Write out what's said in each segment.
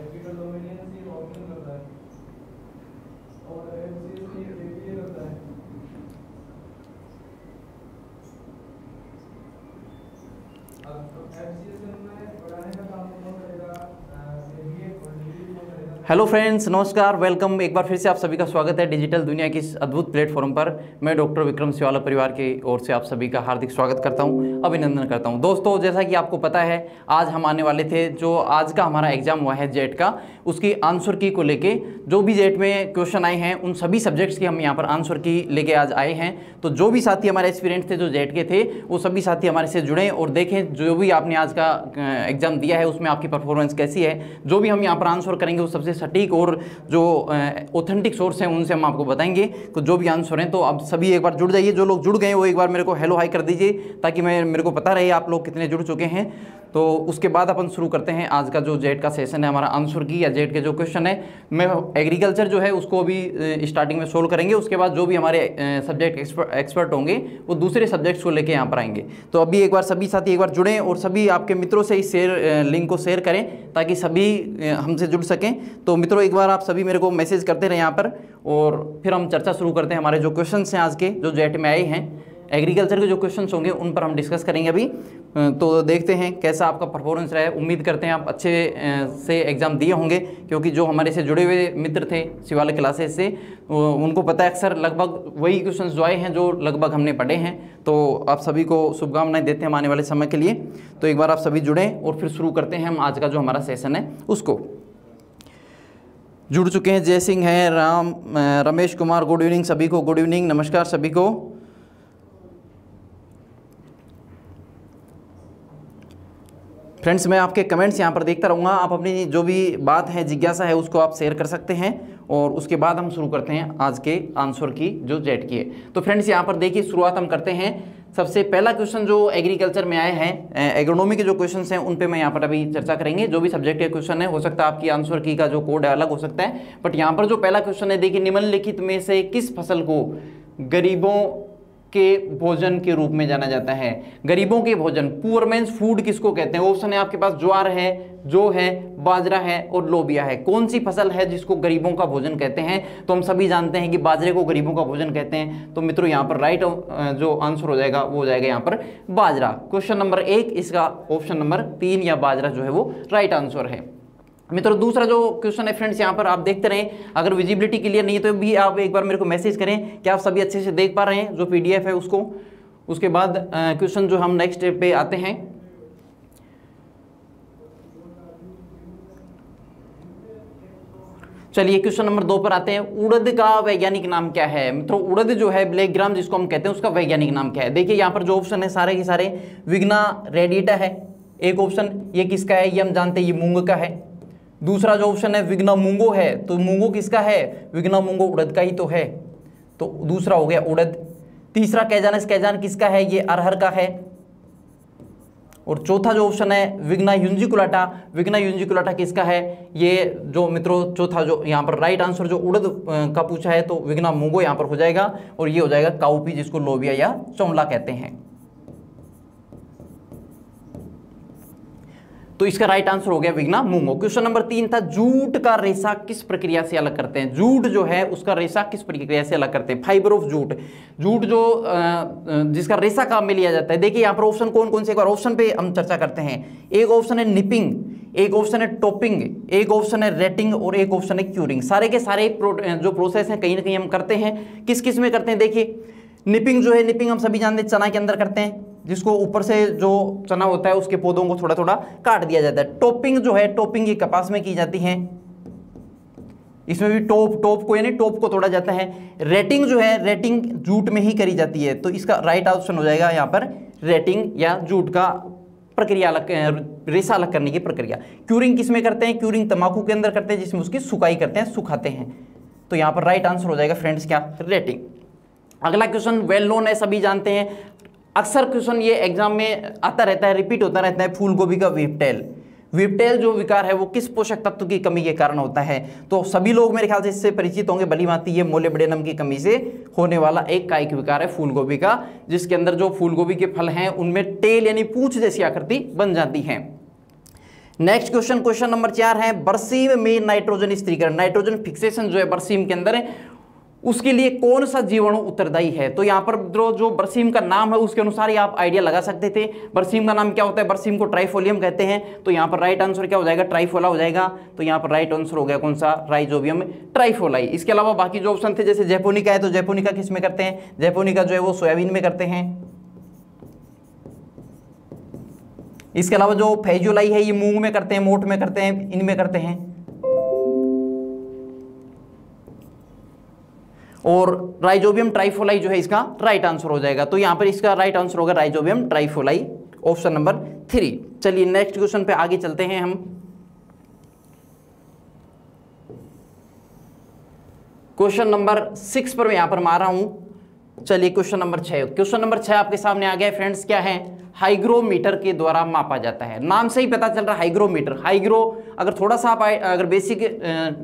Capital dominion C option करता है। और एफसीएस सी एपीए करता है। अब एफसीएस में बढ़ाने का काम कौन करेगा एपीए और डीपीए कौन करेगा हेलो फ्रेंड्स नमस्कार वेलकम एक बार फिर से आप सभी का स्वागत है डिजिटल दुनिया की इस अद्भुत प्लेटफॉर्म पर। मैं डॉक्टर विक्रम सिवाला परिवार की ओर से आप सभी का हार्दिक स्वागत करता हूँ, अभिनंदन करता हूँ। दोस्तों, जैसा कि आपको पता है, आज हम आने वाले थे जो आज का हमारा एग्ज़ाम हुआ है जेट का, उसकी आंसर की को लेके। जो भी जेट में क्वेश्चन आए हैं, उन सभी सब्जेक्ट्स की हम यहाँ पर आंसर की लेके आज आए हैं। तो जो भी साथी हमारे एक्सपीरियंस थे, जो जेट के थे, वो सभी साथी हमारे से जुड़े और देखें, जो भी आपने आज का एग्ज़ाम दिया है, उसमें आपकी परफॉर्मेंस कैसी है, जो भी हम यहाँ पर आंसर करेंगे, वो सबसे सटीक और जो ऑथेंटिक सोर्स हैं, उनसे हम आपको बताएँगे। तो जो भी आंसर हैं तो आप सभी एक बार जुड़ जाइए। जो लोग जुड़ गए, वो एक बार मेरे को हेलो हाई कर दीजिए, ताकि मैं, मेरे को पता रहे आप लोग कितने जुड़ चुके हैं। तो उसके बाद अपन शुरू करते हैं आज का जो जेट का सेशन है, हमारा आंसर की या जेट के जो क्वेश्चन है। मैं एग्रीकल्चर जो है, उसको अभी स्टार्टिंग में सोल्व करेंगे। उसके बाद जो भी हमारे सब्जेक्ट एक्सपर्ट होंगे, वो दूसरे सब्जेक्ट्स को लेके यहाँ पर आएँगे। तो अभी एक बार सभी साथी एक बार जुड़ें और सभी आपके मित्रों से इस शेयर लिंक को शेयर करें, ताकि सभी हमसे जुड़ सकें। तो मित्रों, एक बार आप सभी मेरे को मैसेज करते रहे यहाँ पर, और फिर हम चर्चा शुरू करते हैं हमारे जो क्वेश्चन हैं आज के, जो जेट में आए हैं। एग्रीकल्चर के जो क्वेश्चन होंगे, उन पर हम डिस्कस करेंगे अभी। तो देखते हैं कैसा आपका परफॉर्मेंस रहा है। उम्मीद करते हैं आप अच्छे से एग्ज़ाम दिए होंगे, क्योंकि जो हमारे से जुड़े हुए मित्र थे, शिवालय क्लासेस से उनको पता है अक्सर लगभग वही क्वेश्चन जो आए हैं, जो लगभग हमने पढ़े हैं। तो आप सभी को शुभकामनाएँ देते हैं हम आने वाले समय के लिए। तो एक बार आप सभी जुड़ें, और फिर शुरू करते हैं हम आज का जो हमारा सेशन है, उसको। जुड़ चुके हैं। जय सिंह हैं, राम रमेश कुमार, गुड इवनिंग सभी को, गुड इवनिंग, नमस्कार सभी को। फ्रेंड्स, मैं आपके कमेंट्स यहाँ पर देखता रहूँगा। आप अपनी जो भी बात है, जिज्ञासा है, उसको आप शेयर कर सकते हैं और उसके बाद हम शुरू करते हैं आज के आंसर की जो जेट की है। तो फ्रेंड्स, यहाँ पर देखिए, शुरुआत हम करते हैं। सबसे पहला क्वेश्चन जो एग्रीकल्चर में आए हैं एग्रोनॉमी के जो क्वेश्चन हैं, उन पे मैं यहाँ पर अभी चर्चा करेंगे। जो भी सब्जेक्ट के क्वेश्चन है, हो सकता है आपकी आंसर की का जो कोड है, अलग हो सकता है। बट यहाँ पर जो पहला क्वेश्चन है, देखिए निम्नलिखित में से किस फ़सल को गरीबों के भोजन के रूप में जाना जाता है। गरीबों के भोजन पुअर मेंस फ़ूड किसको कहते हैं? ऑप्शन है आपके पास ज्वार है, जो है, बाजरा है और लोबिया है। कौन सी फ़सल है जिसको गरीबों का भोजन कहते हैं? तो हम सभी जानते हैं कि बाजरे को गरीबों का भोजन कहते हैं। तो मित्रों, यहाँ पर राइट जो आंसर हो जाएगा, वो हो जाएगा यहाँ पर बाजरा। क्वेश्चन नंबर एक, इसका ऑप्शन नंबर तीन या बाजरा जो है, वो राइट आंसर है। मित्रों, दूसरा जो क्वेश्चन है फ्रेंड्स यहाँ पर आप देखते रहें। अगर विजिबिलिटी क्लियर नहीं है तो भी आप एक बार मेरे को मैसेज करें कि आप सभी अच्छे से देख पा रहे हैं जो पीडीएफ है उसको। उसके बाद क्वेश्चन जो हम नेक्स्ट पे आते हैं। चलिए क्वेश्चन नंबर दो पर आते हैं। उड़द का वैज्ञानिक नाम क्या है? मित्रों, उड़द जो है ब्लैक ग्राम जिसको हम कहते हैं, उसका वैज्ञानिक नाम क्या है? देखिए, यहाँ पर जो ऑप्शन है, सारे के सारे विग्ना रेडिटा है। एक ऑप्शन ये किसका है? ये हम जानते हैं, ये मूंग का है। दूसरा जो ऑप्शन है विग्ना मूंगो है। तो मूंगो किसका है? विग्ना मूंगो उड़द का ही तो है। तो दूसरा हो गया उड़द। तीसरा कैजान कैजान किसका है? ये अरहर का है। और चौथा जो ऑप्शन है विग्ना युंजिकुलाटा। विग्ना युंजिकुलाटा किसका है? ये जो मित्रों, चौथा जो यहाँ पर राइट आंसर जो उड़द का पूछा है तो विग्ना मूंगो यहाँ पर हो जाएगा। और ये हो जाएगा काउपी, जिसको लोबिया या चौमला कहते हैं। तो इसका राइट आंसर हो गया विग्ना मूंगो। क्वेश्चन नंबर तीन था, जूट का रेशा किस प्रक्रिया से अलग करते हैं? जूट जो है, उसका रेशा किस प्रक्रिया से अलग करते हैं? फाइबर ऑफ़ जूट जूट जो जिसका रेशा काम में लिया जाता है। देखिए, यहाँ पर ऑप्शन कौन कौन से, एक बार ऑप्शन पे हम चर्चा करते हैं। एक ऑप्शन है निपिंग एक ऑप्शन है टॉपिंग एक ऑप्शन है रेटिंग और एक ऑप्शन है क्यूरिंग सारे के सारे जो प्रोसेस हैं, कहीं ना कहीं हम करते हैं। किस किसमें करते हैं? देखिए निपिंग जो है निपिंग हम सभी जानते हैं, चना के अंदर करते हैं। जिसको ऊपर से जो चना होता है, उसके पौधों को थोड़ा थोड़ा काट दिया जाता है। टॉपिंग जो है, टॉपिंग ये कपास में की जाती है। इसमें भी टॉप टॉप को, यानी टॉप को तोड़ा जाता है। रेटिंग जो है, रेटिंग जूट में ही करी जाती है। तो इसका राइट ऑप्शन हो जाएगा यहाँ पर रेटिंग या जूट का प्रक्रिया अलग रेसा अलग करने की प्रक्रिया। क्यूरिंग किसमें करते हैं? क्यूरिंग तंबाकू के अंदर करते हैं, जिसमें उसकी सुखाई करते हैं, सुखाते हैं। तो यहाँ पर राइट आंसर हो जाएगा फ्रेंड्स क्या? रेटिंग अगला क्वेश्चन वेल नोन है, सभी जानते हैं। अक्सर क्वेश्चन ये एग्ज़ाम में आता रहता है रिपीट होता रहता है, फूल गोभी का विपटेल विपटेल जो विकार है, वो किस पोषक तत्व की कमी के कारण होता है? तो सभी लोग मेरे ख्याल से इससे परिचित होंगे भली भांति ये मोलेबडेनम की कमी से होने वाला एक कायिक विकार है फूलगोभी का, जिसके अंदर जो फूलगोभी के फल हैं, उनमें टेल यानी पूछ जैसी आकृति बन जाती है। नेक्स्ट क्वेश्चन क्वेश्चन नंबर चार है, बरसीम में नाइट्रोजन स्त्रीकरण। नाइट्रोजन फिक्सेशन जो है, बरसीम के अंदर है उसके लिए कौन सा जीवाणु उत्तरदायी है? तो यहाँ पर जो जो बरसीम का नाम है, उसके अनुसार ही आप आइडिया लगा सकते थे। बरसीम का नाम क्या होता है? बरसीम को ट्राइफोलियम कहते हैं। तो यहाँ पर राइट आंसर क्या हो जाएगा? ट्राइफोला हो जाएगा। तो यहाँ पर राइट आंसर हो गया कौन सा? राइजोबियम ट्राइफोलाई इसके अलावा बाकी जो ऑप्शन थे, जैसे जैपोनिका है तो जैपोनिका किसमें करते हैं? जैपोनिका जो है, वो सोयाबीन में करते हैं। इसके अलावा जो फेजुलाई है, ये मूंग में करते हैं, मोट में करते हैं, इनमें करते हैं। और राइजोबियम ट्राइफोलाई जो है इसका राइट आंसर हो जाएगा। तो यहाँ पर इसका राइट आंसर होगा rhizobium trifolii option number three चलिए नेक्स्ट क्वेश्चन पे आगे चलते हैं हम। क्वेश्चन नंबर सिक्स पर मैं यहाँ पर मार रहा हूँ। चलिए क्वेश्चन नंबर छह। क्वेश्चन नंबर छह आपके सामने आ गया फ्रेंड्स क्या है? हाइग्रोमीटर के द्वारा मापा जाता है। नाम से ही पता चल रहा है, हाइग्रोमीटर। हाइग्रो, अगर थोड़ा सा आप अगर बेसिक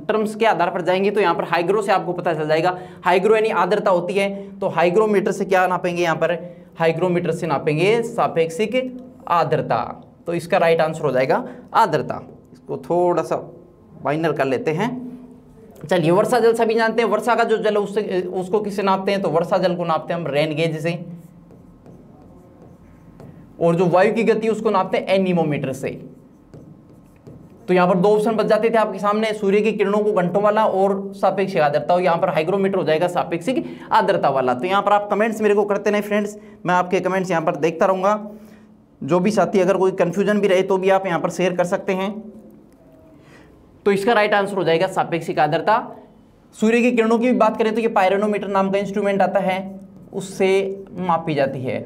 टर्म्स के आधार पर जाएँगे तो यहाँ पर हाइग्रो से आपको पता चल जाएगा। हाइग्रो यानी आर्द्रता होती है तो हाइग्रोमीटर से क्या नापेंगे यहाँ पर? हाइग्रोमीटर से नापेंगे सापेक्षिक आर्द्रता। तो इसका राइट आंसर हो जाएगा आर्द्रता। इसको थोड़ा सा माइनर कर लेते हैं। चलिए, वर्षा जल सभी जानते हैं, वर्षा का जो जल उससे, उसको किससे नापते हैं? तो वर्षा जल को नापते हैं हम, रेन गेज से। और जो वायु की गति उसको नापते हैं एनीमोमीटर से। तो यहाँ पर दो ऑप्शन बच जाते थे आपके सामने, सूर्य की किरणों को घंटों वाला और सापेक्षिक आर्द्रता और यहाँ पर हाइग्रोमीटर हो जाएगा सापेक्षिक आर्द्रता वाला। तो यहाँ पर आप कमेंट्स मेरे को करते रहे फ्रेंड्स मैं आपके कमेंट्स यहाँ पर देखता रहूँगा। जो भी साथी, अगर कोई कंफ्यूजन भी रहे तो भी आप यहाँ पर शेयर कर सकते हैं। तो इसका राइट आंसर हो जाएगा सापेक्षिक आर्द्रता। सूर्य की किरणों की बात करें तो ये पायरोनोमीटर नाम का इंस्ट्रूमेंट आता है, उससे मापी जाती है।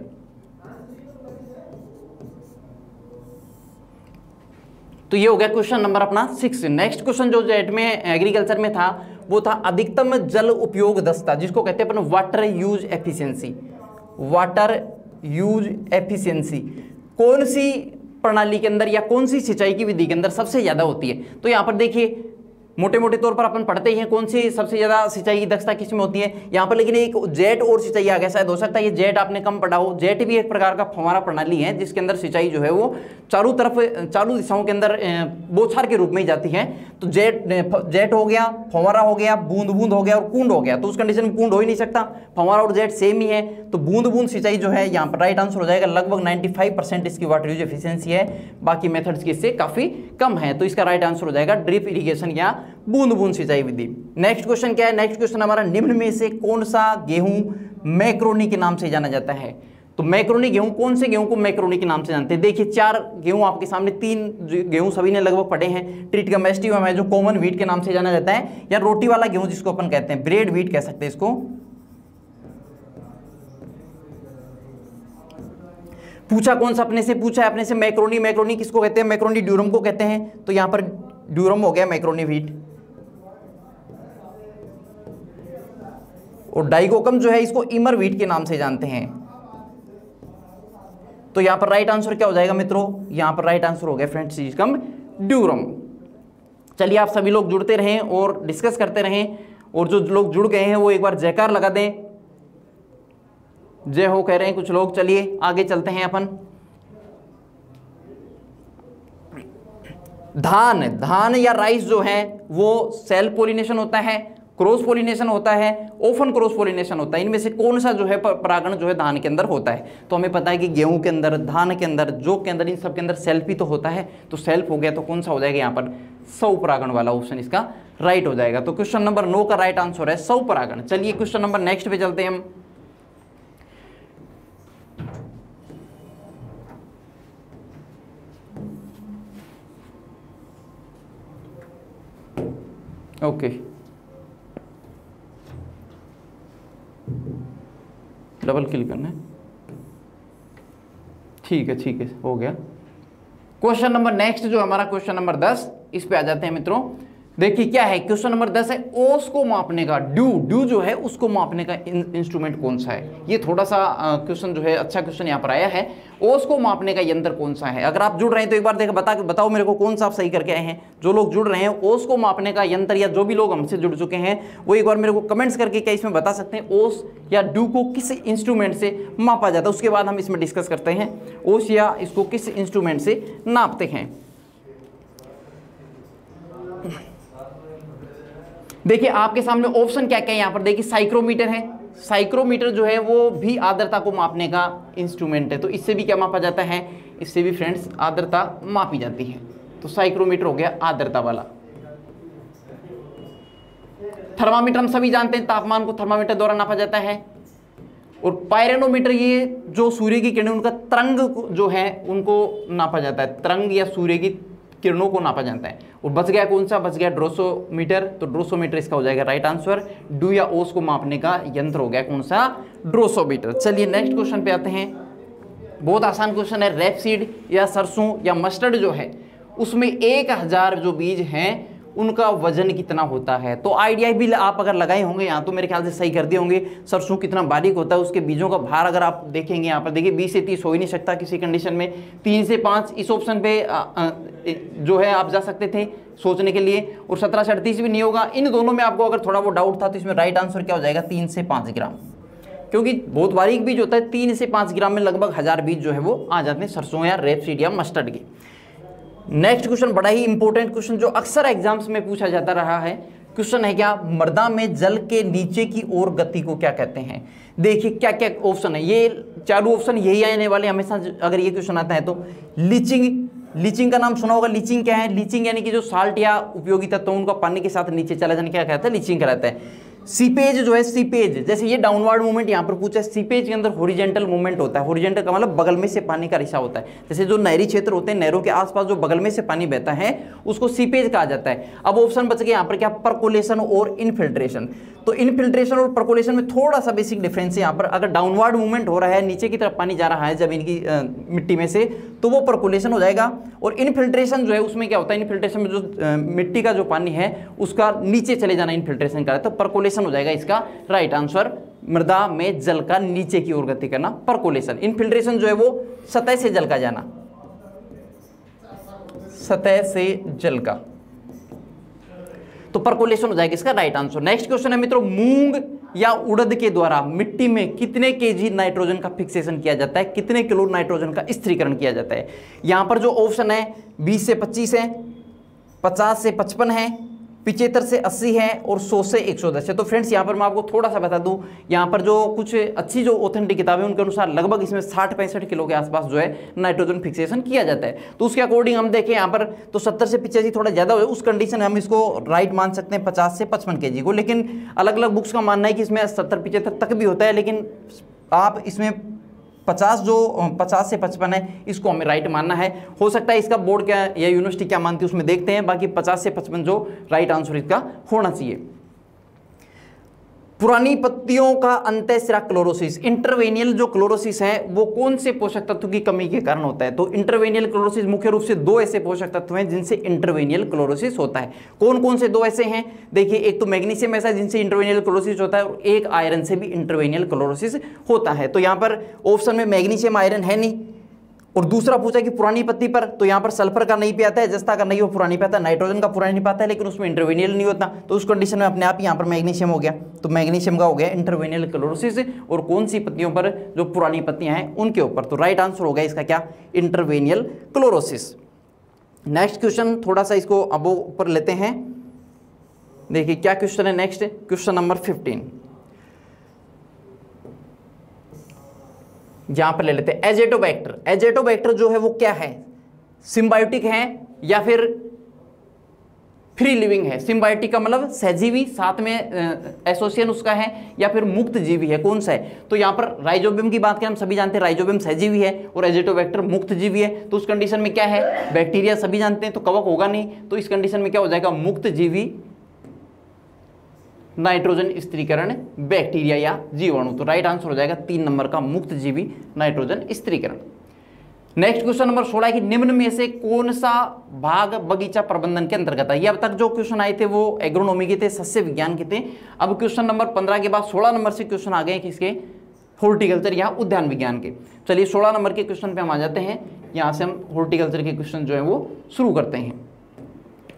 तो ये हो गया क्वेश्चन नंबर अपना सिक्स नेक्स्ट क्वेश्चन जो जेट में एग्रीकल्चर में था, वो था अधिकतम जल उपयोग दस्ता जिसको कहते हैं अपन water use efficiency water use efficiency कौन सी प्रणाली के अंदर या कौन सी सिंचाई की विधि के अंदर सबसे ज़्यादा होती है? तो यहाँ पर देखिए मोटे मोटे तौर पर अपन पढ़ते ही हैं, कौन सी सबसे ज़्यादा सिंचाई की दक्षता किसमें होती है? यहाँ पर लेकिन एक जेट और सिंचाई आ गया, शायद हो सकता है ये जेट आपने कम पढ़ा हो। जेट भी एक प्रकार का फवारा प्रणाली है, जिसके अंदर सिंचाई जो है वो चारों तरफ़, चारों दिशाओं के अंदर बोछार के रूप में ही जाती है। तो जेट जेट हो गया, फवारा हो गया बूंद बूंद हो गया और कुंड हो गया। तो उस कंडीशन में कुंड हो ही नहीं सकता। फवारा और जेट सेम ही है। तो बूंद बूंद सिंचाई जो है, यहाँ पर राइट आंसर हो जाएगा, लगभग 95 परसेंट इसकी वाटर यूज़ एफिशिएंसी है। बाकी मेथड्स की इससे काफ़ी कम है। तो इसका राइट आंसर हो जाएगा ड्रिप इरीगेशन या बूंद बूंद सिंचाई विधि। नेक्स्ट क्वेश्चन क्या है? नेक्स्ट क्वेश्चन हमारा, निम्न में से कौन सा गेहूँ मैक्रोनी के नाम से जाना जाता है? तो मैक्रोनी गेहूँ, कौन से गेहूँ को मैक्रोनी के नाम से जानते हैं? देखिए, चार गेहूँ आपके सामने, तीन गेहूँ सभी ने लगभग पढ़े हैं। ट्रीट कमेस्टिवम है जो कॉमन वीट के नाम से जाना जाता है, या रोटी वाला गेहूँ जिसको अपन कहते हैं ब्रेड वीट कह सकते हैं इसको। पूछा कौन सा, अपने से पूछा है, अपने से मैक्रोनी मैक्रोनी किसको कहते हैं? मैक्रोनी ड्यूरम को कहते हैं। तो यहाँ पर ड्यूरम हो गया मैक्रोनी वीट और डाइगोकम जो है इसको इमर वीट के नाम से जानते हैं। तो यहाँ पर राइट आंसर क्या हो जाएगा मित्रों? यहाँ पर राइट आंसर हो गया फ्रेंड्स कम ड्यूरम चलिए आप सभी लोग जुड़ते रहें और डिस्कस करते रहें। और जो लोग जुड़ गए हैं वो एक बार जयकार लगा दें। जय हो कह रहे हैं कुछ लोग, चलिए आगे चलते हैं अपन। धान धान या राइस जो है, वो सेल्फ पोलिनेशन होता है, क्रॉस पोलिनेशन होता है ओफन क्रॉस पोलिनेशन होता है। इनमें से कौन सा जो है परागण जो है धान के अंदर होता है? तो हमें पता है कि गेहूँ के अंदर, धान के अंदर, जो के अंदर, इन सब के अंदर सेल्फ ही तो होता है। तो सेल्फ हो गया तो कौन सा हो जाएगा यहाँ पर? सौ परागण वाला ऑप्शन इसका राइट हो जाएगा। तो क्वेश्चन नंबर नो का राइट आंसर है सौ परागण। चलिए क्वेश्चन नंबर नेक्स्ट पे चलते हैं हम। ओके डबल क्लिक करना है। ठीक है ठीक है, हो गया। क्वेश्चन नंबर नेक्स्ट जो हमारा क्वेश्चन नंबर दस, इस पे आ जाते हैं मित्रों। देखिए क्या है क्वेश्चन नंबर दस है ओस को मापने का ड्यू ड्यू जो है, उसको मापने का इंस्ट्रूमेंट कौन सा है? ये थोड़ा सा क्वेश्चन जो है अच्छा क्वेश्चन यहाँ पर आया है। ओस को मापने का यंत्र कौन सा है? अगर आप जुड़ रहे हैं तो एक बार देखो, बता, बताओ मेरे को कौन सा आप सही करके आए हैं। जो लोग जुड़ रहे हैं ओस को मापने का यंत्र या जो भी लोग हमसे जुड़ चुके हैं, वो एक बार मेरे को कमेंट्स करके क्या इसमें बता सकते हैं? ओस या ड्यू को किस इंस्ट्रूमेंट से मापा जाता है? उसके बाद हम इसमें डिस्कस करते हैं। ओस या इसको किस इंस्ट्रूमेंट से नापते हैं? देखिए, आपके सामने ऑप्शन क्या क्या है यहाँ पर? देखिए साइक्रोमीटर है। साइक्रोमीटर जो है, वो भी आर्द्रता को मापने का इंस्ट्रूमेंट है। तो इससे भी क्या मापा जाता है? इससे भी फ्रेंड्स आर्द्रता मापी जाती है। तो साइक्रोमीटर हो गया आर्द्रता वाला। थर्मामीटर हम सभी जानते हैं, तापमान को थर्मामीटर द्वारा नापा जाता है। और पायरेनोमीटर ये जो सूर्य की किरणें, उनका तरंग जो है, उनको नापा जाता है। तरंग या सूर्य की किरणों को नापा जाता है। और बच गया कौन सा? बच गया ड्रोसोमीटर तो ड्रोसोमीटर इसका हो जाएगा राइट आंसर डू या ओस को मापने का यंत्र हो गया कौन सा? Drosometer. चलिए नेक्स्ट क्वेश्चन पे आते हैं। बहुत आसान क्वेश्चन है। रेपसीड या सरसों या मस्टर्ड जो है, उसमें एक हज़ार जो बीज हैं उनका वज़न कितना होता है? तो आइडिया भी आप अगर लगाए होंगे यहाँ तो मेरे ख्याल से सही कर दिए होंगे सरसों कितना बारीक होता है उसके बीजों का भार अगर आप देखेंगे यहाँ पर देखिए बीस से तीस हो ही नहीं सकता किसी कंडीशन में। तीन से पाँच इस ऑप्शन पे आ, आ, जो है आप जा सकते थे सोचने के लिए। और सत्रह से अड़तीस भी नहीं होगा। इन दोनों में आपको अगर थोड़ा वो डाउट था तो इसमें राइट आंसर क्या हो जाएगा? तीन से पाँच ग्राम। क्योंकि बहुत बारीक बीज होता है तीन से पाँच ग्राम में लगभग हज़ार बीज जो है वो आ जाते हैं सरसों या रेपसीड या मस्टर्ड के। नेक्स्ट क्वेश्चन बड़ा ही इंपॉर्टेंट क्वेश्चन जो अक्सर एग्ज़ाम्स में पूछा जाता रहा है। क्वेश्चन है क्या मृदा में जल के नीचे की ओर गति को क्या कहते हैं? देखिए क्या क्या ऑप्शन है। ये चारों ऑप्शन यही आने वाले हमेशा अगर ये क्वेश्चन आता है तो लीचिंग लीचिंग का नाम सुना होगा। लीचिंग क्या है? लीचिंग यानी कि जो साल्ट या उपयोगी तत्व तो उनका पानी के साथ नीचे चला जाने क्या कहता है? लीचिंग कहलाता है। सीपेज जो है, सीपेज। जैसे ये डाउनवर्ड मूवमेंट यहाँ पर पूछा है, सीपेज के अंदर होरिजेंटल मूवमेंट होता है। होरिजेंटल का मतलब बगल में से पानी का रिसा होता है। जैसे जो नहरी क्षेत्र होते हैं, नहरों के आसपास जो बगल में से पानी बहता है, उसको सीपेज कहा जाता है। अब ऑप्शन बच गया यहाँ पर क्या? परकोलेशन और इनफिल्ट्रेशन तो इनफिल्ट्रेशन और परकोलेशन में थोड़ा सा बेसिक डिफरेंस है यहाँ पर। अगर डाउनवर्ड मूवमेंट हो रहा है, नीचे की तरफ़ पानी जा रहा है ज़मीन की मिट्टी में से तो वो परकोलेशन हो जाएगा। और इनफिल्ट्रेशन जो है, उसमें क्या होता है? इनफिल्ट्रेशन में जो मिट्टी का जो पानी है, उसका नीचे चले जाना इनफिल्ट्रेशन का तो परकोलेशन हो जाएगा इसका। राइट आंसर मृदा में जल का नीचे की ओर गति करना परकोलेशन इनफिल्ट्रेशन जो है वो सतह से जल का जाना। सतह से जल का। तो परकोलेशन हो जाएगा इसका राइट आंसर नेक्स्ट क्वेश्चन है मित्रों, मूंग या उड़द के द्वारा मिट्टी में कितने केजी नाइट्रोजन का फिक्सेशन किया जाता है? कितने किलो नाइट्रोजन का स्थिरीकरण किया जाता है? यहाँ पर जो ऑप्शन है 20 से 25 है 50 से 55 है पिचहत्तर से अस्सी है और सौ से एक सौ दस है। तो फ्रेंड्स यहाँ पर मैं आपको थोड़ा सा बता दूँ, यहाँ पर जो कुछ अच्छी जो ऑथेंटिक किताबें उनके अनुसार लगभग इसमें साठ पैंसठ किलो के आसपास जो है नाइट्रोजन फिक्सेशन किया जाता है। तो उसके अकॉर्डिंग हम देखें, यहाँ पर तो सत्तर से पिचासी थोड़ा ज़्यादा हो, उस कंडीशन हम इसको राइट मान सकते हैं पचास से पचपन के को। लेकिन अलग अलग बुक्स का मानना है कि इसमें सत्तर पिचहत्तर तक भी होता है, लेकिन आप इसमें पचास जो पचास से पचपन है, इसको हमें राइट मानना है। हो सकता है इसका बोर्ड क्या, या यूनिवर्सिटी क्या मानती है, उसमें देखते हैं, बाकी पचास से पचपन जो राइट आंसर इसका होना चाहिए। पुरानी पत्तियों का अंत्यसिरा क्लोरोसिस। इंटरवेनियल जो क्लोरोसिस है, वो कौन से पोषक तत्व की कमी के कारण होता है? तो इंटरवेनियल क्लोरोसिस मुख्य रूप से दो ऐसे पोषक तत्व हैं जिनसे इंटरवेनियल क्लोरोसिस होता है। कौन कौन से दो ऐसे हैं? देखिए, एक तो मैग्नीशियम ऐसा जिनसे इंटरवेनियल क्लोरोसिस होता है और एक आयरन से भी इंटरवेनियल क्लोरोसिस होता है। तो यहाँ पर ऑप्शन में मैग्नीशियम आयरन है नहीं। और दूसरा पूछा कि पुरानी पत्ती पर तो यहाँ पर सल्फ़र का नहीं पियाता है, जस्ता का नहीं, वो पुरानी पाता है, नाइट्रोजन का पुरानी नहीं पाता है, लेकिन उसमें इंटरवेनियल नहीं होता। तो उस कंडीशन में अपने आप यहाँ पर मैग्नीशियम हो गया। तो मैग्नीशियम का हो गया इंटरवेनियल क्लोरोसिस और कौन सी पत्तियों पर जो पुरानी पत्तियाँ हैं, उनके ऊपर। तो राइट आंसर हो गया इसका क्या? इंटरवेनियल क्लोरोसिस नेक्स्ट क्वेश्चन थोड़ा सा इसको अब ऊपर लेते हैं। देखिए, क्या क्वेश्चन है नेक्स्ट क्वेश्चन नंबर फिफ्टीन यहाँ पर ले लेते हैं। एजेटोबैक्टर। एजेटोबैक्टर जो है वो क्या है? सिम्बायोटिक है या फिर फ्री लिविंग है? सिम्बायोटिक का मतलब सहजीवी, साथ में एसोसिएशन उसका है या फिर मुक्त जीवी है? कौन सा है? तो यहाँ पर राइजोबियम की बात करें हम सभी जानते हैं राइजोबियम सहजीवी है और एजेटोबैक्टर मुक्त जीवी है। तो उस कंडीशन में क्या है? बैक्टीरिया सभी जानते हैं तो कवक होगा नहीं। तो इस कंडीशन में क्या हो जाएगा? मुक्त जीवी नाइट्रोजन स्त्रीकरण, बैक्टीरिया या जीवाणु। तो राइट आंसर हो जाएगा तीन नंबर का मुक्त जीवी नाइट्रोजन स्त्रीकरण। नेक्स्ट क्वेश्चन नंबर सोलह की निम्न में से कौन सा भाग बगीचा प्रबंधन के अंतर्गत है? अब तक जो क्वेश्चन आए थे वो एग्रोनॉमी के थे, सस्य विज्ञान के थे। अब क्वेश्चन नंबर पंद्रह के बाद सोलह नंबर से क्वेश्चन आ गए किसके हॉर्टिकल्चर या उद्यान विज्ञान के। चलिए सोलह नंबर के क्वेश्चन पे हम आ जाते हैं। यहाँ से हम हॉर्टिकल्चर के क्वेश्चन जो है वो शुरू करते हैं।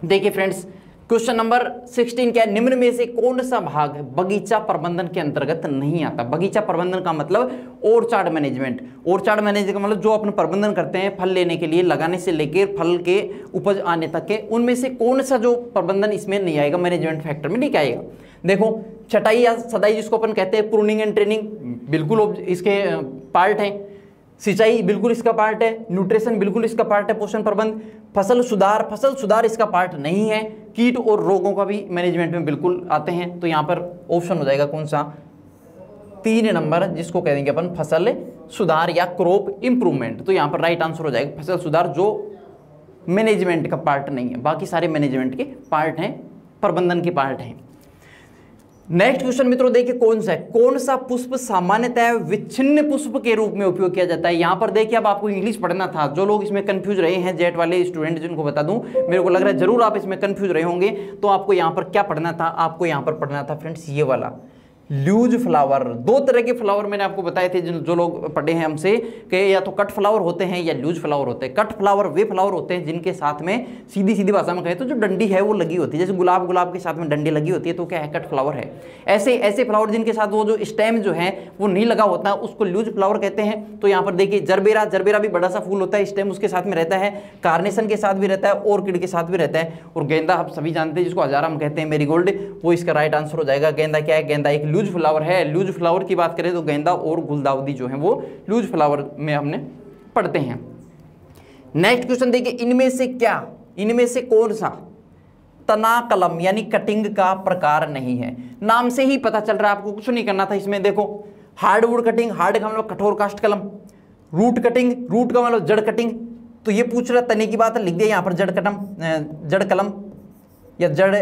देखिए फ्रेंड्स क्वेश्चन नंबर 16 क्या निम्न में से कौन सा भाग बगीचा प्रबंधन के अंतर्गत नहीं आता? बगीचा प्रबंधन का मतलब ओरचार्ड मैनेजमेंट ओरचार्ड मैनेजमेंट का मतलब जो अपन प्रबंधन करते हैं, फल लेने के लिए, लगाने से लेकर फल के उपज आने तक के, उनमें से कौन सा जो प्रबंधन इसमें नहीं आएगा? मैनेजमेंट फैक्टर में नहीं आएगा। देखो छटाई या सदाई जिसको अपन कहते हैं प्रूनिंग एंड ट्रेनिंग बिल्कुल इसके पार्ट हैं। सिंचाई बिल्कुल इसका पार्ट है। न्यूट्रिशन बिल्कुल इसका पार्ट है, पोषण प्रबंध। फ़सल सुधार फ़सल सुधार इसका पार्ट नहीं है। कीट और रोगों का भी मैनेजमेंट में बिल्कुल आते हैं। तो यहाँ पर ऑप्शन हो जाएगा कौन सा? तीन नंबर जिसको कह देंगे अपन फ़सल सुधार या क्रॉप इंप्रूवमेंट तो यहाँ पर राइट आंसर हो जाएगा फ़सल सुधार, जो मैनेजमेंट का पार्ट नहीं है। बाकी सारे मैनेजमेंट के पार्ट हैं, प्रबंधन के पार्ट हैं। नेक्स्ट क्वेश्चन मित्रों, देखिए कौन सा है? कौन सा पुष्प सामान्यतः विच्छिन्न पुष्प के रूप में उपयोग किया जाता है? यहाँ पर देखिए, अब आपको इंग्लिश पढ़ना था। जो लोग इसमें कंफ्यूज रहे हैं जेट वाले स्टूडेंट जिनको बता दूँ, मेरे को लग रहा है ज़रूर आप इसमें कंफ्यूज रहे होंगे। तो आपको यहाँ पर क्या पढ़ना था? आपको यहाँ पर पढ़ना था फ्रेंड्स ये वाला। Loose flower. दो तरह के फ्लावर मैंने आपको बताए थे जो, जो लोग पढ़े हैं हमसे कि या तो कट फ्लावर होते हैं या लूज फ्लावर होते हैं। कट फ्लावर वे फ्लावर होते हैं जिनके साथ में सीधी सीधी भाषा में कहें तो जो डंडी है वो लगी होती है। जैसे गुलाब गुलाब के साथ में डंडी लगी होती है तो क्या है? कट फ्लावर है। ऐसे ऐसे फ्लावर जिनके साथ वो जो स्टेम जो है वो नहीं लगा होता उसको लूज फ्लावर कहते हैं। तो यहाँ पर देखिए जरबेरा जरबेरा भी बड़ा सा फूल होता है स्टेम उसके साथ में रहता है कार्नेशन के साथ भी रहता है ऑर्किड के साथ भी रहता है। और गेंदा आप सभी जानते हैं जिसको हजारा कहते हैं मेरी वो इसका राइट आंसर हो जाएगा। गेंदा क्या है? गेंदा एक लूज फ्लावर है, लूज फ्लावर की बात करें तो गेंदा और गुलदाउदी जो है वो लूज फ्लावर में हमने पढ़ते हैं। नेक्स्ट क्वेश्चन देखिए, इनमें से क्या, इनमें से कौन सा तना कलम यानी कटिंग का प्रकार नहीं है? नाम से ही पता चल रहा है, आपको कुछ नहीं करना था इसमें, देखो। हार्डवुड कटिंग हार्ड का मतलब कठोर कास्ट कलम रूट कटिंग रूट का मतलब जड़ कटिंग तो ये पूछ रहा तने की बात लिख दिया यहाँ पर जड़ कटम जड़ कलम या जड़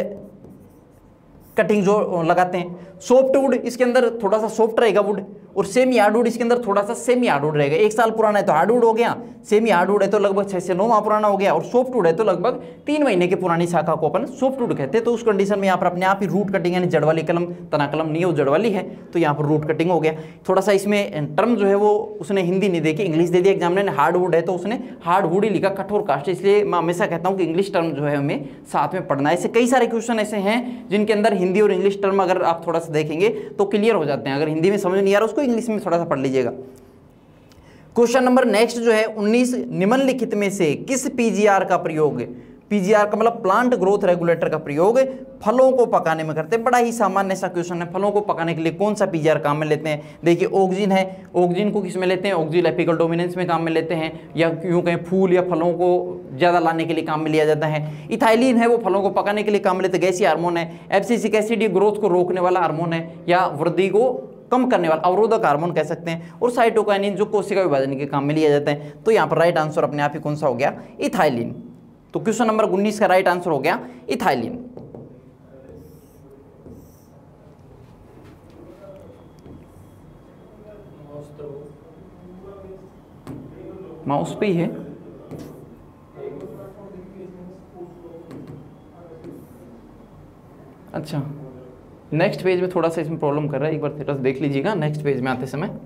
कटिंग जो लगाते हैं। सॉफ्ट वुड इसके अंदर थोड़ा सा सॉफ्ट रहेगा वुड और सेमी हार्डवुड इसके अंदर थोड़ा सा सेमी हार्डवुड रहेगा। एक साल पुराना है तो हार्डवुड हो गया सेमी हार्डवुड है तो लगभग छह से नौ माह पुराना हो गया, और सॉफ्ट वुड है तो लगभग तीन महीने की पुरानी शाखा को अपन सॉफ्ट वुड कहते हैं। तो उस कंडीशन में यहाँ पर अपने आप ही रूट कटिंग यानी जड़ वाली कलम तना कलम नहीं हो जड़ वाली है तो यहाँ पर रूट कटिंग हो गया। थोड़ा सा इसमें टर्म जो है वो उसने हिंदी नहीं देखी इंग्लिश दे दिया एग्ज़ाम ने हार्डवुड है तो उसने हार्डवुड ही लिखा, कठोर कास्ट इसलिए मैं हमेशा कहता हूँ कि इंग्लिश टर्म जो है हमें साथ में पढ़ना है। ऐसे कई सारे क्वेश्चन ऐसे हैं जिनके अंदर हिंदी और इंग्लिश टर्म अगर आप थोड़ा सा देखेंगे तो क्लियर हो जाते हैं। अगर हिंदी में समझ नहीं आ रहा, उसको इंग्लिश में थोड़ा सा पढ़ लीजिएगा। क्वेश्चन नंबर नेक्स्ट जो है 19 निम्नलिखित में से किस पीजीआर का प्रयोग पीजीआर का मतलब प्लांट ग्रोथ रेगुलेटर का प्रयोग फलों को पकाने में करते हैं। बड़ा ही सामान्य सा क्वेश्चन है, फलों को पकाने के लिए कौन सा पीजीआर काम में लेते हैं? देखिए ऑक्सीजन है। ऑक्सीजन को किसमें लेते हैं? ऑक्सीजन एपिकल डोमिनेंस में काम में लेते हैं। या यूँ कहें, फूल या फलों को ज़्यादा लाने के लिए काम में लिया जाता है। इथाइलिन है, वो फलों को पकाने के लिए काम में लेते हैं। गैसी हार्मोन है। एफसीसिक एसिड ग्रोथ को रोकने वाला हार्मोन है या वृद्धि को कम करने वाला, अवरोधक हार्मोन कह सकते हैं। और साइटोकाइनिन जो कोशिका विभाजन के काम में लिया जाता है। तो यहाँ पर राइट आंसर अपने आप ही कौन सा हो गया? इथाइलिन तो क्वेश्चन नंबर उन्नीस का राइट आंसर हो गया, इथाइलिन। माउस पे ही है। अच्छा नेक्स्ट पेज में थोड़ा सा इसमें प्रॉब्लम कर रहा है, एक बार थोड़ा देख लीजिएगा नेक्स्ट पेज में आते समय।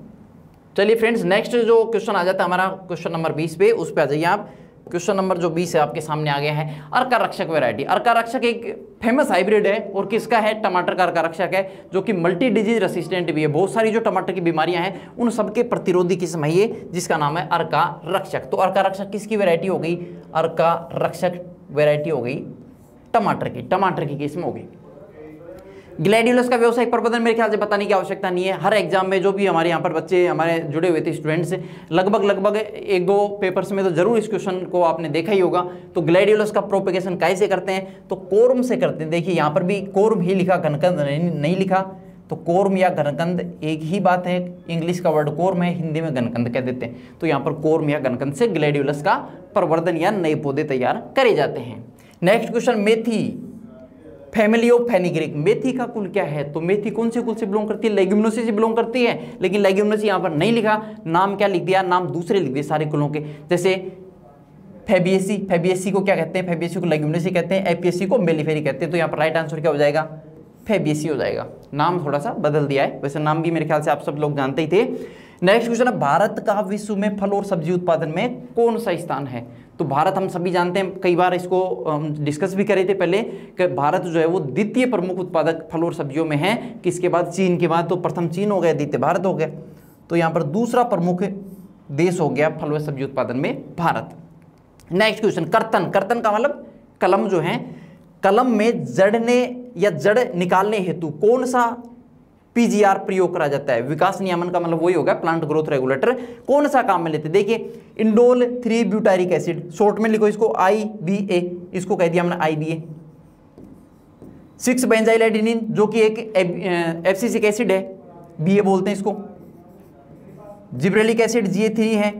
चलिए फ्रेंड्स नेक्स्ट जो क्वेश्चन आ जाता है हमारा क्वेश्चन नंबर बीस पे, उस पर आ जाइए आप। क्वेश्चन नंबर जो बीस है आपके सामने आ गया है, अर्का रक्षक वेरायटी अर्का रक्षक एक फ़ेमस हाइब्रिड है, और किसका है? टमाटर का अर्का रक्षक है, जो कि मल्टी डिज़ीज़ रेसिस्टेंट भी है। बहुत सारी जो टमाटर की बीमारियाँ हैं, उन सबके प्रतिरोधी किस्म है ये, जिसका नाम है अर्का रक्षक। तो अर्का रक्षक किसकी वेरायटी हो गई? अर्का रक्षक वेरायटी हो गई टमाटर की। टमाटर की किस्म हो गई। ग्लैडियोलस का व्यवसायिक प्रबंधन मेरे ख्याल से बताने की आवश्यकता नहीं है। हर एग्ज़ाम में जो भी हमारे यहाँ पर बच्चे, हमारे जुड़े हुए थे स्टूडेंट्स लगभग लगभग एक दो पेपर्स में तो ज़रूर इस क्वेश्चन को आपने देखा ही होगा। तो ग्लैडियोलस का प्रोपिगेशन कैसे करते हैं? तो कोर्म से करते हैं। देखिए, यहाँ पर भी कोर्म ही लिखा, घनकंद नहीं लिखा। तो कोर्म या घनकंद एक ही बात है। इंग्लिश का वर्ड कोर्म है, हिंदी में घनकंद कह देते हैं। तो यहाँ पर कोर्म या घनकंद से ग्लैडियोलस का प्रवर्धन या नए पौधे तैयार करे जाते हैं। Next question methi. Family of fenugreek. मेथी का कुल क्या है? तो मेथी कौन से कुल से बिलोंग करती है? लेग्यूमिनोसी से बिलोंग करती है। लेकिन लेग्यूमिनोसी यहाँ पर नहीं लिखा। नाम क्या लिख दिया? नाम दूसरे लिख दिए सारे कुलों के। जैसे फेबियसी फेबियसी को क्या कहते हैं? फेबियसी को लेग्यूमिनोसी कहते हैं। एपीएससी को मेलीफेरी कहते हैं। तो यहाँ पर राइट आंसर क्या हो जाएगा? फेबियसी हो जाएगा। नाम थोड़ा सा बदल दिया है। वैसे नाम भी मेरे ख्याल से आप सब लोग जानते ही थे। नेक्स्ट क्वेश्चन है। भारत का विश्व में फल और सब्ज़ी उत्पादन में कौन सा स्थान है? तो भारत हम सभी जानते हैं, कई बार इसको डिस्कस भी करे थे पहले कि भारत जो है वो द्वितीय प्रमुख उत्पादक फल और सब्जियों में है, किसके बाद चीन के बाद तो प्रथम चीन हो गया, द्वितीय भारत हो गया। तो यहाँ पर दूसरा प्रमुख देश हो गया फल व सब्ज़ी उत्पादन में भारत। नेक्स्ट क्वेश्चन कर्तन। कर्तन का मतलब कलम जो है, कलम में जड़ने या जड़ निकालने हेतु कौन सा पीजीआर प्रयोग करा जाता है। विकास नियमन का मतलब वही होगा प्लांट ग्रोथ रेगुलेटर कौन सा काम में लेते देखिए indole three butyric acid short में लिखो इसको आई बी ए इसको कह दिया हमने I B A six benzyl जो कि एक एफसीसिक एसिड है बी ए बोलते हैं इसको। जिब्रेलिक एसिड जी थ्री है,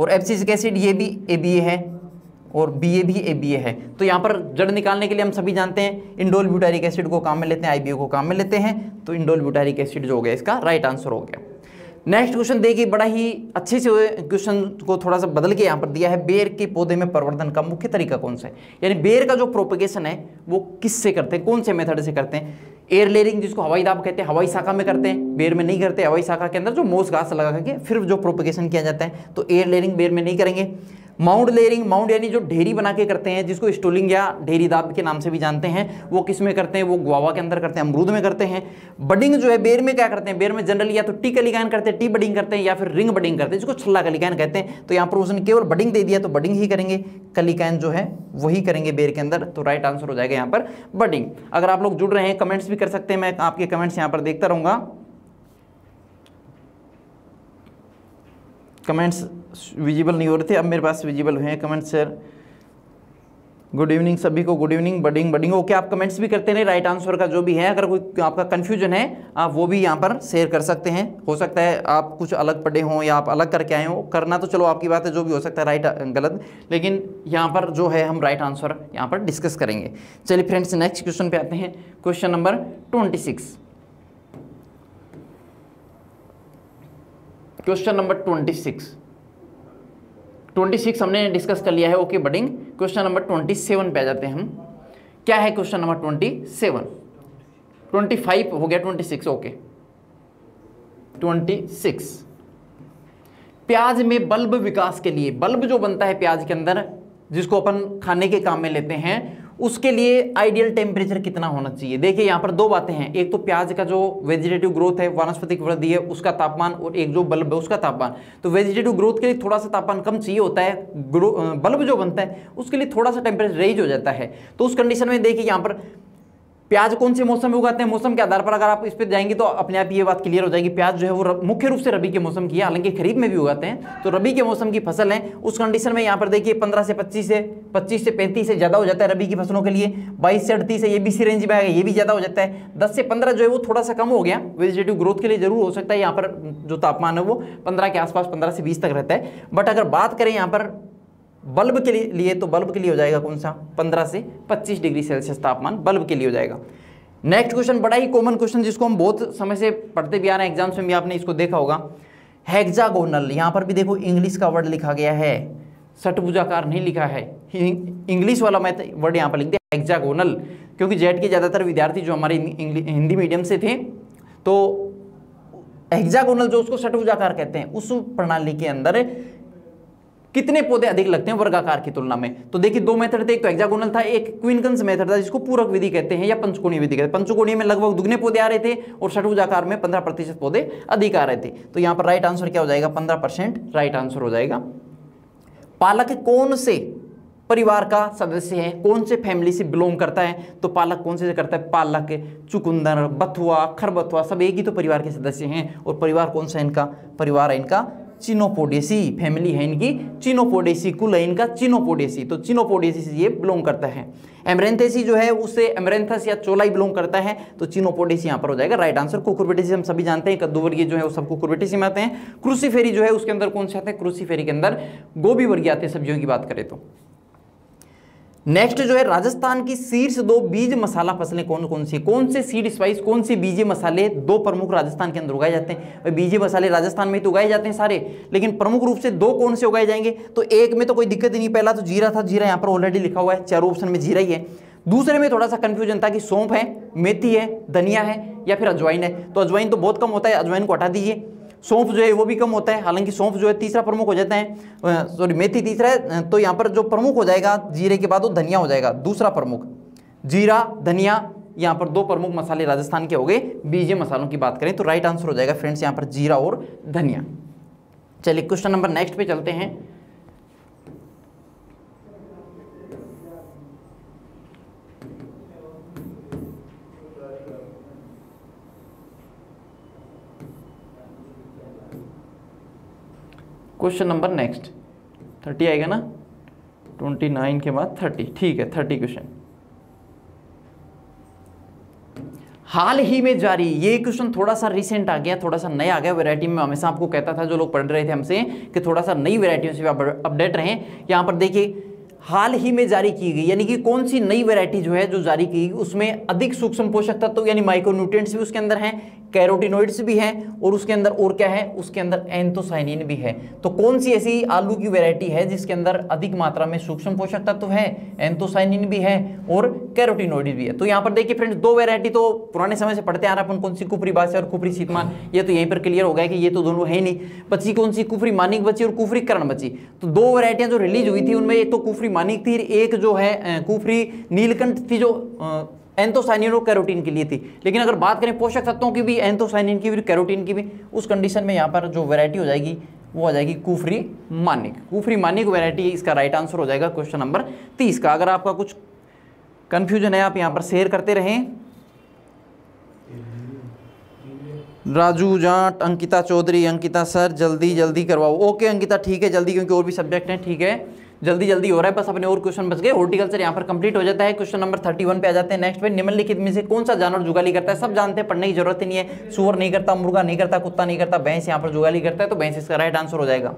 और एफसीसिक एसिड ये भी ए बी ए है। और बी ए भी ए बी ए है। तो यहाँ पर जड़ निकालने के लिए हम सभी जानते हैं इंडोल ब्यूटारिक एसिड को काम में लेते हैं आई को काम में लेते हैं तो इंडोल ब्यूटारिक एसिड जो हो गया, इसका राइट आंसर हो गया। नेक्स्ट क्वेश्चन देखिए, बड़ा ही अच्छे से क्वेश्चन को थोड़ा सा बदल के यहाँ पर दिया है, बेर के पौधे में प्रवर्धन का मुख्य तरीका कौन सा है? यानी बेर का जो प्रोपगेशन है, वो किससे करते हैं, कौन से मेथड से करते हैं? एयर लेयरिंग जिसको हवाई दाब कहते हैं, हवाई शाखा में करते हैं, बेर में नहीं करते, हवाई शाखा के अंदर जो मोस घास लगा करके फिर जो प्रोपगेशन किया जाता है तो एयर लेयरिंग बेर में नहीं करेंगे। माउंड लेयरिंग माउंट यानी जो ढेरी बना के करते हैं, जिसको स्टोलिंग या ढेरी दाब के नाम से भी जानते हैं, वो किसमें करते हैं? वो गुआवा के अंदर करते हैं, अमरूद में करते हैं। बडिंग जो है, बेर में क्या करते हैं? बेर में जनरली या तो टी कलिकान करते हैं, टी बडिंग करते हैं, या फिर रिंग बडिंग करते हैं, जिसको छल्ला कलिकान कहते हैं। तो यहाँ पर उसने केवल बडिंग दे दिया तो बडिंग ही करेंगे। कलिकान जो है, वही करेंगे बेर के अंदर। तो राइट आंसर हो जाएगा यहाँ पर बडिंग। अगर आप लोग जुड़ रहे हैं कमेंट्स भी कर सकते हैं, मैं आपके कमेंट्स यहाँ पर देखता रहूँगा। कमेंट्स विजिबल नहीं हो रहे थे। अब मेरे पास विजिबल हुए हैं कमेंट्स सर गुड इवनिंग सभी को। Good evening budding budding okay आप कमेंट्स भी करते रहे राइट आंसर का जो भी है, अगर कोई आपका कन्फ्यूज़न है, आप वो भी यहाँ पर शेयर कर सकते हैं। हो सकता है आप कुछ अलग पढ़े हों या आप अलग करके आए हों। करना तो चलो आपकी बात है, जो भी हो सकता है राइट गलत। लेकिन यहाँ पर जो है, हम राइट आंसर यहाँ पर डिस्कस करेंगे। चलिए फ्रेंड्स नेक्स्ट क्वेश्चन पे आते हैं। Question number twenty question number twenty six twenty six हमने डिस्कस कर लिया है, okay, budding. Question number twenty seven पे आ जाते हैं हम। क्या है question number twenty seven? Twenty five हो गया, twenty six, okay. Twenty six. प्याज में बल्ब विकास के लिए, बल्ब जो बनता है प्याज के अंदर, जिसको अपन खाने के काम में लेते हैं उसके लिए आइडियल टेम्परेचर कितना होना चाहिए? देखिए, यहाँ पर दो बातें हैं। एक तो प्याज का जो वेजिटेटिव ग्रोथ है वनस्पतिक वृद्धि है, उसका तापमान और एक जो बल्ब है, उसका तापमान। तो वेजिटेटिव ग्रोथ के लिए थोड़ा सा तापमान कम चाहिए होता है बल्ब जो बनता है, उसके लिए थोड़ा सा टेम्परेचर रेज हो जाता है। तो उस कंडीशन में देखिए, यहाँ पर प्याज कौन से मौसम में उगाते हैं? मौसम के आधार पर अगर आप इस पर जाएँगे तो अपने आप ये बात क्लियर हो जाएगी। प्याज जो है वो मुख्य रूप से रबी के मौसम की है, हालाँकि खरीफ में भी उगाते हैं। तो रबी के मौसम की फ़सल है। उस कंडीशन में यहाँ पर देखिए, पंद्रह से पच्चीस से पच्चीस से पैंतीस से ज़्यादा हो जाता है रबी की फ़सलों के लिए। बाईस से अड़तीस है, ये भी सी रेंज में आएगा ये भी ज़्यादा हो जाता है। दस से पंद्रह जो है वो थोड़ा सा कम हो गया। वेजिटेटिव ग्रोथ के लिए ज़रूर हो सकता है। यहाँ पर जो तापमान है वो पंद्रह के आसपास, पंद्रह से बीस तक रहता है। बट अगर बात करें यहाँ पर बल्ब के लिए तो बल्ब के लिए हो जाएगा कौन सा? 15 से 25 डिग्री सेल्सियस तापमान बल्ब के लिए हो जाएगा। नेक्स्ट क्वेश्चन बड़ा ही कॉमन क्वेश्चन जिसको हम बहुत समय से पढ़ते भी आ रहे हैं एग्ज़ाम्स में भी आपने इसको देखा होगा। हेक्सागोनल यहाँ पर भी देखो इंग्लिश का वर्ड लिखा गया है। सटभुजाकार नहीं लिखा है। इंग्लिश वाला मैं वर्ड यहाँ पर लिख दिया हेक्सागोनल क्योंकि जेट के ज़्यादातर विद्यार्थी जो हमारे हिंदी मीडियम से थे तो हेक्सागोनल जो उसको सटभुजाकार कहते हैं, उस प्रणाली के अंदर कितने पौधे अधिक लगते हैं वर्गाकार की तुलना में? तो देखिए, दो मेथड थे, एक तो एक्जागोनल था, एक क्विनकंस मेथड था, जिसको पूरक विधि कहते हैं या पंचकोणीय विधि कहते हैं। पंचकोणीय में लगभग दुगने पौधे आ रहे थे और षटभुजाकार में पंद्रह प्रतिशत पौधे अधिक आ रहे थे। तो यहाँ पर राइट आंसर क्या हो जाएगा? पंद्रह परसेंट राइट आंसर हो जाएगा। पालक कौन से परिवार का सदस्य है? कौन से फैमिली से बिलोंग करता है? तो पालक कौन से करता है? पालक, चुकुंदर, बथुआ, खरबथुआ, सब एक ही तो परिवार के सदस्य हैं। और परिवार कौन सा इनका? परिवार है इनका चिनोपोडेसी फैमिली है इनकी। चिनोपोडेसी कुल है इनका, चिनोपोडेसी। तो चिनोपोडेसी ये बिलोंग करता है। एमरेंथेसी जो है उससे एमरेंथस या चोलाई बिलोंग करता है। तो चिनोपोडेसी यहाँ पर हो जाएगा। राइट आंसर कुकुरबेटेसी हम सभी जानते हैं कद्दू वर्गीय जो है, वो सब कुकुरबेटेसी में आते हैं। क्रूसीफेरी जो है, उसके अंदर कौन से आते हैं? क्रूसीफेरी के अंदर गोभी वर्गीय आते हैं, सब्जियों की बात करें तो। नेक्स्ट जो है, राजस्थान की शीर्ष दो बीज मसाला फ़सलें कौन कौन सी कौन से सीड स्पाइस, कौन से बीजे मसाले दो प्रमुख राजस्थान के अंदर उगाए जाते हैं? बीजे मसाले राजस्थान में तो उगाए जाते हैं सारे, लेकिन प्रमुख रूप से दो कौन से उगाए जाएँगे? तो एक में तो कोई दिक्कत ही नहीं, पहला तो जीरा था, जीरा यहाँ पर ऑलरेडी लिखा हुआ है, चारों ऑप्शन में जीरा ही है। दूसरे में थोड़ा सा कंफ्यूजन था कि सौंप है, मेथी है, धनिया है, या फिर अजवाइन है। तो अजवाइन तो बहुत कम होता है, अजवाइन को हटा दीजिए। सौंफ जो है वो भी कम होता है, हालाँकि सौंफ जो है तीसरा प्रमुख हो जाता है सॉरी मेथी तीसरा है तो यहाँ पर जो प्रमुख हो जाएगा, जीरे के बाद वो धनिया हो जाएगा, दूसरा प्रमुख। जीरा, धनिया, यहाँ पर दो प्रमुख मसाले राजस्थान के हो गए, बीजे मसालों की बात करें तो राइट आंसर हो जाएगा फ्रेंड्स यहाँ पर जीरा और धनिया। चलिए क्वेश्चन नंबर नेक्स्ट पे चलते हैं। Question number next. थर्टी आएगा ना? ट्वेंटी नाइन के बाद थर्टी। ठीक है, थर्टी क्वेश्चन। हाल ही में जारी, ये क्वेश्चन थोड़ा सा रिसेंट आ गया, थोड़ा सा नया आ गया। वैरायटी में हमेशा आपको कहता था, जो लोग पढ़ रहे थे हमसे, कि थोड़ा सा नई वैरायटियों से आप अपडेट रहें। यहाँ पर देखिए, हाल ही में जारी की गई, यानी कि कौन सी नई वैरायटी जो है, जो जारी की गई, उसमें अधिक सूक्ष्म पोषक तत्व तो यानी माइक्रोन्यूट्रिएंट्स भी उसके अंदर हैं कैरोटिनोइड्स भी हैं और उसके अंदर और क्या है? उसके अंदर एंथोसाइनिन भी है। तो कौन सी ऐसी आलू की वैरायटी है जिसके अंदर अधिक मात्रा में सूक्ष्म पोषक तत्व है? एंथोसाइनिन भी है और कैरोटिनोइड भी है। तो यहाँ पर देखिए फ्रेंड्स दो वैरायटी तो पुराने समय से पढ़ते आ रहे अपन कौन सी कुफरी बासी और कुफरी शीतमान ये तो यहीं पर क्लियर हो गया कि ये तो दोनों है नहीं। बची कौन सी? कुफरी मानिक बची और कुफरी करण बची। तो दो वैरायटियाँ जो रिलीज़ हुई थी उनमें एक तो कुफरी मानिक थी, एक जो है कुफरी नीलकंठ थी जो एंथोसाइनिन और कैरोटीन के लिए थी। लेकिन अगर बात करें पोषक तत्वों की भी, एंथोसाइनिन की भी, कैरोटीन की भी, उस कंडीशन में यहाँ पर जो वैरायटी हो जाएगी, वो आ जाएगी कुफरी मानिक। कुफरी मानिक वैरायटी इसका राइट आंसर हो जाएगा क्वेश्चन नंबर तीस का। अगर आपका कुछ कंफ्यूजन है, आप यहाँ पर शेयर करते रहें। राजू, जाट, अंकिता चौधरी, अंकिता सर, जल्दी जल्दी करवाओ। ओके अंकिता, ठीक है, जल्दी, क्योंकि और भी सब्जेक्ट हैं, ठीक है। जल्दी जल्दी हो रहा है, बस अपने और क्वेश्चन बच गए। हॉर्टिकल्चर यहाँ पर कंप्लीट हो जाता है। क्वेश्चन नंबर थर्टी वन पे आ जाते हैं। नेक्स्ट पे निम्नलिखित में से कौन सा जानवर जुगाली करता है? सब जानते हैं, पढ़ने की ज़रूरत ही नहीं है। सुअर नहीं करता, मुर्गा नहीं करता, कुत्ता नहीं करता, भैंस यहाँ पर जुगाली करता है तो भैंस इसका राइट आंसर हो जाएगा।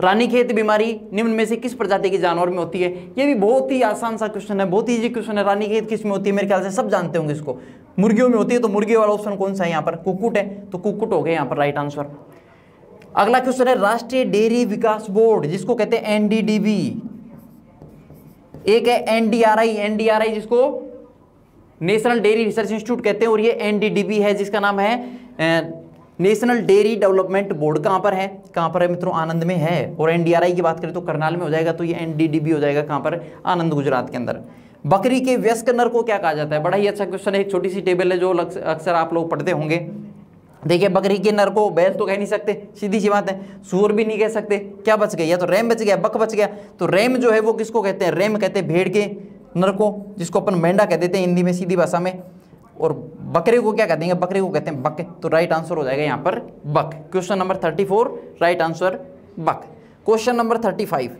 रानी खेत बीमारी, निम्न में से किस प्रजाति के जानवर में होती है? ये भी बहुत ही आसान सा क्वेश्चन है, बहुत ही इजी क्वेश्चन है। रानी खेत किसमें होती है? मेरे ख्याल से सब जानते होंगे इसको। मुर्गियों में होती है तो मुर्गी वाला ऑप्शन कौन सा है यहाँ पर? कुकुट है तो कुकुट हो गया यहाँ पर राइट आंसर अगला क्वेश्चन है, राष्ट्रीय डेयरी विकास बोर्ड, जिसको कहते हैं एनडीडीबी। एक है एनडीआरआई एनडीआरआई जिसको नेशनल डेयरी रिसर्च इंस्टीट्यूट कहते हैं, और ये एनडीडीबी है, जिसका नाम है नेशनल डेयरी डेवलपमेंट बोर्ड। कहाँ पर है? कहाँ पर है मित्रों? आनंद में है। और एनडीआरआई की बात करें तो करनाल में हो जाएगा तो ये एनडीडीबी हो जाएगा कहाँ पर? आनंद, गुजरात के अंदर। बकरी के व्यस्क नर को क्या कहा जाता है? बड़ा ही अच्छा क्वेश्चन है, एक छोटी सी टेबल है जो अक्सर आप लोग पढ़ते होंगे। देखिए, बकरी के नर को बैल तो कह नहीं सकते, सीधी सी बात है। सूर भी नहीं कह सकते, क्या बच गया? या तो रैम बच गया, बक बच गया। तो रैम जो है, वो किसको कहते हैं? रैम कहते हैं भेड़ के नर को, जिसको अपन मेंढा कह देते हैं हिंदी में, सीधी भाषा में। और बकरे को क्या कह देंगे बकरे को कहते हैं बक। तो राइट आंसर हो जाएगा यहाँ पर buck. Question number thirty four right answer buck. Question number thirty five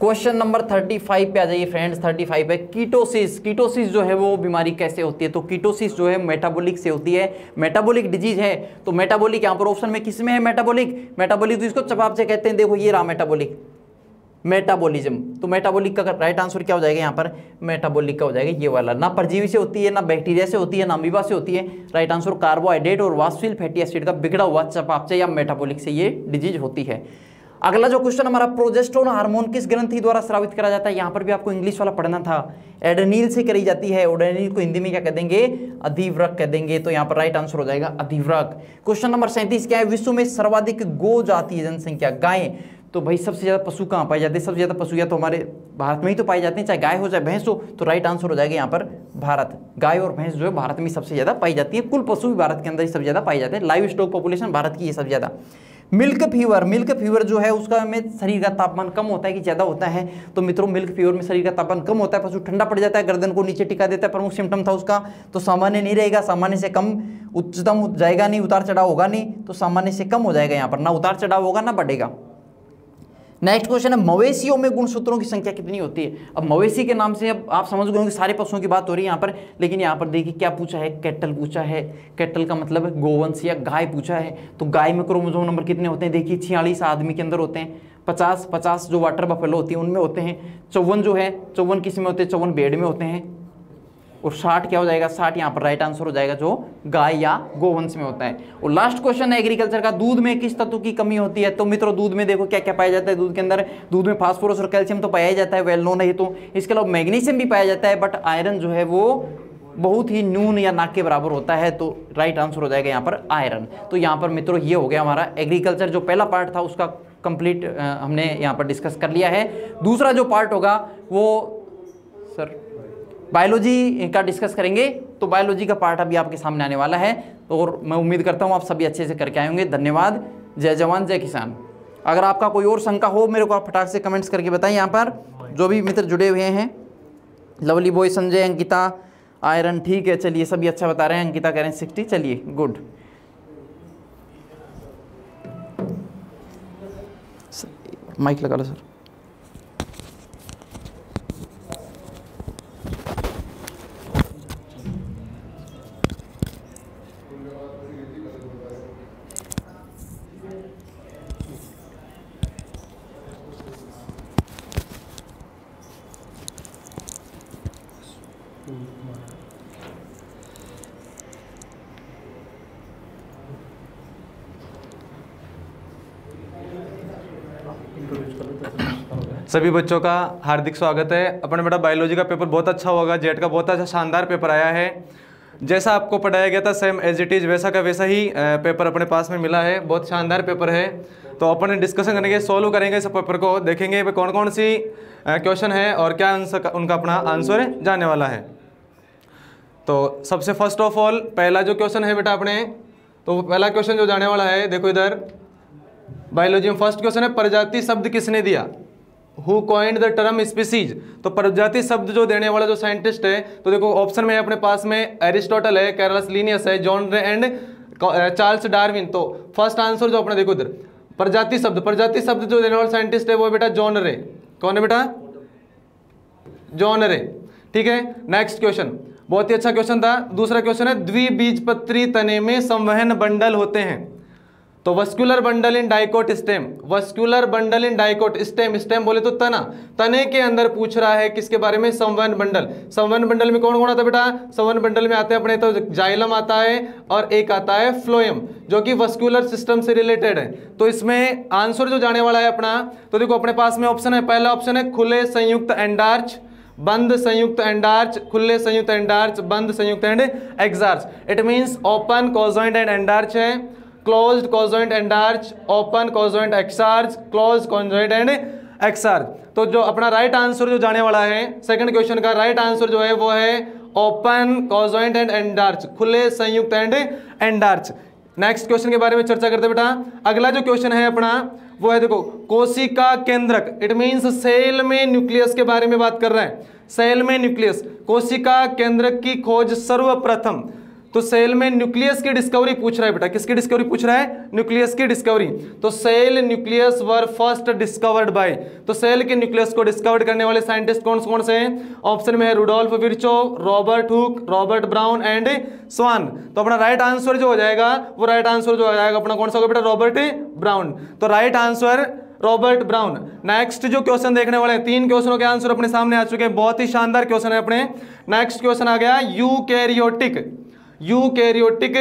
question number thirty five पे आ जाइए फ्रेंड्स, थर्टी फाइव है। कीटोसिस कीटोसिस जो है वो बीमारी कैसे होती है? तो कीटोसिस जो है मेटाबॉलिक से होती है। मेटाबॉलिक डिज़ीज़ है तो मेटाबॉलिक यहाँ पर ऑप्शन में किसमें है मेटाबॉलिक मेटाबॉलिक तो इसको चपाप से कहते हैं, देखो ये रहा मेटाबॉलिक मेटाबॉलिज्म तो मेटाबॉलिक का राइट आंसर क्या हो जाएगा यहाँ पर? मेटाबॉलिक का हो जाएगा ये वाला। ना परजीवी से होती है, ना बैक्टीरिया से होती है, ना अमीबा से होती है। राइट आंसर कार्बोहाइड्रेट और वास्फिल फैटी एसिड का बिगड़ा हुआ चपाप से या मेटाबॉलिक से ये डिज़ीज़ होती है। अगला जो क्वेश्चन हमारा प्रोजेस्ट्रोन हार्मोन किस ग्रंथि द्वारा स्रावित करा जाता है, यहाँ पर भी आपको इंग्लिश वाला पढ़ना था। एडेनिल से करी जाती है, एडेनिल को हिंदी में क्या कह देंगे अधिव्रक कह देंगे तो यहाँ पर राइट आंसर हो जाएगा, अधिव्रक। क्वेश्चन नंबर सैंतीस, क्या है? विश्व में सर्वाधिक गो जाती है जनसंख्या, गाय। तो भाई, सबसे ज़्यादा पशु कहाँ पाए जाते हैं? सबसे ज़्यादा पशु या तो हमारे भारत में ही तो पाए जाते हैं, चाहे गाय हो, चाहे भैंस हो तो राइट आंसर हो जाएगा यहाँ पर भारत। गाय और भैंस जो है भारत में सबसे ज़्यादा पाई जाती है। कुल पशु भी भारत के अंदर ही सबसे ज़्यादा पाए जाते हैं। लाइव स्टॉक पॉपुलेशन भारत की है सबसे ज़्यादा। मिल्क फीवर मिल्क फीवर जो है उसका में शरीर का तापमान कम होता है कि ज़्यादा होता है। तो मित्रों, मिल्क फीवर में शरीर का तापमान कम होता है, पशु ठंडा पड़ जाता है, गर्दन को नीचे टिका देता है, प्रमुख सिम्टम था उसका। तो सामान्य नहीं रहेगा, सामान्य से कम उच्चतम जाएगा नहीं, उतार चढ़ाव होगा नहीं तो सामान्य से कम हो जाएगा यहाँ पर। ना उतार चढ़ाव होगा, ना बढ़ेगा। नेक्स्ट क्वेश्चन है, मवेशियों में गुणसूत्रों की संख्या कितनी होती है? अब मवेशी के नाम से अब आप समझ गए कि सारे पशुओं की बात हो रही है यहाँ पर, लेकिन यहाँ पर देखिए क्या पूछा है? कैटल पूछा है। कैटल का मतलब है गोवंश या गाय पूछा है। तो गाय में क्रोमोजोम नंबर कितने होते हैं? देखिए, छियालीस आदमी के अंदर होते हैं। पचास पचास जो वाटर बफेलो होती है, उनमें होते हैं। चौवन जो है, चौवन किसमें होते हैं? चौवन बेड में होते हैं। और साठ क्या हो जाएगा? साठ यहाँ पर राइट आंसर हो जाएगा जो गाय या गोवंश में होता है। और लास्ट क्वेश्चन है एग्रीकल्चर का दूध में किस तत्व की कमी होती है? तो मित्रों, दूध में देखो क्या क्या पाया जाता है दूध के अंदर। दूध में फास्फोरस और कैल्शियम तो पाया जाता है वेल नोन है तो। इसके अलावा मैग्नीशियम भी पाया जाता है बट आयरन जो है वो बहुत ही न्यून या नाक के बराबर होता है तो राइट आंसर हो जाएगा यहाँ पर आयरन तो यहाँ पर मित्रों, ये हो गया हमारा एग्रीकल्चर जो पहला पार्ट था, उसका कंप्लीट हमने यहाँ पर डिस्कस कर लिया है। दूसरा जो पार्ट होगा, वो सर बायोलॉजी का डिस्कस करेंगे तो बायोलॉजी का पार्ट अभी आपके सामने आने वाला है, और मैं उम्मीद करता हूँ आप सभी अच्छे से करके आएँगे धन्यवाद। जय जवान, जय किसान। अगर आपका कोई और शंका हो, मेरे को आप फटाक से कमेंट्स करके बताएँ यहाँ पर। जो भी मित्र जुड़े हुए हैं, lovely boy, Sanjay, Ankita, iron, ठीक है, चलिए, सभी अच्छा बता रहे हैं। अंकिता कह रहे हैं, सिक्सटी, चलिए, गुड। माइक लगा लो, सर। सभी बच्चों का हार्दिक स्वागत है। अपने बेटा बायोलॉजी का पेपर बहुत अच्छा होगा, जेट का बहुत अच्छा शानदार पेपर आया है। जैसा आपको पढ़ाया गया था सेम एज इट इज़ वैसा का वैसा ही पेपर अपने पास में मिला है। बहुत शानदार पेपर है। तो अपन डिस्कशन करेंगे सॉल्व करेंगे इस पेपर को। देखेंगे वे कौन कौन सी क्वेश्चन है और क्या आंसर उनका अपना आंसर जाने वाला है। तो सबसे फ़र्स्ट ऑफ़ ऑल पहला जो क्वेश्चन है बेटा अपने तो पहला क्वेश्चन जो जाने वाला है, देखो इधर। बायोलॉजी में फ़र्स्ट क्वेश्चन है, प्रजाति शब्द किसने दिया? Who coined the term species तो प्रजाति शब्द जो देने वाला जो साइंटिस्ट है तो देखो ऑप्शन में अपने पास में एरिस्टोटल है कैरलस लीनियस है जॉन एंड चार्ल्स डार्विन तो फ़र्स्ट आंसर जो अपने देखो इधर. प्रजाति शब्द. प्रजाति शब्द जो देने वाला साइंटिस्ट है, वो बेटा जॉन रे कौन है बेटा? जॉन रे ठीक है? नेक्स्ट क्वेश्चन बहुत ही अच्छा क्वेश्चन था. दूसरा क्वेश्चन है, द्विबीजपत्री तने में संवहन बंडल होते हैं. तो vascular bundle in dicot stem vascular bundle in dicot stem stem बोले तो तना। तने के अंदर पूछ रहा है किसके बारे में? संवहन बंडल संवन बंडल में कौन कौन आता है बेटा? संवहन बंडल में आते हैं अपने तो जाइलम आता है और एक आता है फ्लोएम जो कि वस्कुलर सिस्टम से रिलेटेड है। तो इसमें आंसर जो जाने वाला है अपना तो देखो अपने पास में ऑप्शन है। पहला ऑप्शन है खुले संयुक्त एंडार्च बंद संयुक्त एंडार्च खुले संयुक्त एंडार्च बंद संयुक्त and exarch it means open conjoint and endarch है। Closed conjoint endarch open conjoint exarch close conjoint and exarch तो जो अपना राइट आंसर जो जाने वाला है सेकंड क्वेश्चन का राइट आंसर जो है वो है ओपन कॉजॉइंट एंड एंडार्च खुले, संयुक्त एंड एंडार्च नेक्स्ट क्वेश्चन के बारे में चर्चा करते बेटा। अगला जो क्वेश्चन है अपना, वो है देखो, कोशिका केंद्रक। इट मींस सेल में न्यूक्लियस के बारे में बात कर रहे हैं। सेल में न्यूक्लियस कोशिका केंद्रक की खोज सर्वप्रथम। तो सेल में न्यूक्लियस की डिस्कवरी पूछ रहा है बेटा, किसकी डिस्कवरी पूछ रहा है? न्यूक्लियस की डिस्कवरी। तो cell nucleus were first discovered by. तो सेल के न्यूक्लियस को डिस्कवर्ड करने वाले साइंटिस्ट कौन कौन से हैं? ऑप्शन में है Rudolf Virchow, Robert Hooke, Robert Brown and Schwann. तो अपना राइट आंसर जो हो जाएगा, वो राइट आंसर जो हो जाएगा अपना कौन सा होगा बेटा? Robert Brown. तो right answer Robert Brown. Next जो क्वेश्चन देखने वाले हैं, तीन क्वेश्चनों के आंसर अपने सामने आ चुके हैं। बहुत ही शानदार क्वेश्चन है अपने। नेक्स्ट क्वेश्चन आ गया यू कैरियोटिक यूकैरियोटिक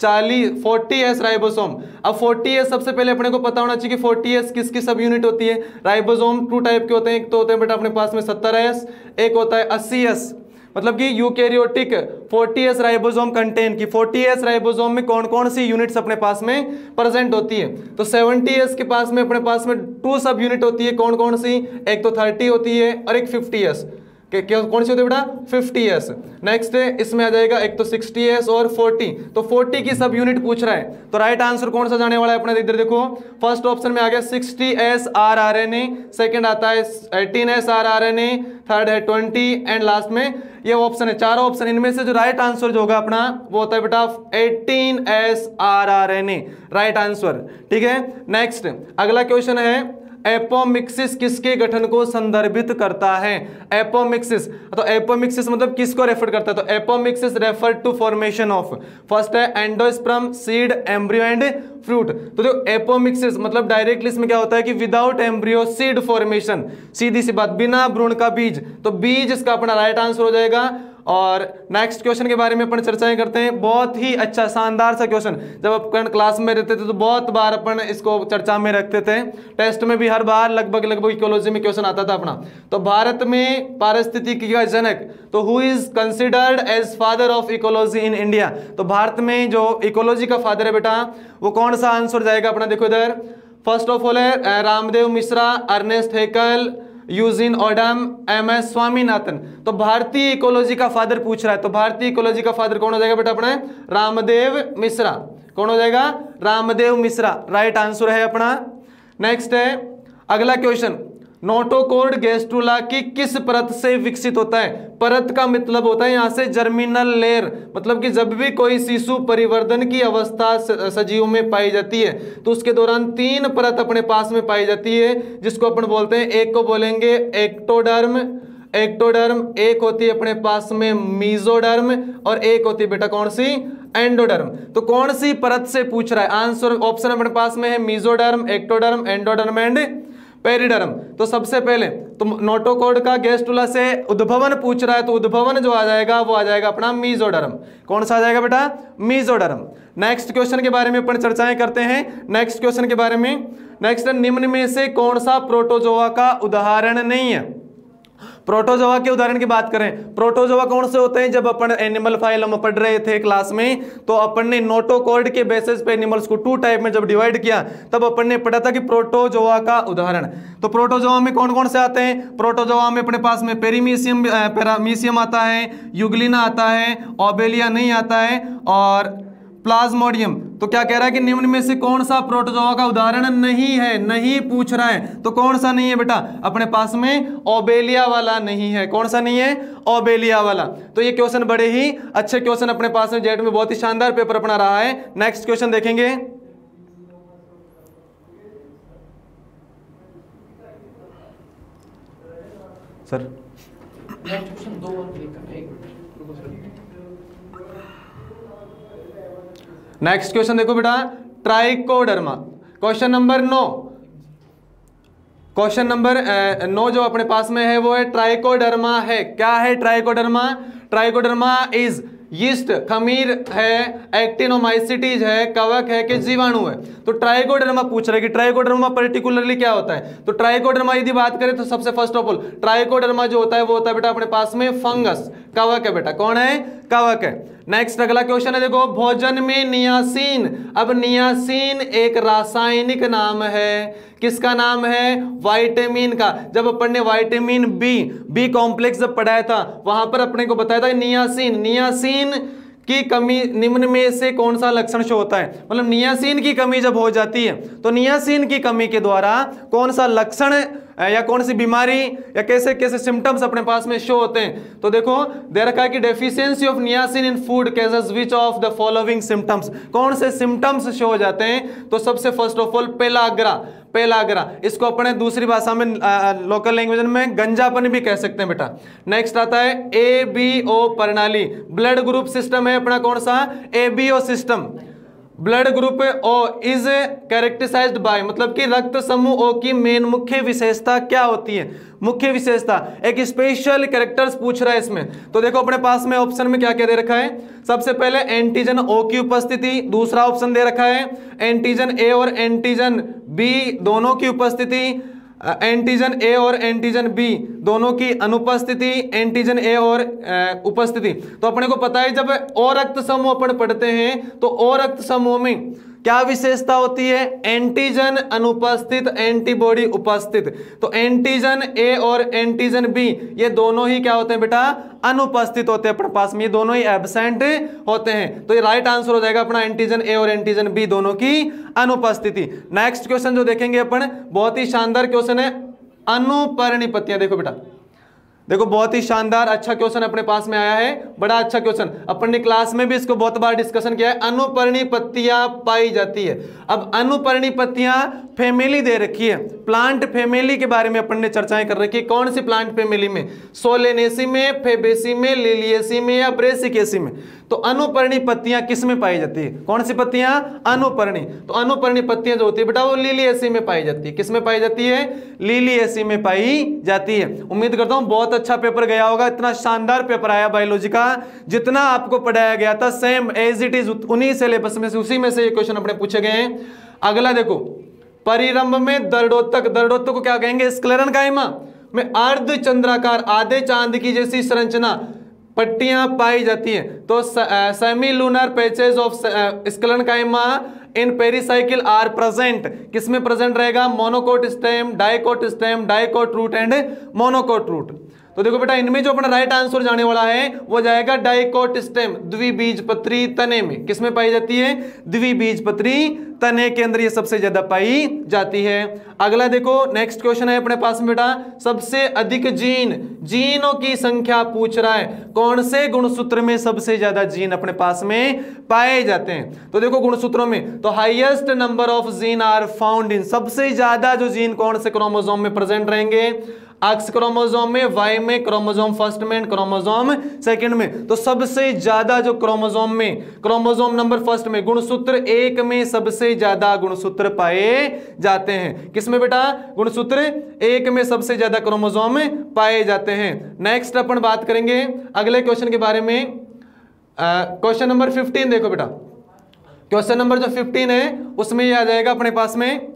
चालीस फोर्टी एस राइबोसोम। अब फोर्टी एस सबसे पहले अपने को पता होना चाहिए कि फोर्टी एस किसकी सब यूनिट होती है। राइबोसोम टू टाइप के होते हैं। एक तो होते हैं बेटा अपने पास में सत्तर एस एक होता है अस्सी एस मतलब कि यूकैरियोटिक 40 एस राइबोसोम कंटेन की। 40 एस राइबोसोम में कौन कौन सी यूनिट्स अपने पास में प्रेजेंट होती है? तो 70 एस के पास में, अपने पास में टू सब यूनिट होती है। कौन कौन सी? एक तो 30 होती है और एक 50 एस के क्या कौन सी होती है बेटा? 50 एस नेक्स्ट इसमें आ जाएगा एक तो 60 एस और 40 तो 40 की सब यूनिट पूछ रहा है। तो राइट आंसर कौन सा जाने वाला है अपने इधर देखो। फ़र्स्ट ऑप्शन में आ गया 60 S R R N A second आता है 18 S R R N A third है 20 एंड लास्ट में ये ऑप्शन है। चारों ऑप्शन इनमें से जो राइट आंसर जो होगा अपना, वो होता है बेटा 18 S R R N A right answer ठीक है? नेक्स्ट अगला क्वेश्चन है एपोमिक्सिस किसके गठन को संदर्भित करता है? एपोमिक्सिस। तो एपोमिक्सिस मतलब किसको रेफर करता है? तो apomixis refer to formation of first है endosperm seed embryo and fruit तो देखो, एपोमिक्सिस मतलब डायरेक्टली इसमें क्या होता है कि विदाउट एम्ब्रियो सीड फॉर्मेशन सीधी सी बात, बिना भ्रूण का बीज। तो बीज इसका अपना राइट आंसर हो जाएगा। और नेक्स्ट क्वेश्चन के बारे में अपन चर्चाएँ करते हैं। बहुत ही अच्छा शानदार सा क्वेश्चन जब अपन क्लास में रहते थे तो बहुत बार अपन इसको चर्चा में रखते थे। टेस्ट में भी हर बार लगभग लगभग इकोलॉजी में क्वेश्चन आता था अपना। तो भारत में पारिस्थितिकी का जनक तो who is considered as father of ecology in India तो भारत में जो इकोलॉजी का फादर है बेटा, वो कौन सा आंसर जाएगा अपना? देखो इधर। फ़र्स्ट ऑफ़ ऑल है Ramdev Mishra Ernst Haeckel Eugene Odum, M S Swaminathan. तो भारतीय इकोलॉजी का फादर पूछ रहा है। तो भारतीय इकोलॉजी का फादर कौन हो जाएगा बेटा अपना? रामदेव मिश्रा। कौन हो जाएगा? रामदेव मिश्रा। राइट आंसर है अपना। नेक्स्ट है। अगला क्वेश्चन नोटोकोर्ड गेस्टुला की किस परत से विकसित होता है? परत का मतलब होता है यहाँ से जर्मिनल लेयर। मतलब कि जब भी कोई शिशु परिवर्धन की अवस्था सजीव में पाई जाती है तो उसके दौरान तीन परत अपने पास में पाई जाती है, जिसको अपन बोलते हैं एक को बोलेंगे एक्टोडर्म एक्टोडर्म, एक होती है अपने पास में मीजोडर्म और एक होती है, बेटा, कौन सी? एंडोडर्म। तो कौन सी परत से पूछ रहा है? आंसर, ऑप्शन अपने पास में है, mesoderm, ectoderm, endoderm and periderm. तो सबसे पहले तो नोटोकोड का गेस्टुला से उद्भवन पूछ रहा है तो उद्भवन जो आ जाएगा, वो आ जाएगा अपना मीजोडरम। कौन सा आ जाएगा बेटा? मीजोडरम। नेक्स्ट क्वेश्चन के बारे में अपन चर्चाएँ करते हैं। नेक्स्ट क्वेश्चन के बारे में नेक्स्ट निम्न में से कौन सा प्रोटोजोआ का उदाहरण नहीं है? प्रोटोजोआ के उदाहरण की बात करें प्रोटोजोआ कौन से होते हैं? जब अपन एनिमल फ़ाइल हम पढ़ रहे थे क्लास में तो अपन ने नोटोकॉर्ड के बेसिस पे एनिमल्स को टू टाइप में जब डिवाइड किया, तब अपन ने पढ़ा था कि प्रोटोजोआ का उदाहरण। तो प्रोटोजोआ में कौन कौन से आते हैं? प्रोटोजोआ में अपने पास में पेरीमीसियम पेरामीसियम आता है युगलिना आता है ओबेलिया नहीं आता है, और प्लाज्मोडियम तो क्या कह रहा है कि निम्न में से कौन सा प्रोटोजोआ का उदाहरण नहीं है नहीं पूछ रहा है? तो कौन सा नहीं है बेटा? अपने पास में ओबेलिया वाला नहीं है। कौन सा नहीं है? ओबेलिया वाला। तो ये क्वेश्चन बड़े ही अच्छे क्वेश्चन अपने पास में जेट में बहुत ही शानदार पेपर अपना रहा है। नेक्स्ट क्वेश्चन देखेंगे। सर नेक्स्ट क्वेश्चन दो और क्लिक करना है एक मिनट रुको सर नेक्स्ट क्वेश्चन देखो बेटा ट्राइकोडर्मा क्वेश्चन नंबर नो. क्वेश्चन नंबर नो जो अपने पास में है वो है ट्राइकोडर्मा है। क्या है ट्राइकोडर्मा ट्राइकोडर्मा इज़ यीस्ट खमीर है एक्टिनोमाइसिटीज है, कवक है कि जीवाणु है। तो ट्राइकोडर्मा पूछ रहे कि ट्राइकोडर्मा पर्टिकुलरली क्या होता है? तो ट्राइकोडर्मा यदि बात करें तो सबसे फ़र्स्ट ऑफ़ ऑल ट्राइकोडर्मा जो होता है वो होता है बेटा अपने पास में फंगस कवक है बेटा, कौन है? कवक है। नेक्स्ट अगला क्वेश्चन है, देखो, भोजन में नियासिन। अब नियासिन एक रासायनिक नाम है। किसका नाम है? वाइटामिन का। जब अपन ने वाइटामिन बी बी कॉम्प्लेक्स जब पढ़ाया था, वहाँ पर अपने को बताया था नियासीन। नियासीन की कमी निम्न में से कौन सा लक्षण शो होता है? मतलब नियासीन की कमी जब हो जाती है तो नियासीन की कमी के द्वारा कौन सा लक्षण या कौन सी बीमारी या कैसे कैसे सिम्टम्स अपने पास में शो होते हैं? तो देखो दे रखा है कि deficiency of niacin in food cases which of the following symptoms कौन से सिम्टम्स शो हो जाते हैं? तो सबसे first of all pellagra pellagra इसको अपने दूसरी भाषा में लोकल लैंग्वेज में गंजापन भी कह सकते हैं बेटा। नेक्स्ट आता है ए बी ओ प्रणाली। ब्लड ग्रुप सिस्टम है अपना कौन सा? A B O system blood group O is characterised by मतलब कि रक्त समूह ओ की मेन मुख्य विशेषता क्या होती है? मुख्य विशेषता, एक स्पेशल कैरेक्टर्स पूछ रहा है इसमें। तो देखो अपने पास में ऑप्शन में क्या क्या दे रखा है? सबसे पहले एंटीजन ओ की उपस्थिति, दूसरा ऑप्शन दे रखा है एंटीजन ए और एंटीजन बी दोनों की उपस्थिति एंटीजन ए और एंटीजन बी दोनों की अनुपस्थिति एंटीजन ए और उपस्थिति। तो अपने को पता है, जब और रक्त समूह अपन पढ़ते हैं तो और रक्त समूह में क्या विशेषता होती है? एंटीजन अनुपस्थित, एंटीबॉडी उपस्थित। तो एंटीजन ए और एंटीजन बी, ये दोनों ही क्या होते हैं बेटा? अनुपस्थित होते हैं अपने पास में। ये दोनों ही एबसेंट होते हैं। तो ये राइट आंसर हो जाएगा अपना एंटीजन ए और एंटीजन बी दोनों की अनुपस्थिति। नेक्स्ट क्वेश्चन जो देखेंगे अपन, बहुत ही शानदार क्वेश्चन है। अनुपरिणिपतियाँ देखो बेटा देखो, बहुत ही शानदार अच्छा क्वेश्चन अपने पास में आया है, बड़ा अच्छा क्वेश्चन अपन ने क्लास में भी इसको बहुत बार डिस्कशन किया है, अनुपर्णी पत्तियाँ पाई जाती है। अब अनुपर्णी पत्तियाँ फैमिली दे रखी है। प्लांट फैमिली के बारे में अपन ने चर्चाएँ कर रखी है। कौन सी प्लांट फैमिली में? सोलेनेसी में फेबेसी में लिलियसी में या ब्रेसिकेसी में? तो अनुपर्णी पत्तियाँ किसमें पाई जाती है? कौन सी पत्तियाँ? अनुपर्णी। तो अनुपर्णी पत्तियाँ जो होती है, बेटा, वो लीली एसी में पाई जाती है। किसमें पाई जाती है? लीली एसी में पाई जाती है। उम्मीद करता हूँ, बहुत अच्छा पेपर गया होगा, इतना शानदार पेपर आया बायोलॉजी का, जितना आपको पढ़ाया गया था सेम एज इट इज़ उन्हीं सिलेबस में से, उसी में से ये क्वेश्चन अपने पूछे गए हैं। अगला देखो, परिरंभ में दर्डोत्तक दर्डोत्तक को क्या कहेंगे? स्क्लेरन कायमा में अर्ध चंद्राकार, आधे चाँद की जैसी संरचना पट्टियाँ पाई जाती हैं। तो semi lunar patches of sclerenchyma in pericycle are present किसमें प्रेजेंट रहेगा? Monocot stem dicot stem dicot root and monocot root तो देखो बेटा, इनमें जो अपना राइट आंसर जाने वाला है, वो जाएगा डाइकोट स्टेम, द्विबीजपत्री तने में। किसमें पाई जाती है? द्विबीजपत्री तने के अंदर ये सबसे ज़्यादा पाई जाती है। अगला देखो नेक्स्ट क्वेश्चन है अपने पास में बेटा। सबसे अधिक जीन, जीनों की संख्या पूछ रहा है। कौन से गुणसूत्र में सबसे ज़्यादा जीन अपने पास में पाए जाते हैं? तो देखो गुणसूत्रों में तो highest number of gene are found in सबसे ज़्यादा जो जीन कौन से क्रोमोजोम में प्रेजेंट रहेंगे? एक्स क्रोमोजोम में वाई में क्रोमोजोम फ़र्स्ट में क्रोमोजोम सेकंड में। तो सबसे ज़्यादा जो क्रोमोजोम में क्रोमोजोम नंबर फ़र्स्ट में गुणसूत्र एक में सबसे ज़्यादा गुणसूत्र पाए जाते हैं। किसमें बेटा? गुणसूत्र एक में सबसे ज़्यादा क्रोमोजोम पाए जाते हैं। नेक्स्ट अपन बात करेंगे अगले क्वेश्चन के बारे में। क्वेश्चन नंबर फिफ्टीन देखो बेटा। क्वेश्चन नंबर जो फिफ्टीन है, उसमें ये आ जाएगा अपने पास में।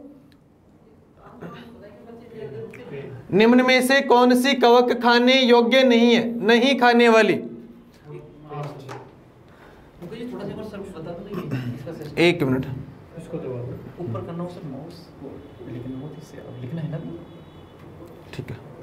निम्न में से कौन सी कवक खाने योग्य नहीं है? नहीं खाने वाली। एक मिनट। ऊपर करना हो सर माउस लिखना है ना? ठीक है।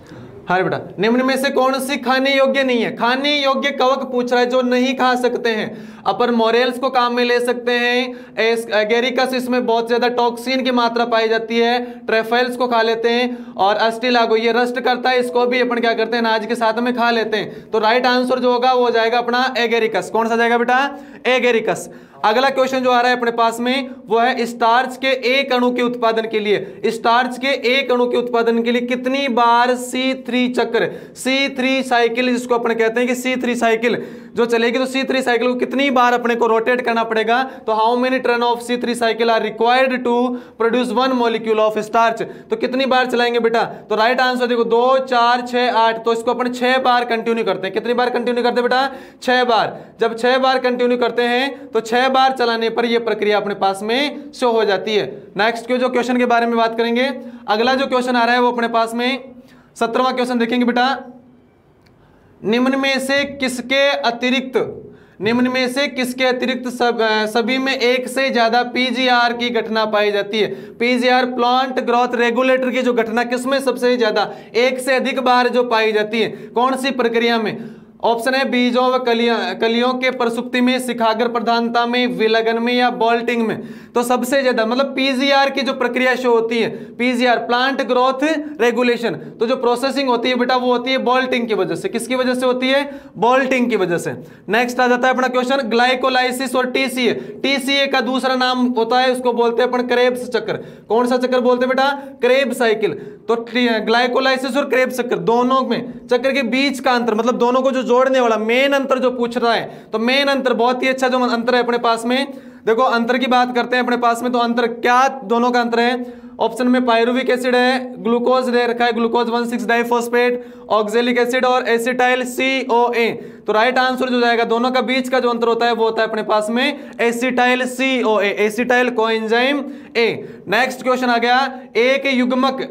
हाँ बेटा, निम्न में से कौन सी खाने योग्य नहीं है? खाने योग्य कवक पूछ रहा है जो नहीं खा सकते हैं। अपन मोरेल्स को काम में ले सकते हैं। गेरिकस इसमें बहुत ज़्यादा टॉक्सिन की मात्रा पाई जाती है। ट्रेफेल्स को खा लेते हैं। और अस्टिलागो, ये रस्ट करता है, इसको भी अपन क्या करते हैं, अनाज के साथ में खा लेते हैं। तो राइट आंसर जो होगा, वो हो जाएगा अपना एगेरिकस। कौन सा जाएगा बेटा? एगेरिकस। अगला क्वेश्चन जो आ रहा है अपने पास में, वो है स्टार्च के एक अणु के उत्पादन के लिए। स्टार्च के एक अणु के उत्पादन के लिए कितनी बार सी थ्री चक्र सी थ्री साइकिल जिसको अपने कहते हैं कि सी थ्री साइकिल जो चलेगी तो सी थ्री साइकिल को कितनी बार अपने को रोटेट करना पड़ेगा? तो how many turn of C three cycle are required to produce one molecule of starch तो कितनी बार चलाएँगे बेटा? तो राइट आंसर देखो, दो, चार, छह, आठ तो इसको अपन छह बार कंटिन्यू करते हैं। कितनी बार कंटिन्यू करते हैं बेटा? छह बार। जब छह बार कंटिन्यू करते हैं तो छह बार चलाने पर यह प्रक्रिया अपने पास में शो हो जाती है। नेक्स्ट जो क्वेश्चन के बारे में बात करेंगे, अगला जो क्वेश्चन आ रहा है वो अपने पास में, सत्रहवा क्वेश्चन देखेंगे बेटा। निम्न में से किसके अतिरिक्त, निम्न में से किसके अतिरिक्त सब सभी में एक से ज़्यादा पीजीआर की घटना पाई जाती है। पीजीआर प्लांट ग्रोथ रेगुलेटर की जो घटना किसमें सबसे ज़्यादा, एक से अधिक बार जो पाई जाती है, कौन सी प्रक्रिया में? ऑप्शन है बीजों व कलियों कलियों के प्रसुप्ति में, शिखागर प्रधानता में, विलगन में या बॉल्टिंग में। तो सबसे ज़्यादा मतलब पीजीआर की जो प्रक्रिया शो होती है, पीजीआर प्लांट ग्रोथ रेगुलेशन तो जो प्रोसेसिंग होती है बेटा, वो होती है बॉल्टिंग की वजह से। किसकी वजह से होती है? बॉल्टिंग की वजह से। नेक्स्ट आ जाता है अपना क्वेश्चन ग्लाइकोलाइसिस और टीसीए टीसीए का दूसरा नाम होता है, उसको बोलते हैं अपन क्रेब्स चक्र। कौन सा चक्र बोलते हैं बेटा? क्रेब साइकिल तो ग्लाइकोलाइसिस और क्रेब चक्र, दोनों में, चक्र के बीच का अंतर मतलब दोनों को जो जोड़ने वाला मेन अंतर जो पूछ रहा है तो मेन अंतर बहुत ही अच्छा जो अंतर है अपने पास में। देखो, अंतर की बात करते हैं अपने पास में तो अंतर क्या दोनों का अंतर है? ऑप्शन में पायरुविक एसिड है ग्लूकोज दे रखा है glucose one six diphosphate oxalic acid और एसिटाइल सी ओ ए तो राइट आंसर जो जाएगा, दोनों का बीच का जो अंतर होता है, वो होता है अपने पास में acetyl C O A acetyl coenzyme A next question आ गया एक युग्मक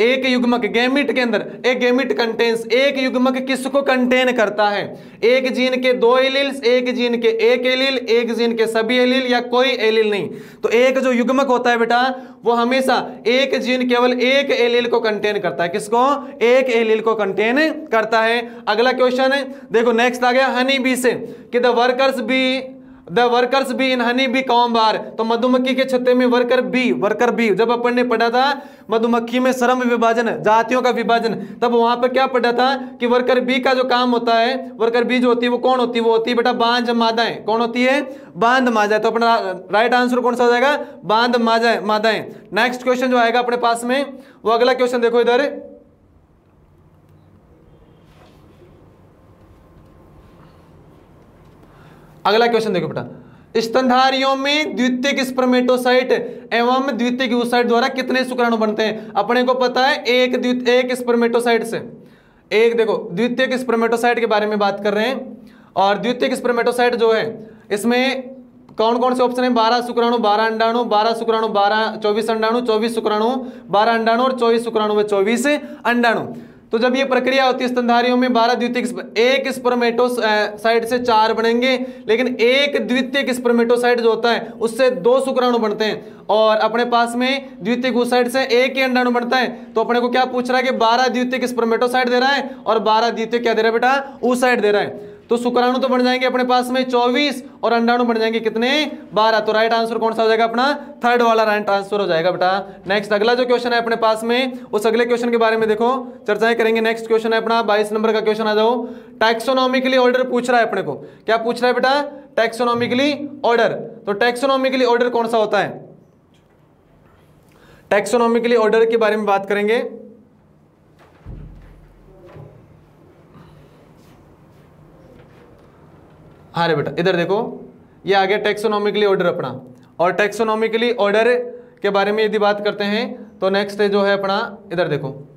एक युग्मक गैमिट के अंदर, एक गैमिट कंटेन्स एक युग्मक किसको कंटेन करता है? एक जीन के दो एलिल्स, एक जीन के एक एलिल, एक जीन के सभी एलिल या कोई एलिल नहीं। तो एक जो युग्मक होता है बेटा, वो हमेशा एक जीन केवल एक एलिल को कंटेन करता है। किसको? एक एलिल को कंटेन करता है। अगला क्वेश्चन है, देखो नेक्स्ट आ गया हनी बी से। कि the workers bee the workers bee in honey bee कौम बार तो मधुमक्खी के छत्ते में वर्कर बी वर्कर बी जब अपन ने पढ़ा था, मधुमक्खी में श्रम विभाजन, जातियों का विभाजन, तब वहाँ पर क्या पढ़ा था कि वर्कर बी का जो काम होता है वर्कर बी जो होती है, वो कौन होती है? वो होती है बेटा बांझ मादाएँ. कौन होती है? बाँध माजाएँ तो अपना राइट आंसर कौन सा हो जाएगा? बाँध माजाएँ मादाएँ. नेक्स्ट क्वेश्चन जो आएगा अपने पास में, वो अगला क्वेश्चन देखो इधर. अगला क्वेश्चन देखो बेटा। स्तनधारियों में द्वितीयक स्पर्मेटोसाइट एवं द्वितीयक यूसाइट द्वारा कितने शुक्राणु बनते हैं? अपने को पता है, एक एक स्पर्मेटोसाइट से। एक देखो, द्वितीयक स्पर्मेटोसाइट के बारे में बात कर रहे हैं। और द्वितीयक स्पर्मेटोसाइट जो है, इसमें कौन कौन से ऑप्शन है? बारह शुक्राणु, बारह अंडाणु, बारह शुक्राणु, बारह, चौबीस अंडाणु, चौबीस शुक्राणु, बारह अंडाणु और चौबीस शुक्राणु में चौबीस अंडाणु। तो जब ये प्रक्रिया होती है स्तनधारियों में, बारह द्वितीय एक स्पर्मेटोसाइट से चार बनेंगे, लेकिन एक द्वितीय स्पर्मेटोसाइट जो होता है, उससे दो शुक्राणु बनते हैं। और अपने पास में द्वितीय गुसाइड से एक ही अंडाणु बनता है। तो अपने को क्या पूछ रहा है कि बारह द्वितीय स्पर्मेटोसाइट दे रहा है, और बारह द्वितीय क्या दे रहा है बेटा? ऊसाइड दे रहा है। तो शुक्राणु तो बन जाएँगे अपने पास में 24 और अंडाणु बन जाएँगे कितने? 12 तो राइट आंसर कौन सा हो जाएगा अपना? थर्ड वाला राइट आंसर हो जाएगा बेटा। नेक्स्ट अगला जो क्वेश्चन है अपने पास में, उस अगले क्वेश्चन के बारे में देखो। चर्चाएँ करेंगे। नेक्स्ट क्वेश्चन है अपना 22 नंबर का क्वेश्चन आ जाओ। टैक्सोनॉमिकली ऑर्डर पूछ रहा है अपने को। क्या पूछ रहा है बेटा? टैक्सोनॉमिकली ऑर्डर तो टैक्सोनॉमिकली ऑर्डर कौन सा होता है? टैक्सोनॉमिकली ऑर्डर के बारे में बात करेंगे। हाँ बेटा, इधर देखो। ये आ गया टेक्सोनॉमिकली ऑर्डर अपना। और टेक्सोनॉमिकली ऑर्डर के बारे में यदि बात करते हैं तो नेक्स्ट जो है अपना, इधर देखो।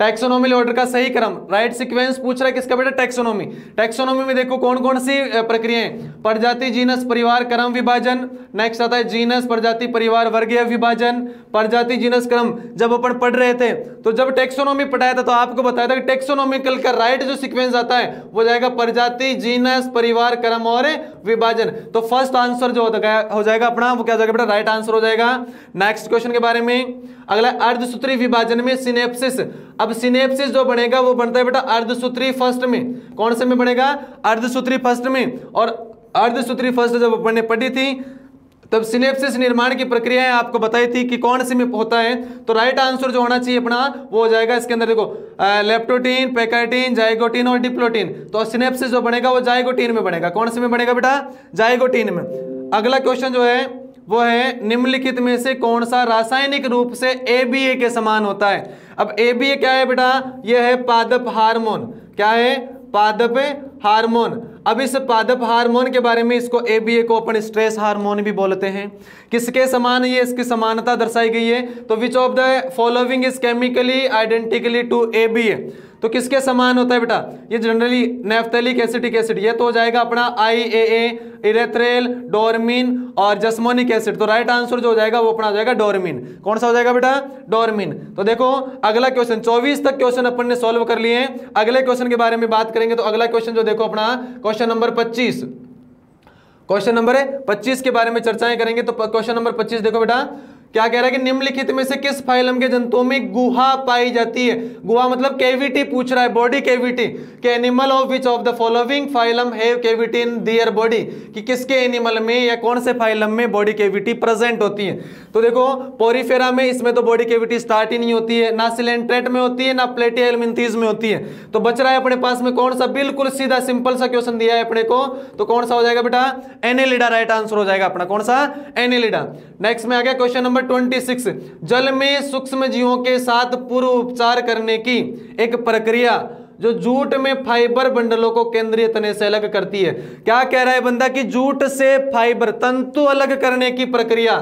टैक्सोनॉमी ऑर्डर का सही क्रम राइट सीक्वेंस पूछ रहा है किसका बेटा? टैक्सोनॉमी टैक्सोनॉमी में देखो कौन कौन सी प्रक्रियाएँ? प्रजाति जीनस परिवार, क्रम, विभाजन. नेक्स्ट आता है जीनस प्रजाति, परिवार, वर्गीय विभाजन. प्रजाति जीनस क्रम. जब अपन पढ़ रहे थे तो जब टैक्सोनॉमी पढ़ाया था तो आपको बताया था कि टैक्सोनॉमिकल का राइट जो सिक्वेंस आता है, वो जाएगा प्रजाति जीनस परिवार, क्रम और विभाजन. तो फ़र्स्ट आंसर जो हो जाएगा अपना, वो क्या बेटा? राइट आंसर हो जाएगा. नेक्स्ट क्वेश्चन के बारे में, अगला अर्धसूत्री विभाजन में सिनेप्सिस अब सिनेप्सिस जो बनेगा वो बनता है बेटा अर्धसूत्री फ़र्स्ट में। कौन से में बनेगा अर्धसूत्री फ़र्स्ट में। और अर्धसूत्री फ़र्स्ट जब अपन ने पढ़ी थी, तब सिनेप्सिस निर्माण की प्रक्रियाएँ आपको बताई थी कि कौन से में होता है। तो राइट आंसर जो होना चाहिए अपना, वो हो जाएगा इसके अंदर देखो लेप्टोटीन पैकाइटिन जाइगोटीन और डिप्लोटीन तो सिनेप्सिस जो बनेगा वो जाइगोटीन में बनेगा। कौन से में बनेगा बेटा? जाइगोटीन में। अगला क्वेश्चन जो है वो है, निम्नलिखित में से कौन सा रासायनिक रूप से ए बी ए के समान होता है? अब ए बी ए क्या है बेटा? ये है पादप हार्मोन। क्या है? पादप हार्मोन। अब इस पादप हार्मोन के बारे में इसको ए बी ए को अपन स्ट्रेस हार्मोन भी बोलते हैं। किसके समान ये इसकी समानता दर्शाई गई है? तो which of the following is chemically identically to A B A तो किसके समान होता है बेटा? ये जनरली नेफ्थेलिक एसिटिक एसिड ये तो हो जाएगा अपना आई ए ए इरेथ्रेल डोरमिन और जस्मोनिक एसिड तो राइट आंसर जो हो जाएगा, वो अपना हो जाएगा डोरमिन कौन सा हो जाएगा बेटा? डोरमिन तो देखो, अगला क्वेश्चन 24 तक क्वेश्चन अपन ने सॉल्व कर लिए अगले क्वेश्चन के बारे में बात करेंगे तो अगला क्वेश्चन जो देखो अपना क्वेश्चन नंबर पच्चीस। क्वेश्चन नंबर है, पच्चीस के बारे में चर्चाएँ करेंगे तो क्वेश्चन नंबर पच्चीस देखो बेटा। क्या कह रहा है कि निम्नलिखित में से किस फाइलम के जंतुओं में गुहा पाई जाती है? गुहा मतलब केविटी पूछ रहा है बॉडी केविटी के animal of which of the following phylum have cavity in their body कि किसके एनिमल में या कौन से फाइलम में बॉडी केविटी प्रेजेंट होती है? तो देखो पोरीफेरा में इसमें तो बॉडी केविटी स्टार्ट ही नहीं होती है, ना सिलेंट्रेट में होती है, ना प्लेटियलमिंथीज में होती है। तो बच रहा है अपने पास में कौन सा? बिल्कुल सीधा सिंपल सा क्वेश्चन दिया है अपने को। तो कौन सा हो जाएगा बेटा? एनेलिडा राइट आंसर हो जाएगा अपना। कौन सा? एनेलिडा नेक्स्ट में आ गया क्वेश्चन नंबर ट्वेंटी सिक्स, जल में सूक्ष्म जीवों के साथ पूर्व उपचार करने की एक प्रक्रिया, जो जूट में फाइबर बंडलों को केंद्रीय तने से अलग करती है। क्या कह रहा है बंदा कि जूट से फाइबर, तंतु अलग करने की प्रक्रिया,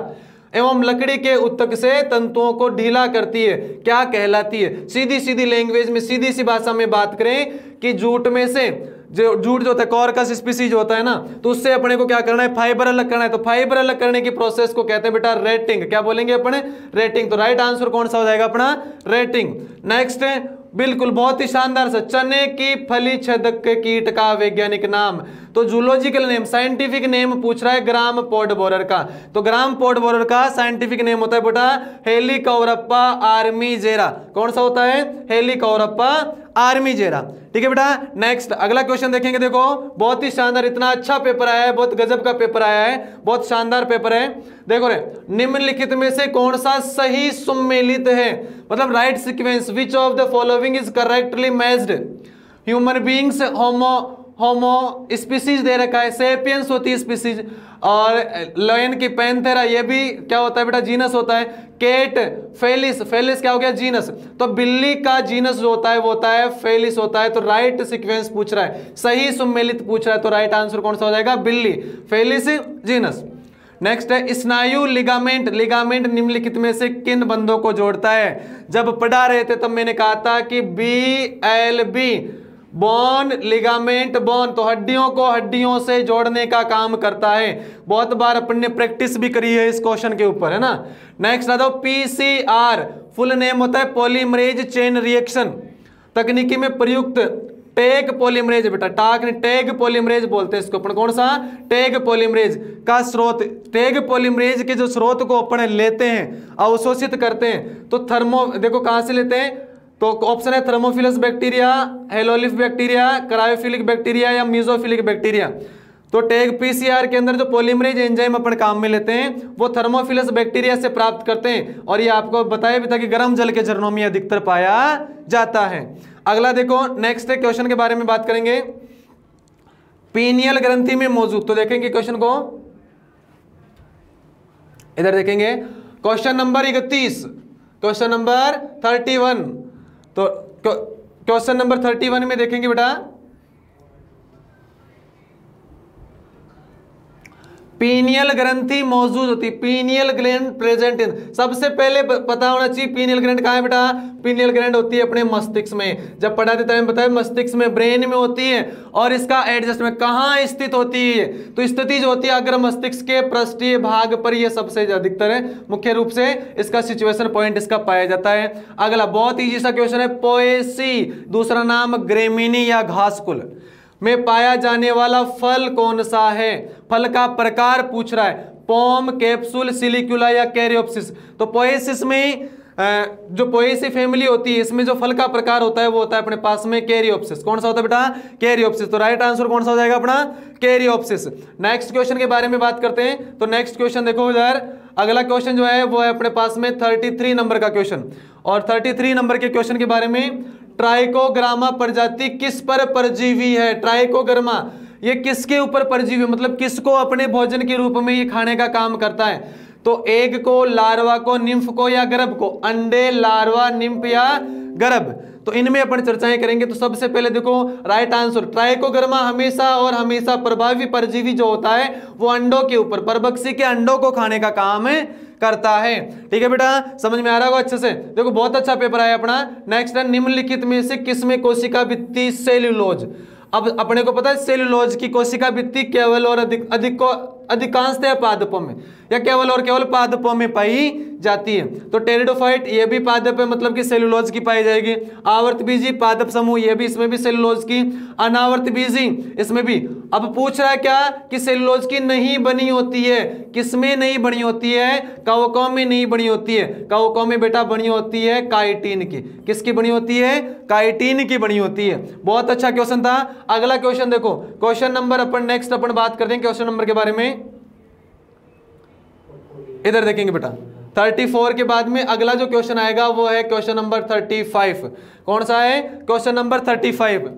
एवं लकड़ी के उत्तक से तंतुओं को ढीला करती है, क्या कहलाती है? सीधी सीधी लैंग्वेज में सीधी सी भाषा में बात करें कि जूट में से जो जूट जो होता है, कॉर्कस स्पीसीज होता है ना तो उससे अपने को क्या करना है? फाइबर अलग करना है। तो फाइबर अलग करने की प्रोसेस को कहते हैं बेटा रेटिंग। क्या बोलेंगे अपने? रेटिंग। तो राइट आंसर कौन सा हो जाएगा अपना? रेटिंग। नेक्स्ट है, बिल्कुल बहुत ही शानदार सा चने की फली छदक के कीट का वैज्ञानिक नाम। तो जूलॉजिकल नेम साइंटिफिक नेम पूछ रहा है ग्राम पोर्ट बोरर का। तो ग्राम पोर्ट बोरर का साइंटिफिक नेम होता है बेटा हेली कौरप्पा आर्मी जेरा कौन सा होता है? हेलिकौरप्पा आर्मी जेरा। ठीक है बेटा? नेक्स्ट अगला क्वेश्चन देखेंगे देखो। बहुत ही शानदार, इतना अच्छा पेपर आया है, बहुत गजब का पेपर आया है, बहुत शानदार पेपर है। देखो रे, निम्नलिखित में से कौन सा सही सुमेलित है? मतलब right sequence which of the following is correctly matched human beings homo homo species दे रखा है, सेपियंस होती है स्पीसीज, और लयन की पैंथेरा, ये भी क्या होता है बेटा, जीनस होता है। केट, फेलिस फेलिस क्या हो गया, जीनस। तो बिल्ली का जीनस जो होता है, वो होता है फेलिस होता है तो राइट सीक्वेंस पूछ रहा है। सही सुमेलित पूछ रहा है तो राइट आंसर कौन सा हो जाएगा, बिल्ली। Felis, genus. नेक्स्ट है, स्नायु लिगामेंट लिगामेंट निम्नलिखित में से किन बंधों को जोड़ता है? जब पढ़ा रहे थे, तब मैंने कहा था कि B L B bone, ligament bone तो हड्डियों को हड्डियों से जोड़ने का काम करता है। बहुत बार अपन ने प्रैक्टिस भी करी है इस क्वेश्चन के ऊपर, है ना? नेक्स्ट आ जाओ पीसीआर फुल नेम होता है पॉलीमरेज चेन रिएक्शन तकनीकी में प्रयुक्त टैग पॉलीमरेज बेटा, टाक ने टैग पॉलीमरेज बोलते हैं इसको अपन। कौन सा? टैग पॉलीमरेज का स्रोत। टैग पॉलीमरेज के जो स्रोत को अपन लेते हैं, अवशोषित करते हैं तो थर्मो, देखो कहाँ से लेते हैं? तो ऑप्शन है thermophilus bacteria halophile bacteria cryophilic bacteria या मीजोफिलिक बैक्टीरिया तो टैग पीसीआर के अंदर जो पॉलीमरेज एंजाइम अपन काम में लेते हैं, वो थर्मोफिलस बैक्टीरिया से प्राप्त करते हैं। और ये आपको बताया भी था कि गर्म जल के झरनों में अधिकतर पाया जाता है। अगला देखो नेक्स्ट क्वेश्चन के बारे में बात करेंगे। पीनियल ग्रंथि में मौजूद तो देखेंगे क्वेश्चन को। इधर देखेंगे। क्वेश्चन नंबर इकतीस। क्वेश्चन नंबर थर्टी वन तो क्वेश्चन नंबर थर्टी वन में देखेंगे बेटा। पीनियल ग्रंथि मौजूद होती, पीनियल ग्लैंड प्रेजेंट इन सबसे पहले पता होना चाहिए पीनियल ग्लैंड कहाँ है बेटा? पीनियल ग्लैंड होती है अपने मस्तिष्क में। जब पढ़ा देता है बताया मस्तिष्क में ब्रेन में होती है और इसका एडजस्टमेंट कहाँ स्थित होती है? तो स्थिति जो होती है, अगर मस्तिष्क के पृष्ठीय भाग पर यह सबसे अधिकतर है। मुख्य रूप से इसका सिचुएशन पॉइंट इसका पाया जाता है। अगला बहुत ईजी सा क्वेश्चन है, पोएसी, दूसरा नाम ग्रेमिनी या घासकुल। में पाया जाने वाला फल कौन सा है? फल का प्रकार पूछ रहा है। पोम, कैप्सूल, सिलिक्यूला या कैरियोप्सिस। तो पोएसिस में जो पोएसी फैमिली होती है, इसमें जो फल का प्रकार होता है, वो होता है अपने पास में कैरियोप्सिस। कौन सा होता है बेटा? कैरियोप्सिस। तो राइट आंसर कौन सा हो जाएगा अपना? कैरियोप्सिस। नेक्स्ट क्वेश्चन के बारे में बात करते हैं। तो नेक्स्ट क्वेश्चन देखो इधर। अगला क्वेश्चन जो है, वो है अपने पास में 33 नंबर का क्वेश्चन और 33 नंबर के क्वेश्चन के बारे में ट्राइकोग्रामा प्रजाति किस पर परजीवी है? ट्राइकोग्रामा, ये किसके ऊपर परजीवी मतलब किसको अपने भोजन के रूप में ये खाने का काम करता है? तो एग को, लार्वा को, निम्फ को या गर्भ को? अंडे, लार्वा, निम्फ या गर्भ? तो इनमें अपन चर्चाएँ करेंगे। तो सबसे पहले देखो राइट आंसर ट्राइकोग्रामा हमेशा और हमेशा प्रभावी परजीवी जो होता है, वो अंडों के ऊपर परबक्सी के अंडों को खाने का काम है करता है। ठीक है बेटा? समझ में आ रहा होगा अच्छे से? देखो, बहुत अच्छा पेपर आया अपना। नेक्स्ट है, निम्नलिखित में से किसमें कोशिका भित्ति सेल्यूलोज अब अपने को पता है सेल्यूलोज की कोशिका वित्ती केवल और अधिक अधिक को पादपों में? या केवल और केवल पादपों में पाई जाती है। तो टेरिडोफाइट, ये भी पादप है मतलब कि सेलुलोज की पाई जाएगी। आवर्त बीजी पादप समूह, ये भी इसमें भी सेलुलोज की, अनावर्त बीजी इसमें भी। अब पूछ रहा है क्या कि सेलुलोज की नहीं बनी होती है? किसमें नहीं बनी होती है? कवकों में नहीं बनी होती है। कवकों में बेटा बनी होती है काइटिन की। किसकी बनी होती है? काइटीन की बनी होती है। बहुत अच्छा क्वेश्चन था। अगला क्वेश्चन देखो। क्वेश्चन नंबर अपन नेक्स्ट अपन बात करते हैं क्वेश्चन नंबर के बारे में। इधर देखेंगे बेटा। 34 के बाद में अगला जो क्वेश्चन आएगा वो है क्वेश्चन नंबर 35 कौन सा है? क्वेश्चन नंबर 35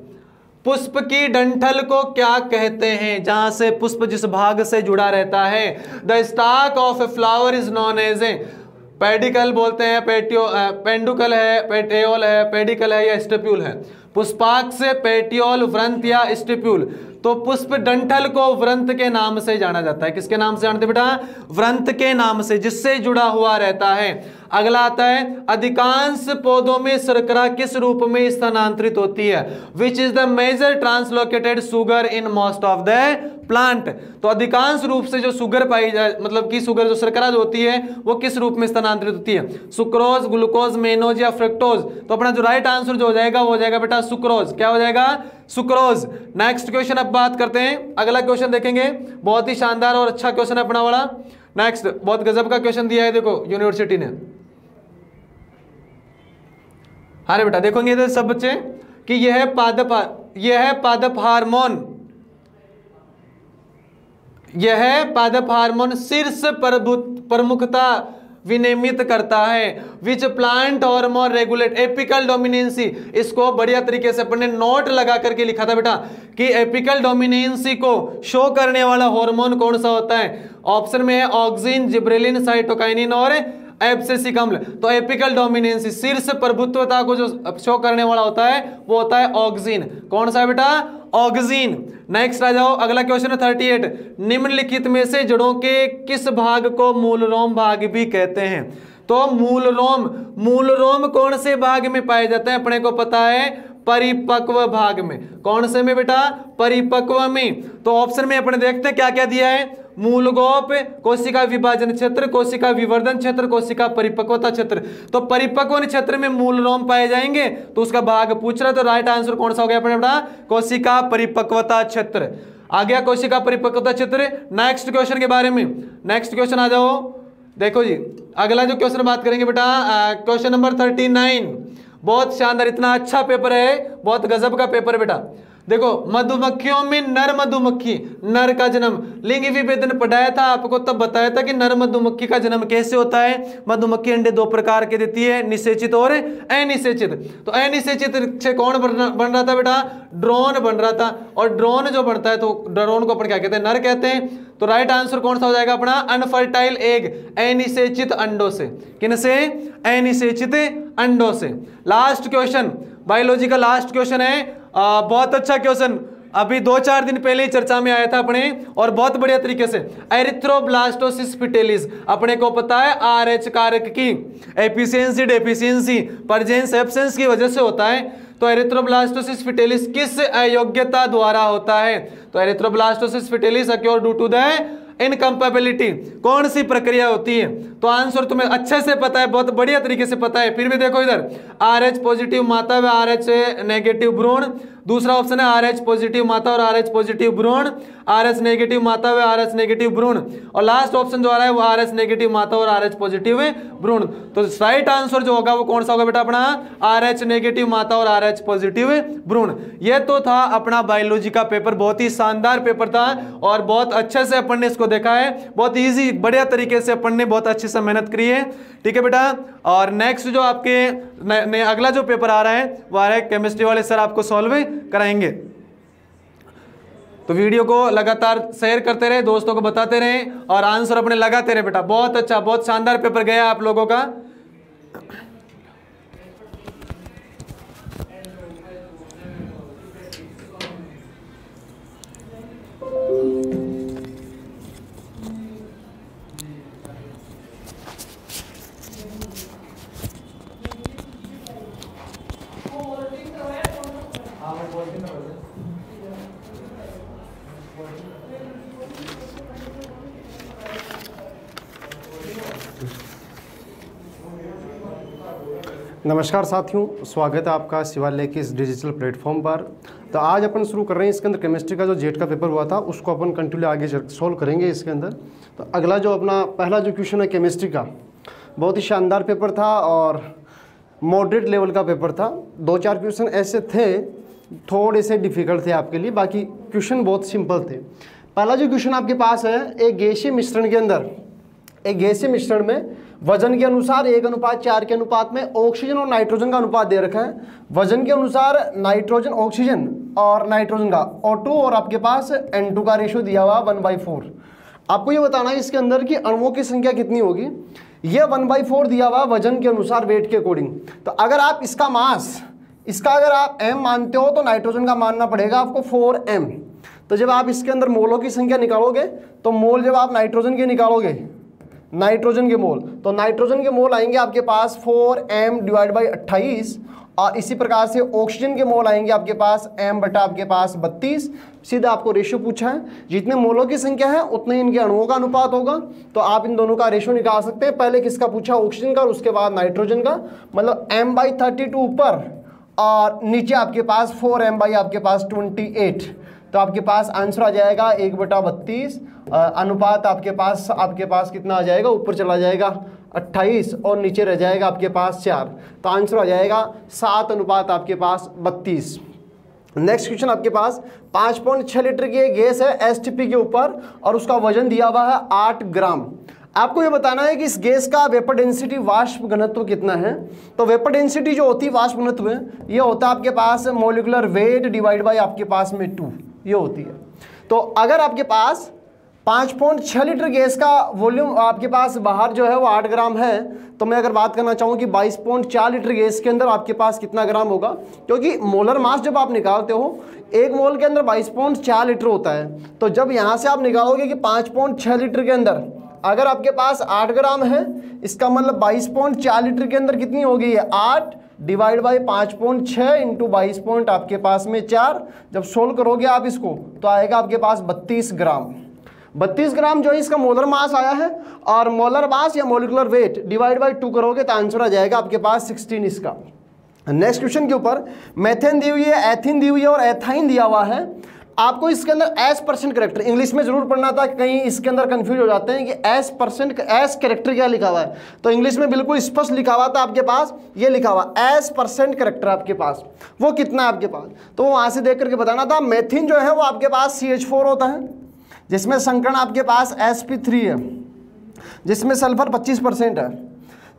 पुष्प की डंठल को क्या कहते हैं? जहाँ से पुष्प जिस भाग से जुड़ा रहता है। The stalk of a flower is known as a pedicel बोलते हैं पेटियो पेंडुकल है पेटियोल है पेडिकल है या स्टेप्यूल है। पुष्पाक से पेटियोल व्रंथ या स्टिप्यूल तो पुष्प डंठल को व्रंथ के नाम से जाना जाता है। किसके नाम से, जानते बेटा? व्रंथ के नाम से, जिससे जुड़ा हुआ रहता है। अगला आता है, अधिकांश पौधों में शर्करा किस रूप में स्थानांतरित होती है? Which is the major translocated sugar in most of the plant तो अधिकांश रूप से जो शुगर पाई जाए मतलब की शुगर जो शर्करा जो होती है, वो किस रूप में स्थानांतरित होती है? सुक्रोज ग्लूकोज मेनोज या फ्रेक्टोज तो अपना जो राइट आंसर जो हो जाएगा, वो हो जाएगा बेटा सुक्रोज क्या हो जाएगा? सुक्रोज नेक्स्ट क्वेश्चन अब बात करते हैं। अगला क्वेश्चन देखेंगे। बहुत ही शानदार और अच्छा क्वेश्चन है अपना वाला। नेक्स्ट बहुत गजब का क्वेश्चन दिया है, देखो यूनिवर्सिटी ने। हाँ बेटा, देखोगे इधर सब बच्चे? कि यह है पादप यह है पादप हार्मोन। यह है पादप हार्मोन, शीर्ष प्रमुखता। विनियमित करता है। Which plant hormone regulate apical dominancy इसको बढ़िया तरीके से अपने नोट लगा करके लिखा था बेटा कि एपिकल डोमिनेंसी को शो करने वाला हार्मोन कौन सा होता है? ऑप्शन में है ऑक्सीन जिब्रेलिन साइटोकाइनिन और एब्सेसिक अम्ल। तो एपिकल डोमिनेंसी, शीर्ष प्रभुत्वता को जो शो करने वाला होता है, वो होता है ऑक्सिन कौन सा बेटा? ऑक्सिन नेक्स्ट आ जाओ, अगला क्वेश्चन है थर्टी एट निम्नलिखित में से जड़ों के किस भाग को मूल रोम भाग भी कहते हैं? तो मूल रोम मूल रोम कौन से भाग में पाए जाते हैं? अपने को पता है, परिपक्व भाग में। कौन से में बेटा? परिपक्व में। तो ऑप्शन में अपने देखते हैं क्या क्या दिया है? मूल गोप कोशिका विभाजन क्षेत्र, कोशिका विवर्धन क्षेत्र, कोशिका परिपक्वता क्षेत्र। तो परिपक्व क्षेत्र में मूल रोम पाए जाएँगे तो उसका भाग पूछ रहा है तो राइट आंसर कौन सा हो गया अपने बेटा? कोशिका परिपक्वता क्षेत्र। आ गया कोशिका परिपक्वता क्षेत्र। नेक्स्ट क्वेश्चन के बारे में। नेक्स्ट क्वेश्चन आ जाओ। देखो जी, अगला जो क्वेश्चन बात करेंगे बेटा क्वेश्चन नंबर थर्टी नाइन बहुत शानदार, इतना अच्छा पेपर है, बहुत गजब का पेपर बेटा। देखो, मधुमक्खियों में नर मधुमक्खी, नर का जन्म। लिंग विभेदन पढ़ाया था, आपको तब बताया था कि नर मधुमक्खी का जन्म कैसे होता है। मधुमक्खी अंडे दो प्रकार के देती है, निषेचित और अनिषेचित। तो अनिषेचित से कौन बन रहा था बेटा? ड्रोन बन रहा था। और ड्रोन जो बनता है तो ड्रोन को अपन क्या कहते हैं? नर कहते हैं। तो राइट आंसर कौन सा हो जाएगा अपना? अनफर्टाइल एग अनिषेचित अंडों से। किन से? अनिषेचित अंडों से। लास्ट क्वेश्चन बायोलॉजी का लास्ट क्वेश्चन है। आ, बहुत अच्छा क्वेश्चन अभी दो चार दिन पहले ही चर्चा में आया था अपने और बहुत बढ़िया तरीके से. एरिथ्रोब्लास्टोसिस पिटेलिस अपने को पता है आर एच कारक की एफिशिएंसी डेफिशिएंसी परजेंस एब्सेंस की वजह से होता है. तो एरिथ्रोब्लास्टोसिस फिटेलिस किस अयोग्यता द्वारा होता है? तो erythroblastosis fetalis occur due to the incompatibility कौन सी प्रक्रिया होती है? तो आंसर तुम्हें अच्छे से पता है बहुत बढ़िया तरीके से पता है फिर भी देखो इधर आर एच पॉजिटिव माता व आर एच नेगेटिव भ्रूण दूसरा ऑप्शन है आर एच पॉजिटिव माता और आर एच पॉजिटिव भ्रूण आर एच नेगेटिव माता व आर एच नेगेटिव भ्रूण और लास्ट ऑप्शन जो आ रहा है वो आर एच नेगेटिव माता और आर एच पॉजिटिव भ्रूण तो राइट आंसर जो होगा वो कौन सा होगा बेटा अपना आर एच नेगेटिव माता और आर एच पॉजिटिव भ्रूण ये तो था अपना बायोलॉजी का पेपर बहुत ही शानदार पेपर था और बहुत अच्छे से अपन ने इसको देखा है बहुत ईजी बढ़िया तरीके से अपन ने बहुत अच्छे मेहनत करी है। ठीक है बेटा? और नेक्स्ट जो आपके ने, ने, अगला जो पेपर आ रहा है वो आ रहा है केमिस्ट्री वाले सर आपको सॉल्व कराएँगे। तो वीडियो को लगातार शेयर करते रहे दोस्तों को बताते रहे और आंसर अपने लगाते रहे बेटा। बहुत अच्छा बहुत शानदार पेपर गया आप लोगों का। नमस्कार साथियों, स्वागत है आपका शिवालय के इस डिजिटल प्लेटफॉर्म पर। तो आज अपन शुरू कर रहे हैं इसके अंदर केमिस्ट्री का जो जेट का पेपर हुआ था, उसको अपन कंटिन्यू आगे सॉल्व करेंगे इसके अंदर। तो अगला जो अपना पहला जो क्वेश्चन है केमिस्ट्री का, बहुत ही शानदार पेपर था और मॉडरेट लेवल का पेपर था। दो चार क्वेश्चन ऐसे थे, थोड़े से डिफ़िकल्ट थे आपके लिए, बाकी क्वेश्चन बहुत सिंपल थे। पहला जो क्वेश्चन आपके पास है, एक गैसीय मिश्रण के अंदर, एक गैसीय मिश्रण में वज़न के अनुसार एक अनुपात चार के अनुपात में ऑक्सीजन और नाइट्रोजन का अनुपात दे रखा है। वज़न के अनुसार नाइट्रोजन ऑक्सीजन और नाइट्रोजन का O2 और आपके पास N2 का रेशियो दिया हुआ वन बाई फोर आपको ये बताना है इसके अंदर की अणुओं की संख्या कितनी होगी? ये वन बाई फोर दिया हुआ वज़न के अनुसार वेट के अकॉर्डिंग तो अगर आप इसका मास इसका अगर आप एम मानते हो तो नाइट्रोजन का मानना पड़ेगा आपको फोर एम तो जब आप इसके अंदर मोलों की संख्या निकालोगे तो मोल जब आप नाइट्रोजन के निकालोगे नाइट्रोजन के मोल। तो नाइट्रोजन के मोल आएँगे आपके पास फोर एम डिवाइड बाई अट्ठाईस, और इसी प्रकार से ऑक्सीजन के मोल आएँगे आपके पास एम बटा आपके पास बत्तीस। सीधा आपको रेशियो पूछा है, जितने मोलों की संख्या है, उतने ही इनके अणुओं का अनुपात होगा। तो आप इन दोनों का रेशियो निकाल सकते हैं। पहले किसका पूछा, ऑक्सीजन का, और उसके बाद नाइट्रोजन का। मतलब एम बाई थर्टी ऊपर, और नीचे आपके पास फोर बाई आपके पास ट्वेंटी एट। तो आपके पास आंसर आ जाएगा एक बटा बत्तीस अनुपात आपके पास आपके पास कितना आ जाएगा? ऊपर चला जाएगा 28 और नीचे रह जाएगा आपके पास चार। तो आंसर आ जाएगा सात अनुपात आपके पास बत्तीस। नेक्स्ट क्वेश्चन आपके पास पाँच पॉइंट छः लीटर की गैस है एसटीपी के ऊपर और उसका वज़न दिया हुआ है आठ ग्राम। आपको ये बताना है कि इस गैस का वेपर डेंसिटी वाष्प घनत्व कितना है? तो वेपर डेंसिटी जो होती है वाष्प घनत्व, ये होता है आपके पास मोलिकुलर वेट डिवाइड बाय आपके पास में टू ये होती है। तो अगर आपके पास पाँच पॉइंट छः लीटर गैस का वॉल्यूम आपके पास बाहर जो है वो आठ ग्राम है तो मैं अगर बात करना चाहूँ कि बाईस पॉइंट चार लीटर गैस के अंदर आपके पास कितना ग्राम होगा, क्योंकि मोलर मास जब आप निकालते हो, एक मोल के अंदर बाईस पॉइंट चार लीटर होता है। तो जब यहाँ से आप निकालोगे कि पाँच पॉइंट छः लीटर के अंदर, अगर आपके पास आठ ग्राम है, इसका मतलब बाईस पॉइंट चार लीटर के अंदर कितनी हो गई है? आठ डिवाइड बाई पाँच पॉइंट छः इंटू बाईस पॉइंट आपके पास में चार। जब सोल्व करोगे आप इसको तो आएगा आपके पास बत्तीस ग्राम। बत्तीस ग्राम जो है, इसका मोलर मास आया है, और मोलर मास या molecular weight divide by two करोगे तो आंसर आ जाएगा आपके पास सिक्सटीन इसका। नेक्स्ट क्वेश्चन के ऊपर मैथेन दी हुई है एथिन दी हुई है, और एथाइन दिया हुआ है। आपको इसके अंदर एस परसेंट करेक्टर इंग्लिश में ज़रूर पढ़ना था कहीं इसके अंदर कंफ्यूज हो जाते हैं कि एस परसेंट एस करेक्टर क्या लिखा हुआ है। तो इंग्लिश में बिल्कुल स्पष्ट लिखा हुआ था आपके पास, ये लिखा हुआ एस परसेंट करेक्टर आपके पास, वो कितना है आपके पास? तो वहाँ से देख करके बताना था मेथिन जो है वो आपके पास सी होता है, जिसमें संकरण आपके पास एस है, जिसमें सल्फ़र पच्चीस परसेंट है।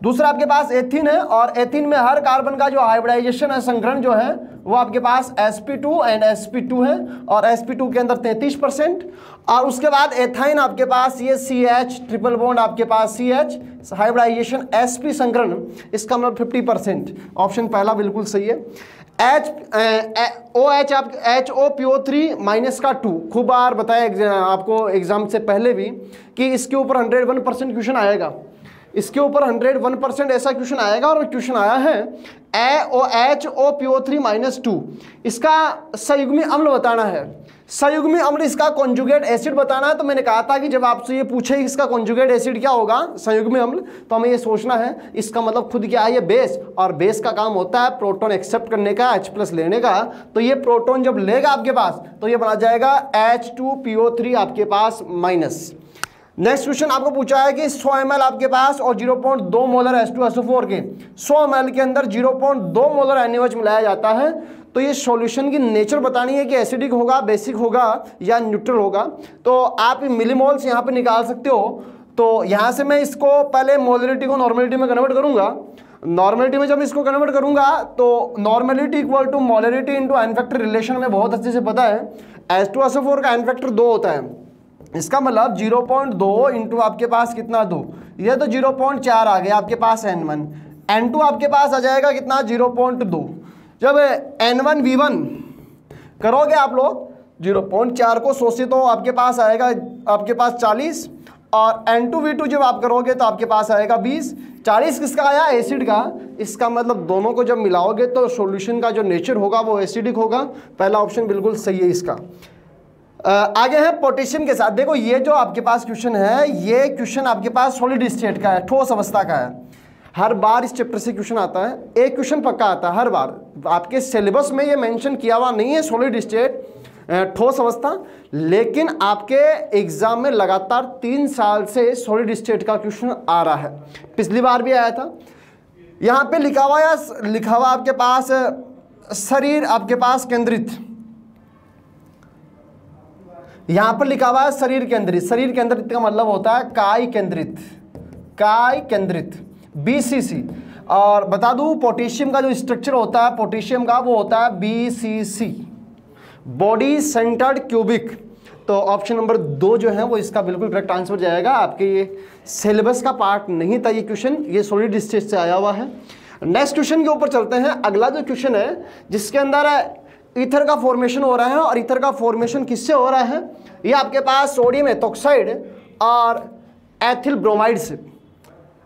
दूसरा आपके पास एथिन है और एथिन में हर कार्बन का जो हाइब्रिडाइजेशन है, संग्रहण जो है, वो आपके पास sp2 एंड sp2 है और sp2 के अंदर 33 परसेंट और उसके बाद एथाइन आपके पास, ये सी एच ट्रिपल बॉन्ड आपके पास सी एच हाइब्रिडाइजेशन sp संकरण इसका मतलब 50 परसेंट। ऑप्शन पहला बिल्कुल सही है। एच ओ एच आप H O P O three minus का टू खूब बार बताया, आपको एग्ज़ाम से पहले भी कि इसके ऊपर हंड्रेड वन परसेंट क्वेश्चन आएगा। इसके ऊपर 101 परसेंट ऐसा क्वेश्चन आएगा और क्वेश्चन आया है A O H O P O three minus two इसका संयुग्मी अम्ल बताना है। संयुग्मी अम्ल इसका कॉन्जुगेट एसिड बताना है तो मैंने कहा था कि जब आपसे ये पूछे इसका कॉन्जुगेट एसिड क्या होगा, संयुग्मी अम्ल तो हमें ये सोचना है, इसका मतलब खुद क्या है ये बेस और बेस का काम होता है प्रोटोन एक्सेप्ट करने का एच प्लस लेने का। तो ये प्रोटोन जब लेगा आपके पास तो ये बना जाएगा H two P O three आपके पास माइनस नेक्स्ट क्वेश्चन आपको पूछा है कि 100 एम आपके पास और 0.2 मोलर एस टू एस के। 100 एम के अंदर 0.2 मोलर एनिवच मिलाया जाता है। तो ये सॉल्यूशन की नेचर बतानी है कि एसिडिक होगा बेसिक होगा या न्यूट्रल होगा। तो आप मिलीमोल्स यहाँ पे निकाल सकते हो। तो यहाँ से मैं इसको पहले मोलरिटी को नॉर्मेलिटी में कन्वर्ट करूँगा। नॉर्मेलिटी में जब इसको कन्वर्ट करूँगा तो normality equal to molarity into n factor relation में बहुत अच्छे से पता है। एस टू एस का एनफेक्टर दो होता है। इसका मतलब ज़ीरो पॉइंट दो इंटू आपके पास कितना दो? ये तो ज़ीरो पॉइंट चार आ गया आपके पास एन वन एन टू आपके पास आ जाएगा कितना? ज़ीरो पॉइंट दो। जब एन वन वी वन करोगे आप लोग, ज़ीरो पॉइंट चार को सोचे तो आपके पास आएगा, आपके पास चालीस। और एन टू वी टू जब आप करोगे तो आपके पास आएगा बीस। चालीस किसका आया? एसिड का। इसका मतलब दोनों को जब मिलाओगे तो सॉल्यूशन का जो नेचर होगा वो एसिडिक होगा। पहला ऑप्शन बिल्कुल सही है इसका। आगे है पोटेशियम के साथ। देखो, ये जो आपके पास क्वेश्चन है, ये क्वेश्चन आपके पास सॉलिड स्टेट का है, ठोस अवस्था का है। हर बार इस चैप्टर से क्वेश्चन आता है। एक क्वेश्चन पक्का आता है, हर बार। आपके सिलेबस में ये मेंशन किया हुआ नहीं है सॉलिड स्टेट ठोस अवस्था, लेकिन आपके एग्ज़ाम में लगातार तीन साल से सॉलिड स्टेट का क्वेश्चन आ रहा है। पिछली बार भी आया था। यहाँ पे लिखा हुआ या लिखा हुआ आपके पास, शरीर आपके पास केंद्रित। यहाँ पर लिखा हुआ है शरीर केंद्रित। शरीर केंद्रित का मतलब होता है काय केंद्रित। काय केंद्रित। बीसीसी और बता दूँ, पोटेशियम का जो स्ट्रक्चर होता है, पोटेशियम का वो होता है बीसीसी बॉडी सेंटर्ड क्यूबिक तो ऑप्शन नंबर दो जो है, वो इसका बिल्कुल करेक्ट आंसर जाएगा। आपके ये सिलेबस का पार्ट नहीं था ये क्वेश्चन ये सॉलिड स्टेज से आया हुआ है। नेक्स्ट क्वेश्चन के ऊपर चलते हैं। अगला जो क्वेश्चन है, जिसके अंदर ईथर का फॉर्मेशन हो रहा है और ईथर का फॉर्मेशन किससे हो रहा है? ये आपके पास सोडियम एथोक्साइड और एथिल ब्रोमाइड से।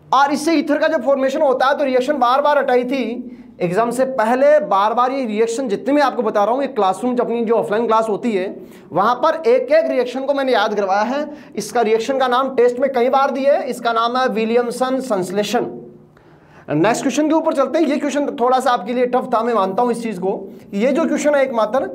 और इससे ईथर का जब फॉर्मेशन होता है तो रिएक्शन बार बार हटाई थी। एग्ज़ाम से पहले बार बार ये रिएक्शन जितने मैं आपको बता रहा हूँ, ये क्लासरूम अपनी जो ऑफलाइन क्लास होती है, वहाँ पर एक एक रिएक्शन को मैंने याद करवाया है। इसका रिएक्शन का नाम टेस्ट में कई बार दिए इसका नाम है विलियमसन संश्लेषण। नेक्स्ट क्वेश्चन के ऊपर चलते हैं। ये क्वेश्चन थोड़ा सा आपके लिए टफ था, मैं मानता हूँ इस चीज़ को। ये जो क्वेश्चन है एक मात्र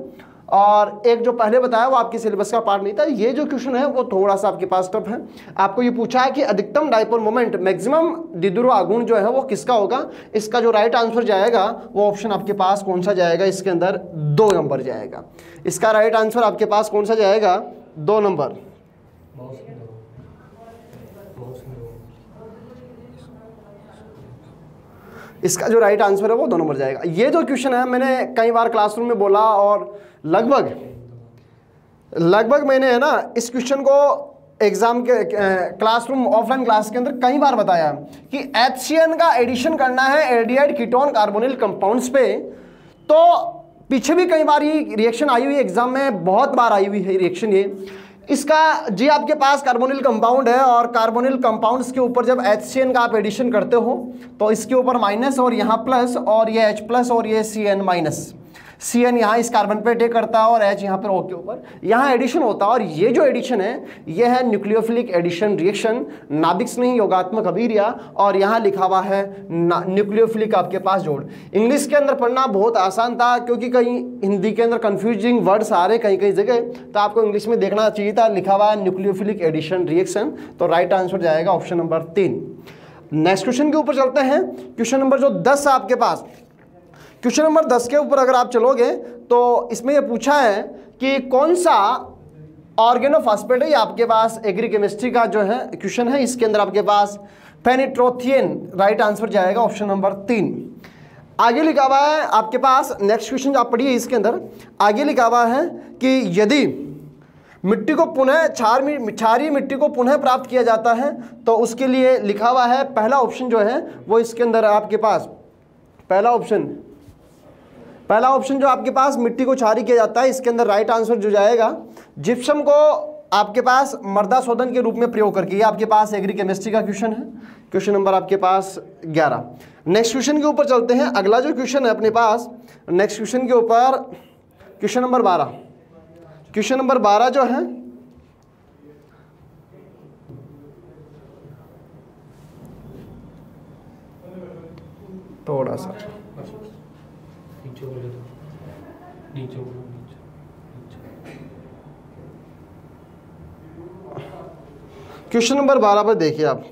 और एक जो पहले बताया, वो आपके सिलेबस का पार्ट नहीं था। ये जो क्वेश्चन है, वो थोड़ा सा आपके पास टफ है। आपको ये पूछा है कि अधिकतम डायपोल मोमेंट मैक्सिमम दिदुरो आगुण जो है, वो किसका होगा? इसका जो राइट आंसर जाएगा, वो ऑप्शन आपके पास कौन सा जाएगा? इसके अंदर दो नंबर जाएगा। इसका राइट आंसर आपके पास कौन सा जाएगा? दो नंबर इसका जो राइट आंसर है वो दो नंबर जाएगा। ये जो क्वेश्चन है, मैंने कई बार क्लासरूम में बोला और लगभग लगभग मैंने, है ना, इस क्वेश्चन को एग्ज़ाम के क्लासरूम ऑफलाइन क्लास के अंदर कई बार बताया कि एच का एडिशन करना है एडियाइड कीटोन कार्बोनिल कंपाउंड्स पे। तो पीछे भी कई बार ये रिएक्शन आई हुई एग्ज़ाम में बहुत बार आई हुई है रिएक्शन ये। इसका जी आपके पास कार्बोनिल कंपाउंड है और कार्बोनिल कंपाउंड्स के ऊपर जब एचसीएन का आप एडिशन करते हो तो इसके ऊपर माइनस और यहाँ प्लस और ये एच प्लस और ये C N minus C N यहाँ इस कार्बन पे टेक करता है और एच यहाँ पर ओ के ऊपर। यहाँ एडिशन होता है और ये जो एडिशन है, ये है न्यूक्लियोफिलिक एडिशन रिएक्शन नाबिक्स नहीं योगात्मक अभिक्रिया, और यहाँ लिखा हुआ है न्यूक्लियोफिलिक आपके पास जोड़। इंग्लिश के अंदर पढ़ना बहुत आसान था, क्योंकि कहीं हिंदी के अंदर कन्फ्यूजिंग वर्ड्स आ रहे कहीं कहीं जगह तो आपको इंग्लिश में देखना चाहिए था, लिखा हुआ है न्यूक्लियोफिलिक एडिशन रिएक्शन तो राइट आंसर जाएगा ऑप्शन नंबर तीन। नेक्स्ट क्वेश्चन के ऊपर चलते हैं। क्वेश्चन नंबर जो दस आपके पास क्वेश्चन नंबर दस के ऊपर अगर आप चलोगे तो इसमें यह पूछा है कि कौन सा ऑर्गेनोफॉस्फेट है आपके पास एग्री केमिस्ट्री का जो है क्वेश्चन है, इसके अंदर आपके पास फेनिट्रोथियन राइट आंसर जाएगा ऑप्शन नंबर तीन। आगे लिखा हुआ है आपके पास नेक्स्ट क्वेश्चन आप पढ़िए इसके अंदर, आगे लिखा हुआ है कि यदि मिट्टी को पुनः क्षार क्षारीय मिट्टी को पुनः प्राप्त किया जाता है तो उसके लिए लिखा हुआ है, पहला ऑप्शन जो है, वो इसके अंदर आपके पास। पहला ऑप्शन पहला ऑप्शन जो आपके पास मिट्टी को छारी किया जाता है, इसके अंदर राइट आंसर जो जाएगा जिप्सम को आपके पास मर्दा शोधन के रूप में प्रयोग करके, ये आपके पास एग्री केमिस्ट्री का क्वेश्चन है। क्वेश्चन नंबर आपके पास 11 नेक्स्ट क्वेश्चन के ऊपर चलते हैं। अगला जो क्वेश्चन है अपने पास नेक्स्ट क्वेश्चन के ऊपर क्वेश्चन नंबर 12 क्वेश्चन नंबर 12 जो है, थोड़ा सा। नीचे बोले तो। नीचे बोलो नीचे क्वेश्चन नंबर बारह पर देखिए आप।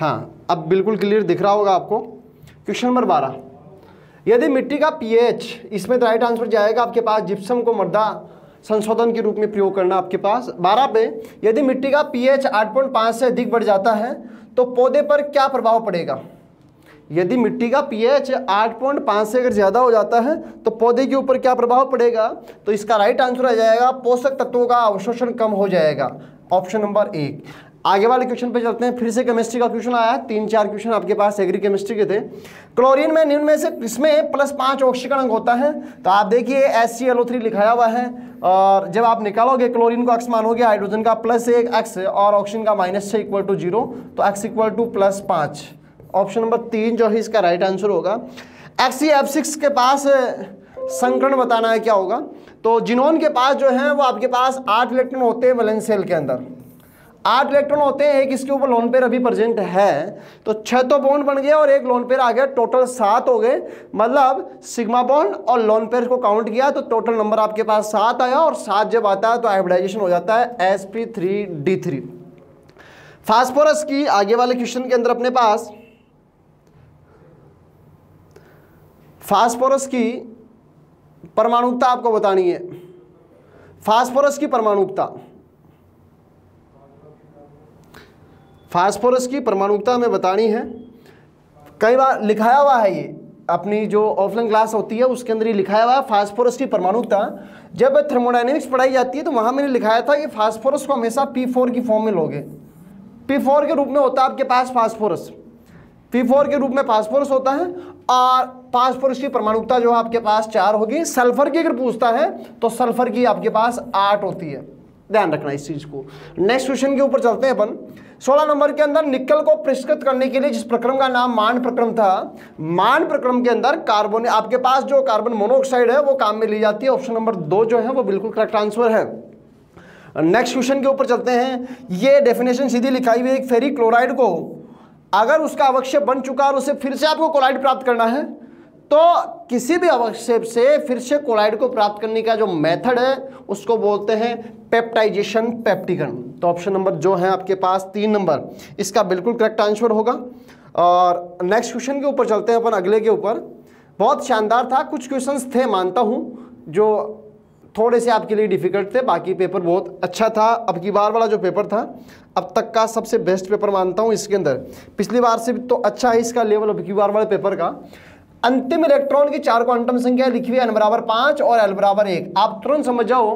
हाँ अब बिल्कुल क्लियर दिख रहा होगा आपको। क्वेश्चन नंबर बारह। यदि मिट्टी का पीएच इसमें तो राइट आंसर जाएगा आपके पास जिप्सम को मर्दा संशोधन के रूप में प्रयोग करना आपके पास। बारह पे, यदि मिट्टी का पीएच 8.5 से अधिक बढ़ जाता है तो पौधे पर क्या प्रभाव पड़ेगा? यदि मिट्टी का पीएच 8.5 से अगर ज़्यादा हो जाता है तो पौधे के ऊपर क्या प्रभाव पड़ेगा? तो इसका राइट आंसर आ जाएगा, पोषक तत्वों का अवशोषण कम हो जाएगा। ऑप्शन नंबर एक। आगे वाले क्वेश्चन पे चलते हैं, फिर से केमिस्ट्री का क्वेश्चन आया तीन चार क्वेश्चन आपके पास एग्री केमिस्ट्री के थे। क्लोरीन में निम्न में से इसमें प्लस पाँच ऑक्सीकरण होता है। तो आप देखिए S C L O three लिखाया हुआ है, और जब आप निकालोगे क्लोरीन को एक्स मानोगे हाइड्रोजन का प्लस एक एक्स और ऑक्सीजन का माइनस छः इक्वल टू ज़ीरो तो एक्स इक्वल टू प्लस पाँच। ऑप्शन नंबर तीन जो है, इसका राइट आंसर होगा। एक्स एफ़ सिक्स के पास संकरण बताना है क्या होगा। तो जिनोन के पास जो है, वो आपके पास आठ इलेक्ट्रॉन होते हैं वैलेंस सेल के अंदर। आठ इलेक्ट्रॉन होते हैं, एक इसके ऊपर लोन पेयर अभी प्रेजेंट है। तो छह तो बॉन्ड बन गया और एक लोन पेयर आ गया टोटल सात हो गए। मतलब सिग्मा बॉन्ड और लोन पेयर को काउंट किया तो टोटल नंबर आपके पास सात आया और सात जब आता है तो हाइब्रिडाइजेशन हो जाता है S P three D three phosphorus की आगे वाले क्वेश्चन के अंदर अपने पास फास्फोरस की परमाणुकता आपको बतानी है। फास्फोरस की परमाणुकता फास्फोरस की परमाणुकता हमें बतानी है। कई बार लिखाया हुआ है ये, अपनी जो ऑफलाइन क्लास होती है, उसके अंदर ये लिखाया हुआ है, फास्फोरस की परमाणुकता जब थर्मोडाइनमिक्स पढ़ाई जाती है तो वहाँ मैंने लिखाया था कि फास्फोरस को हमेशा पी फोर की फॉर्म में लोगे। पी फोर के रूप में होता है आपके पास फास्फोरस। पी फोर के रूप में फास्फोरस होता है और फास्फोरस की परमाणुकता जो आपके पास चार होगी। सल्फ़र की अगर पूछता है तो सल्फ़र की आपके पास आठ होती है। ध्यान रखना इस चीज़ को। नेक्स्ट क्वेश्चन के ऊपर चलते हैं अपन। 16 नंबर के अंदर निकल को परिष्कृत करने के लिए जिस प्रक्रम का नाम मान प्रक्रम था, मान प्रक्रम के अंदर कार्बन, आपके पास जो कार्बन मोनोऑक्साइड है, वो काम में ली जाती है। ऑप्शन नंबर दो जो है, वो बिल्कुल करेक्ट आंसर है। नेक्स्ट क्वेश्चन के ऊपर चलते हैं। ये डेफिनेशन सीधी लिखाई हुई एक फेरी क्लोराइड को। अगर उसका अवक्षेप बन चुका और उसे फिर से आपको क्लोराइड प्राप्त करना है तो किसी भी अवक्षेप से फिर से कोलाइड को प्राप्त करने का जो मेथड है, उसको बोलते हैं पेप्टाइजेशन पेप्टिकन तो ऑप्शन नंबर जो है आपके पास, तीन नंबर इसका बिल्कुल करेक्ट आंसर होगा। और नेक्स्ट क्वेश्चन के ऊपर चलते हैं अपन अगले के ऊपर। बहुत शानदार था, कुछ क्वेश्चंस थे, मानता हूँ, जो थोड़े से आपके लिए डिफ़िकल्ट थे, बाकी पेपर बहुत अच्छा था। अब की बार वाला जो पेपर था, अब तक का सबसे बेस्ट पेपर मानता हूँ इसके अंदर। पिछली बार से तो अच्छा है इसका लेवल अब की बार वाले पेपर का। अंतिम इलेक्ट्रॉन की चार क्वांटम संख्या लिखी हुई एन बराबर पाँच और एल बराबर एक। आप तुरंत समझ जाओ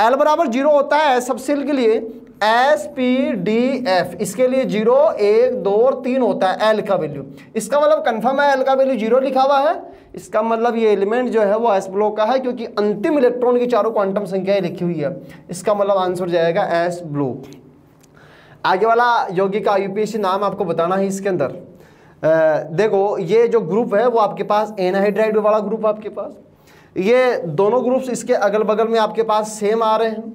एल बराबर ज़ीरो होता है सब सेल के लिए एस पी डी एफ़ इसके लिए ज़ीरो, एक, दो और तीन होता है एल का वैल्यू इसका मतलब कंफर्म है एल का वैल्यू ज़ीरो लिखा हुआ है। इसका मतलब ये एलिमेंट जो है वो एस ब्लॉक का है, क्योंकि अंतिम इलेक्ट्रॉन की चारों क्वांटम संख्याएँ लिखी हुई है। इसका मतलब आंसर जाएगा एस ब्लॉक आगे वाला योगी का यूपीएससी नाम आपको बताना है इसके अंदर। देखो, ये जो ग्रुप है, वो आपके पास एनहाइड्राइड वाला ग्रुप आपके पास। ये दोनों ग्रुप्स इसके अगल बगल में आपके पास सेम आ रहे हैं।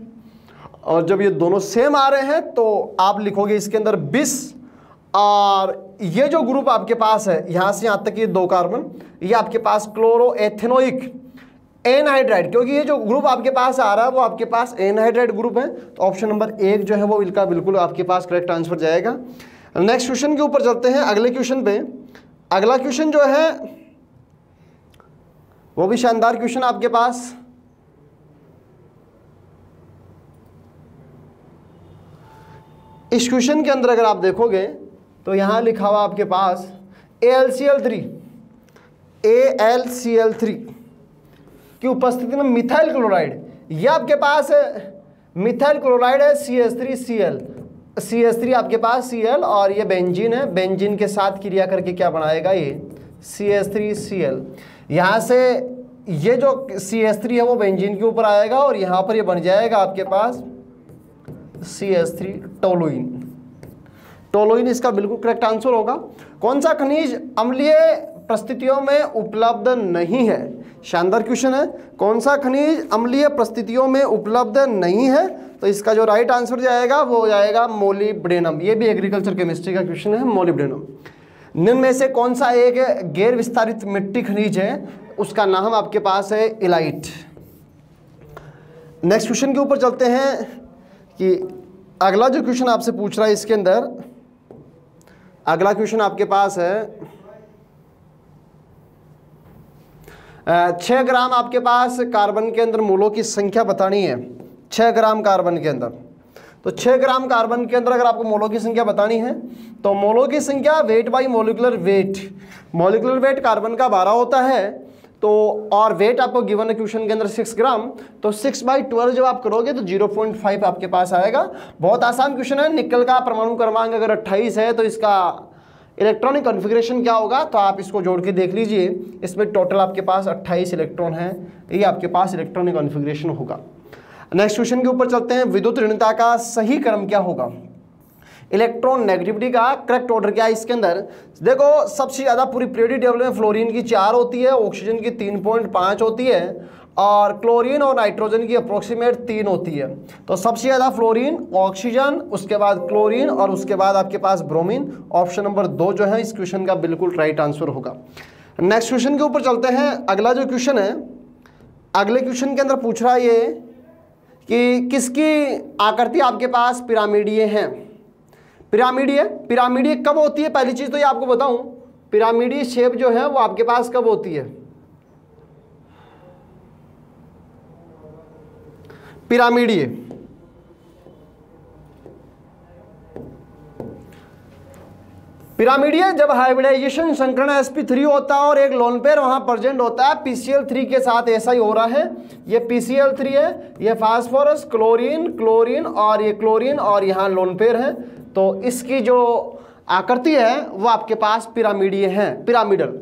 और जब ये दोनों सेम आ रहे हैं तो आप लिखोगे इसके अंदर बिस और ये जो ग्रुप आपके पास है, यहाँ से यहाँ तक ये दो कार्बन ये आपके पास क्लोरो एथेनोइक एनहाइड्राइड क्योंकि ये जो ग्रुप आपके पास आ रहा है, वो आपके पास एनहाइड्राइड ग्रुप है। तो ऑप्शन नंबर एक जो है, वो इनका बिल्कुल आपके पास करेक्ट आंसर जाएगा। नेक्स्ट क्वेश्चन के ऊपर चलते हैं, अगले क्वेश्चन पे। अगला क्वेश्चन जो है, वो भी शानदार क्वेश्चन आपके पास। इस क्वेश्चन के अंदर अगर आप देखोगे तो यहाँ लिखा हुआ आपके पास A L C L three A L C L three की उपस्थिति में मिथाइल क्लोराइड ये आपके पास मिथाइल क्लोराइड है C S three C L C S three आपके पास सी एल और ये बेंजीन है। बेंजीन के साथ क्रिया करके क्या बनाएगा ये? C S three C L यहाँ से ये जो सी एस थ्री है, वो बेंजीन के ऊपर आएगा और यहाँ पर ये बन जाएगा आपके पास C S three toluene toluene इसका बिल्कुल करेक्ट आंसर होगा। कौन सा खनिज अम्लीय परिस्थितियों में उपलब्ध नहीं है? शानदार क्वेश्चन है। कौन सा खनिज अम्लीय परिस्थितियों में उपलब्ध नहीं है? तो इसका जो राइट आंसर जाएगा, वो जाएगा मोलिब्डेनम ये भी एग्रीकल्चर केमिस्ट्री का क्वेश्चन है मोलिब्डेनम निम्न में से कौन सा एक गैर विस्तारित मिट्टी खनिज है? उसका नाम आपके पास है इलाइट नेक्स्ट क्वेश्चन के ऊपर चलते हैं कि अगला जो क्वेश्चन आपसे पूछ रहा है इसके अंदर, अगला क्वेश्चन आपके पास है छः ग्राम आपके पास कार्बन के अंदर मूलों की संख्या बतानी है। छः ग्राम कार्बन के अंदर। तो छः ग्राम कार्बन के अंदर अगर आपको मोलों की संख्या बतानी है तो मोलों की संख्या weight by molecular weight molecular weight carbon का बारह होता है तो और वेट आपको गिवन है क्वेश्चन के अंदर सिक्स ग्राम तो सिक्स बाई ट्वेल्व जब आप करोगे तो ज़ीरो पॉइंट फाइव आपके पास आएगा। बहुत आसान क्वेश्चन है, निकल का परमाणु क्रमांक अगर अट्ठाईस है तो इसका इलेक्ट्रॉनिक कॉन्फ़िगरेशन क्या होगा तो आप इसको जोड़ के देख लीजिए। इसमें टोटल आपके पास 28 इलेक्ट्रॉन है, ये आपके पास इलेक्ट्रॉनिक कॉन्फ़िगरेशन होगा। नेक्स्ट क्वेश्चन के ऊपर चलते हैं। विद्युत ऋणता का सही क्रम क्या होगा? इलेक्ट्रॉन नेगेटिविटी का करेक्ट ऑर्डर क्या है इसके अंदर? देखो, सबसे ज़्यादा पूरी पीरियडिक टेबल में फ्लोरीन की चार होती है ऑक्सीजन की तीन पॉइंट पाँच होती है, और क्लोरीन और नाइट्रोजन की अप्रोक्सीमेट तीन होती है। तो सबसे ज़्यादा फ्लोरीन ऑक्सीजन उसके बाद क्लोरीन और उसके बाद आपके पास ब्रोमीन ऑप्शन नंबर दो जो है, इस क्वेश्चन का बिल्कुल राइट आंसर होगा। नेक्स्ट क्वेश्चन के ऊपर चलते हैं। अगला जो क्वेश्चन है, अगले क्वेश्चन के अंदर पूछ रहा है ये कि किसकी आकृति आपके पास? पिरामिडीय हैं। पिरामिडीय? पिरामिडीय कब होती है? पहली चीज़ तो ये आपको बताऊँ, पिरामिडीय शेप जो है वो आपके पास कब होती है? पिरामिडीय। पिरामिडीय, जब हाइब्रिडाइजेशन संकरण sp3 होता है और एक लोन पेयर वहाँ प्रेजेंट होता है PCl3 के साथ ऐसा ही हो रहा है। ये PCl3 है, ये फास्फोरस क्लोरीन क्लोरीन और ये क्लोरीन और यहाँ लोन पेयर है। तो इसकी जो आकृति है, वो आपके पास पिरामिडीय है पिरामिडल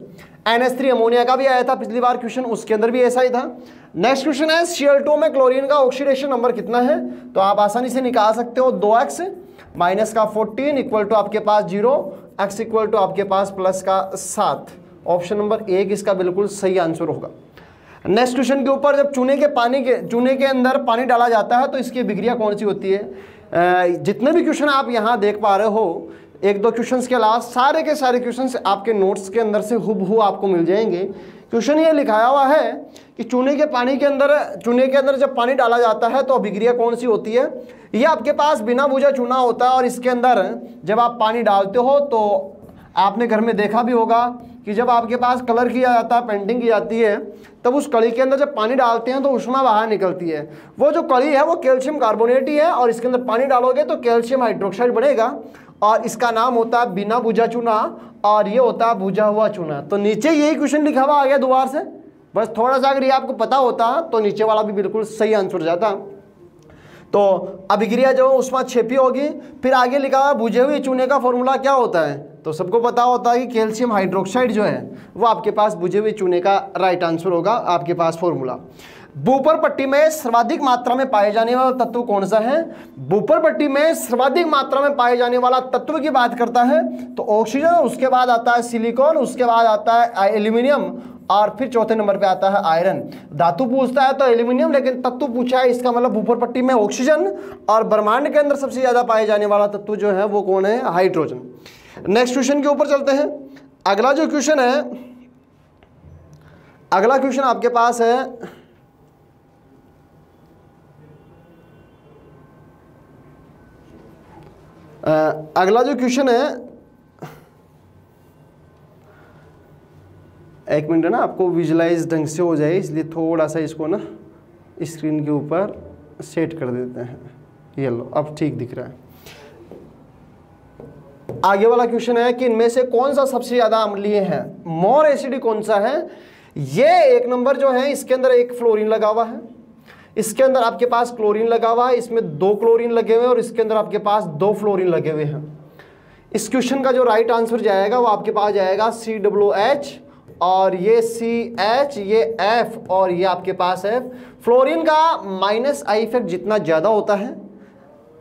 NH3 अमोनिया का भी आया था पिछली बार क्वेश्चन उसके अंदर भी ऐसा ही था। नेक्स्ट क्वेश्चन है Cl2 में क्लोरीन का ऑक्सीडेशन नंबर कितना है? तो आप आसानी से निकाल सकते हो, दो एक्स माइनस का 14 इक्वल टू आपके पास ज़ीरो एक्स इक्वल टू आपके पास प्लस का सात। ऑप्शन नंबर एक इसका बिल्कुल सही आंसर होगा। नेक्स्ट क्वेश्चन के ऊपर जब चूने के पानी के, चूने के अंदर पानी डाला जाता है तो इसकी बिक्रिया कौन सी होती है? जितने भी क्वेश्चन आप यहाँ देख पा रहे हो, एक दो क्वेश्चंस के अलावा सारे के सारे क्वेश्चंस आपके नोट्स के अंदर से हु आपको मिल जाएँगे। क्वेश्चन ये लिखाया हुआ है कि चूने के पानी के अंदर, चूने के अंदर जब पानी डाला जाता है तो अभिक्रिया कौन सी होती है? ये आपके पास बिना बुझा चूना होता है और इसके अंदर जब आप पानी डालते हो तो आपने घर में देखा भी होगा कि जब आपके पास कलर किया जाता है, पेंटिंग की जाती है, तब उस कड़ी के अंदर जब पानी डालते हैं तो उष्मा बाहर निकलती है। वो जो कड़ी है वो कैल्शियम कार्बोनेट ही है और इसके अंदर पानी डालोगे तो कैल्शियम हाइड्रोक्साइड बनेगा और इसका नाम होता है बिना बुझा चूना और ये होता है बुझा हुआ चूना। तो नीचे यही क्वेश्चन लिखा हुआ आ गया दोबारा से। बस थोड़ा सा अगर ये आपको पता होता तो नीचे वाला भी बिल्कुल सही आंसर जाता। तो अभिक्रिया जो उसमें छेपी होगी, फिर आगे लिखा हुआ बुझे हुए चूने का फॉर्मूला क्या होता है? तो सबको पता होता है कि कैल्शियम हाइड्रोक्साइड जो है, वो आपके पास बुझे हुए चूने का राइट आंसर होगा, आपके पास फॉर्मूला बूपर पट्टी में सर्वाधिक मात्रा में पाए जाने वाला तत्व कौन सा है? बूपर पट्टी में सर्वाधिक मात्रा में पाए जाने वाला तत्व की बात करता है तो ऑक्सीजन उसके बाद आता है सिलिकॉन उसके बाद आता है एल्यूमिनियम और फिर चौथे नंबर पे आता है आयरन धातु पूछता है तो एल्यूमिनियम लेकिन तत्व पूछा है, इसका मतलब भूपर पट्टी में ऑक्सीजन और ब्रह्मांड के अंदर सबसे ज़्यादा पाए जाने वाला तत्व जो है, वो कौन है? हाइड्रोजन नेक्स्ट क्वेश्चन के ऊपर चलते हैं। अगला जो क्वेश्चन है, अगला क्वेश्चन आपके पास है अगला जो क्वेश्चन है, एक मिनट ना, आपको विजुलाइज ढंग से हो जाए, इसलिए थोड़ा सा इसको ना स्क्रीन के ऊपर सेट कर देते हैं। ये लो, अब ठीक दिख रहा है। आगे वाला क्वेश्चन है कि इनमें से कौन सा सबसे ज़्यादा अम्लीय है? मोर एसिड कौन सा है? ये एक नंबर जो है, इसके अंदर एक फ्लोरीन लगा हुआ है। इसके अंदर आपके पास क्लोरीन लगा हुआ है, इसमें दो क्लोरीन लगे हुए हैं और इसके अंदर आपके पास दो फ्लोरीन लगे हुए हैं। इस क्वेश्चन का जो राइट आंसर जाएगा, वो आपके पास जाएगा सी डब्ल्यू एच और ये सी एच ये एफ़ और ये आपके पास है। फ्लोरीन का माइनस आई इफ़ेक्ट जितना ज़्यादा होता है,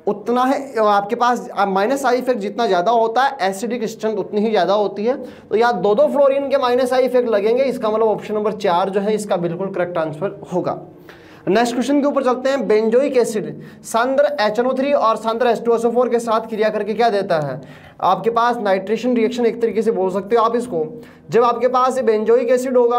उतना है, आपके पास माइनस आई इफ़ेक्ट जितना ज़्यादा होता है एसिडिक स्ट्रेंथ उतनी ही ज़्यादा होती है। तो यहाँ दो दो फ्लोरीन के माइनस आई इफ़ेक्ट लगेंगे, इसका मतलब ऑप्शन नंबर चार जो है, इसका बिल्कुल करेक्ट आंसर होगा। नेक्स्ट क्वेश्चन के ऊपर चलते हैं। Benzoic acid. सांद्र HNO3 और सांद्र H2SO4 के साथ क्रिया करके क्या देता है? आपके पास नाइट्रेशन रिएक्शन एक तरीके से बोल सकते हो आप इसको। जब आपके पास ये बेंजोइक एसिड होगा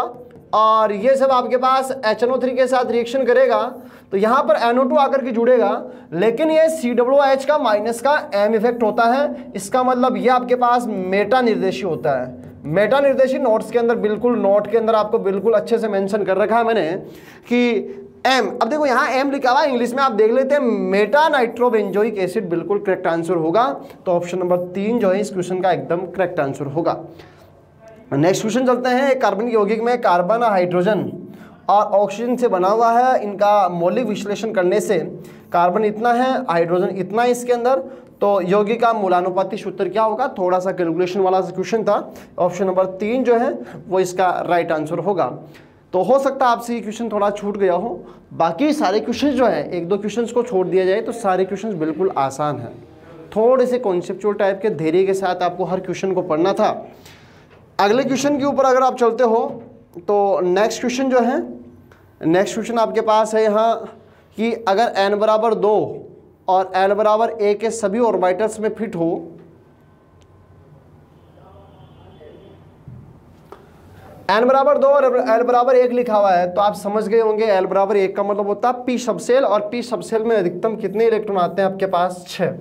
और ये सब आपके पास HNO3 के साथ रिएक्शन करेगा तो यहाँ पर NO2 आकर के जुड़ेगा, लेकिन ये COOH का माइनस का एम इफ़ेक्ट होता है। इसका मतलब ये आपके पास मेटा निर्देशी होता है। मेटा निर्देशी नोट्स के अंदर, बिल्कुल नोट के अंदर आपको बिल्कुल अच्छे से मेंशन कर रखा है मैंने कि एम अब देखो यहाँ एम लिखा हुआ इंग्लिश में आप देख लेते हैं मेटा नाइट्रोबेंजोइक एसिड बिल्कुल करेक्ट आंसर होगा। तो ऑप्शन नंबर तीन जो है, इस क्वेश्चन का एकदम करेक्ट आंसर होगा। नेक्स्ट क्वेश्चन चलते हैं कार्बन यौगिक में कार्बन और हाइड्रोजन और ऑक्सीजन से बना हुआ है, इनका मौलिक विश्लेषण करने से। कार्बन इतना है हाइड्रोजन इतना है इसके अंदर। तो यौगिक का मूलानुपाती सूत्र क्या होगा? थोड़ा सा कैलकुलेशन वाला क्वेश्चन था। ऑप्शन नंबर तीन जो है, वो इसका राइट आंसर होगा। तो हो सकता है आपसे ये क्वेश्चन थोड़ा छूट गया हो। बाकी सारे क्वेश्चन जो है, एक दो क्वेश्चन को छोड़ दिया जाए तो सारे क्वेश्चन बिल्कुल आसान हैं। थोड़े से कॉन्सेप्चुअल टाइप के धैर्य के साथ आपको हर क्वेश्चन को पढ़ना था। अगले क्वेश्चन के ऊपर अगर आप चलते हो तो नेक्स्ट क्वेश्चन जो है नेक्स्ट क्वेश्चन आपके पास है यहाँ, कि अगर एन बराबर दो और एल बराबर ए के सभी ऑर्बिटल्स में फिट हो एन बराबर दो और एल बराबर एक लिखा हुआ है। तो आप समझ गए होंगे एल बराबर एक का मतलब होता है पी सबसेल और पी सबसेल में अधिकतम कितने इलेक्ट्रॉन आते हैं आपके पास? छः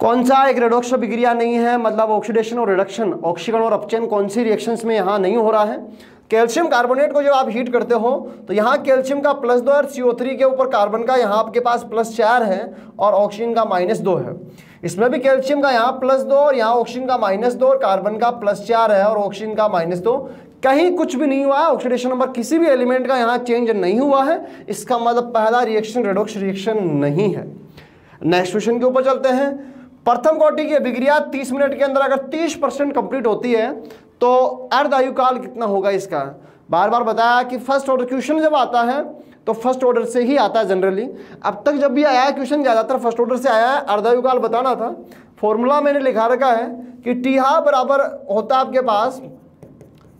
कौन सा एक रेडोक्स अभिक्रिया नहीं है? मतलब ऑक्सीडेशन और रिडक्शन ऑक्सीकरण और अपचयन कौन सी रिएक्शंस में यहाँ नहीं हो रहा है? कैल्शियम कार्बोनेट को जब आप हीट करते हो तो यहाँ कैल्शियम का प्लस दो और थ्री के ऊपर कार्बन का यहाँ आपके पास प्लस चार है और ऑक्सीजन का माइनस दो है। इसमें भी कैल्शियम का यहाँ प्लस दो और यहाँ ऑक्सीजन का माइनस दो और कार्बन का प्लस चार है और ऑक्सीजन का माइनस दो। कहीं कुछ भी नहीं हुआ है ऑक्सीडेशन नंबर किसी भी एलिमेंट का यहाँ चेंज नहीं हुआ है। इसका मतलब पहला रिएक्शन रेडोक्स रिएक्शन नहीं है। नेक्स्ट क्वेश्चन के ऊपर चलते हैं। प्रथम कोटि की अभिक्रिया 30 मिनट के अंदर अगर 30 परसेंट कंप्लीट होती है तो अर्ध आयु काल कितना होगा इसका? बार बार बताया कि फ़र्स्ट ऑर्डर क्वेश्चन जब आता है तो फ़र्स्ट ऑर्डर से ही आता है जनरली अब तक जब भी आया है क्वेश्चन ज़्यादातर फ़र्स्ट ऑर्डर से आया है अर्धायु काल बताना था। फॉर्मूला मैंने लिखा रखा है कि टी हा बराबर होता आपके पास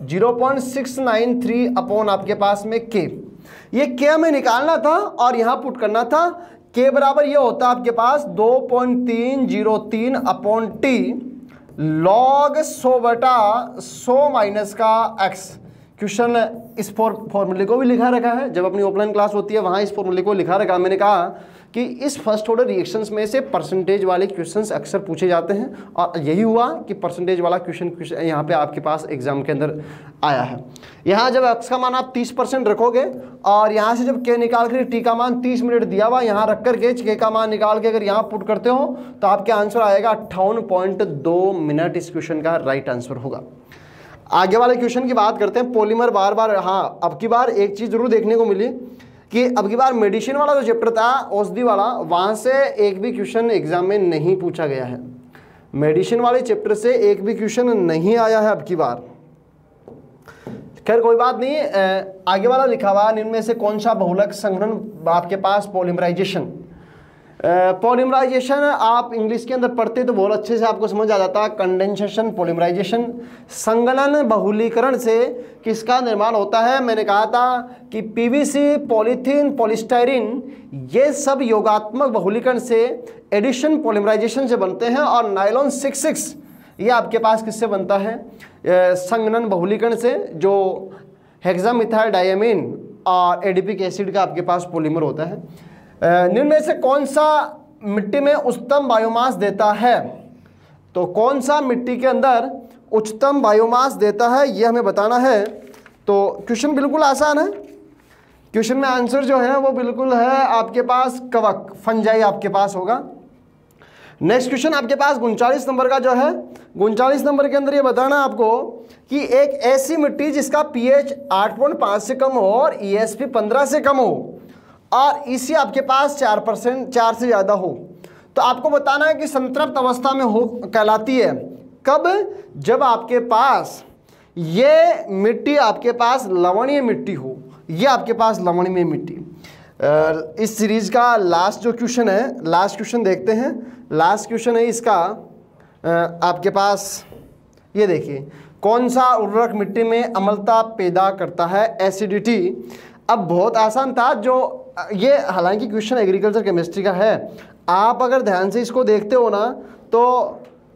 0.693 अपॉन आपके पास में के ये के हमें निकालना था और यहाँ पुट करना था। के बराबर ये होता आपके पास 2.303 अपॉन टी लॉग सो बटा सो माइनस का एक्स क्वेश्चन इस फॉर, फॉर्मूले को भी लिखा रखा है। जब अपनी ऑफलाइन क्लास होती है, वहाँ इस फॉर्मूले को लिखा रखा। मैंने कहा कि इस फ़र्स्ट ऑर्डर रिएक्शंस में से परसेंटेज वाले क्वेश्चंस अक्सर पूछे जाते हैं और यही हुआ कि परसेंटेज वाला क्वेश्चन यहाँ पे आपके पास एग्ज़ाम के अंदर आया है। यहाँ जब एक्स का मान आप 30 परसेंट रखोगे और यहाँ से जब के निकाल कर टी का मान 30 मिनट दिया हुआ, यहाँ रख करके के का मान निकाल के अगर यहाँ पुट करते हो तो आपके आंसर आएगा अट्ठावन मिनट इस क्वेश्चन का राइट आंसर होगा। आगे वाले क्वेश्चन की बात करते हैं। पॉलीमर बार बार हाँ अब की बार एक चीज़ ज़रूर देखने को मिली कि अब की बार मेडिसिन वाला जो चैप्टर था औषधि वाला वहाँ से एक भी क्वेश्चन एग्ज़ाम में नहीं पूछा गया है। मेडिसिन वाले चैप्टर से एक भी क्वेश्चन नहीं आया है अब की बार। खैर कोई बात नहीं आगे वाला लिखा हुआ है, इनमें से कौन सा बहुलक संघनन आपके पास पॉलीमराइजेशन पॉलीमराइजेशन आप इंग्लिश के अंदर पढ़ते तो बहुत अच्छे से आपको समझ आ जाता है। कंडेंसेशन पॉलीमराइजेशन संगलन, बहुलीकरण से किसका निर्माण होता है? मैंने कहा था कि पीवीसी पॉलीथीन पॉलिस्टाइरिन ये सब योगात्मक बहुलीकरण से एडिशन पॉलीमराइजेशन से बनते हैं और नाइलॉन सिक्स सिक्स ये आपके पास किससे बनता है? संगनन बहुलीकरण से, जो हेक्सामिथाइल डायमीन और एडिपिक एसिड का आपके पास पोलीमर होता है। निम्न से कौन सा मिट्टी में उच्चतम बायोमास देता है? तो कौन सा मिट्टी के अंदर उच्चतम बायोमास देता है, ये हमें बताना है। तो क्वेश्चन बिल्कुल आसान है। क्वेश्चन में आंसर जो है, वो बिल्कुल है आपके पास कवक फंजाई आपके पास होगा। नेक्स्ट क्वेश्चन आपके पास उनचालीस नंबर का जो है, उनचालीस नंबर के अंदर ये बताना आपको कि एक ऐसी मिट्टी जिसका पीएच 8.5 से कम हो और ईएसपी 15 से कम हो। और इसी आपके पास चार परसेंट, चार से ज़्यादा हो। तो आपको बताना है कि संतृप्त अवस्था में हो, कहलाती है। कब? जब आपके पास ये मिट्टी आपके पास लवणीय मिट्टी हो। ये आपके पास लवणीय मिट्टी। इस सीरीज़ का लास्ट जो क्वेश्चन है, लास्ट क्वेश्चन देखते हैं। लास्ट क्वेश्चन है इसका आपके पास, ये देखिए, कौन सा उर्वरक मिट्टी में अम्लता पैदा करता है? एसिडिटी। अब बहुत आसान था, जो ये हालाँकि क्वेश्चन एग्रीकल्चर केमिस्ट्री का है। आप अगर ध्यान से इसको देखते हो ना तो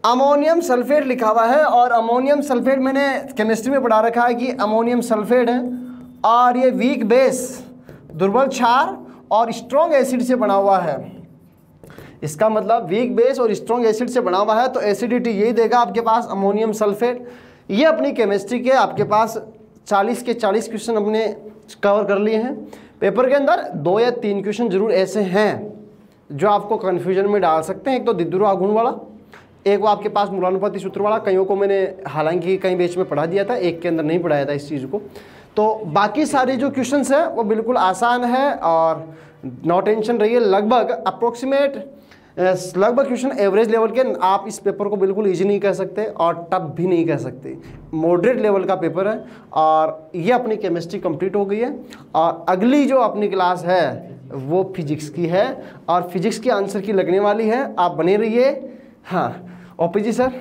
अमोनियम सल्फेट लिखा हुआ है और अमोनियम सल्फेट मैंने केमिस्ट्री में पढ़ा रखा है कि अमोनियम सल्फेट है और ये वीक बेस दुर्बल क्षार और स्ट्रॉन्ग एसिड से बना हुआ है। इसका मतलब वीक बेस और स्ट्रॉन्ग एसिड से बना हुआ है तो एसिडिटी यही देगा आपके पास अमोनियम सल्फेट। ये अपनी केमिस्ट्री के आपके पास 40 के 40 क्वेश्चन अपने कवर कर लिए हैं। पेपर के अंदर दो या तीन क्वेश्चन ज़रूर ऐसे हैं जो आपको कन्फ्यूज़न में डाल सकते हैं। एक तो दिद्रो आगुण वाला, एक वो आपके पास मूलानुपाति सूत्र वाला। कईयों को मैंने हालाँकि कई बेच में पढ़ा दिया था, एक के अंदर नहीं पढ़ाया था इस चीज़ को। तो बाकी सारे जो क्वेश्चंस हैं, वो बिल्कुल आसान है और नो टेंशन रहिए। लगभग अप्रोक्सीमेट लगभग क्वेश्चन एवरेज लेवल के आप इस पेपर को बिल्कुल ईजी नहीं कह सकते और टफ भी नहीं कह सकते। मॉडरेट लेवल का पेपर है और ये अपनी केमिस्ट्री कंप्लीट हो गई है और अगली जो अपनी क्लास है, वो फिजिक्स की है और फिजिक्स के आंसर की लगने वाली है। आप बने रहिए। हाँ ओपी जी सर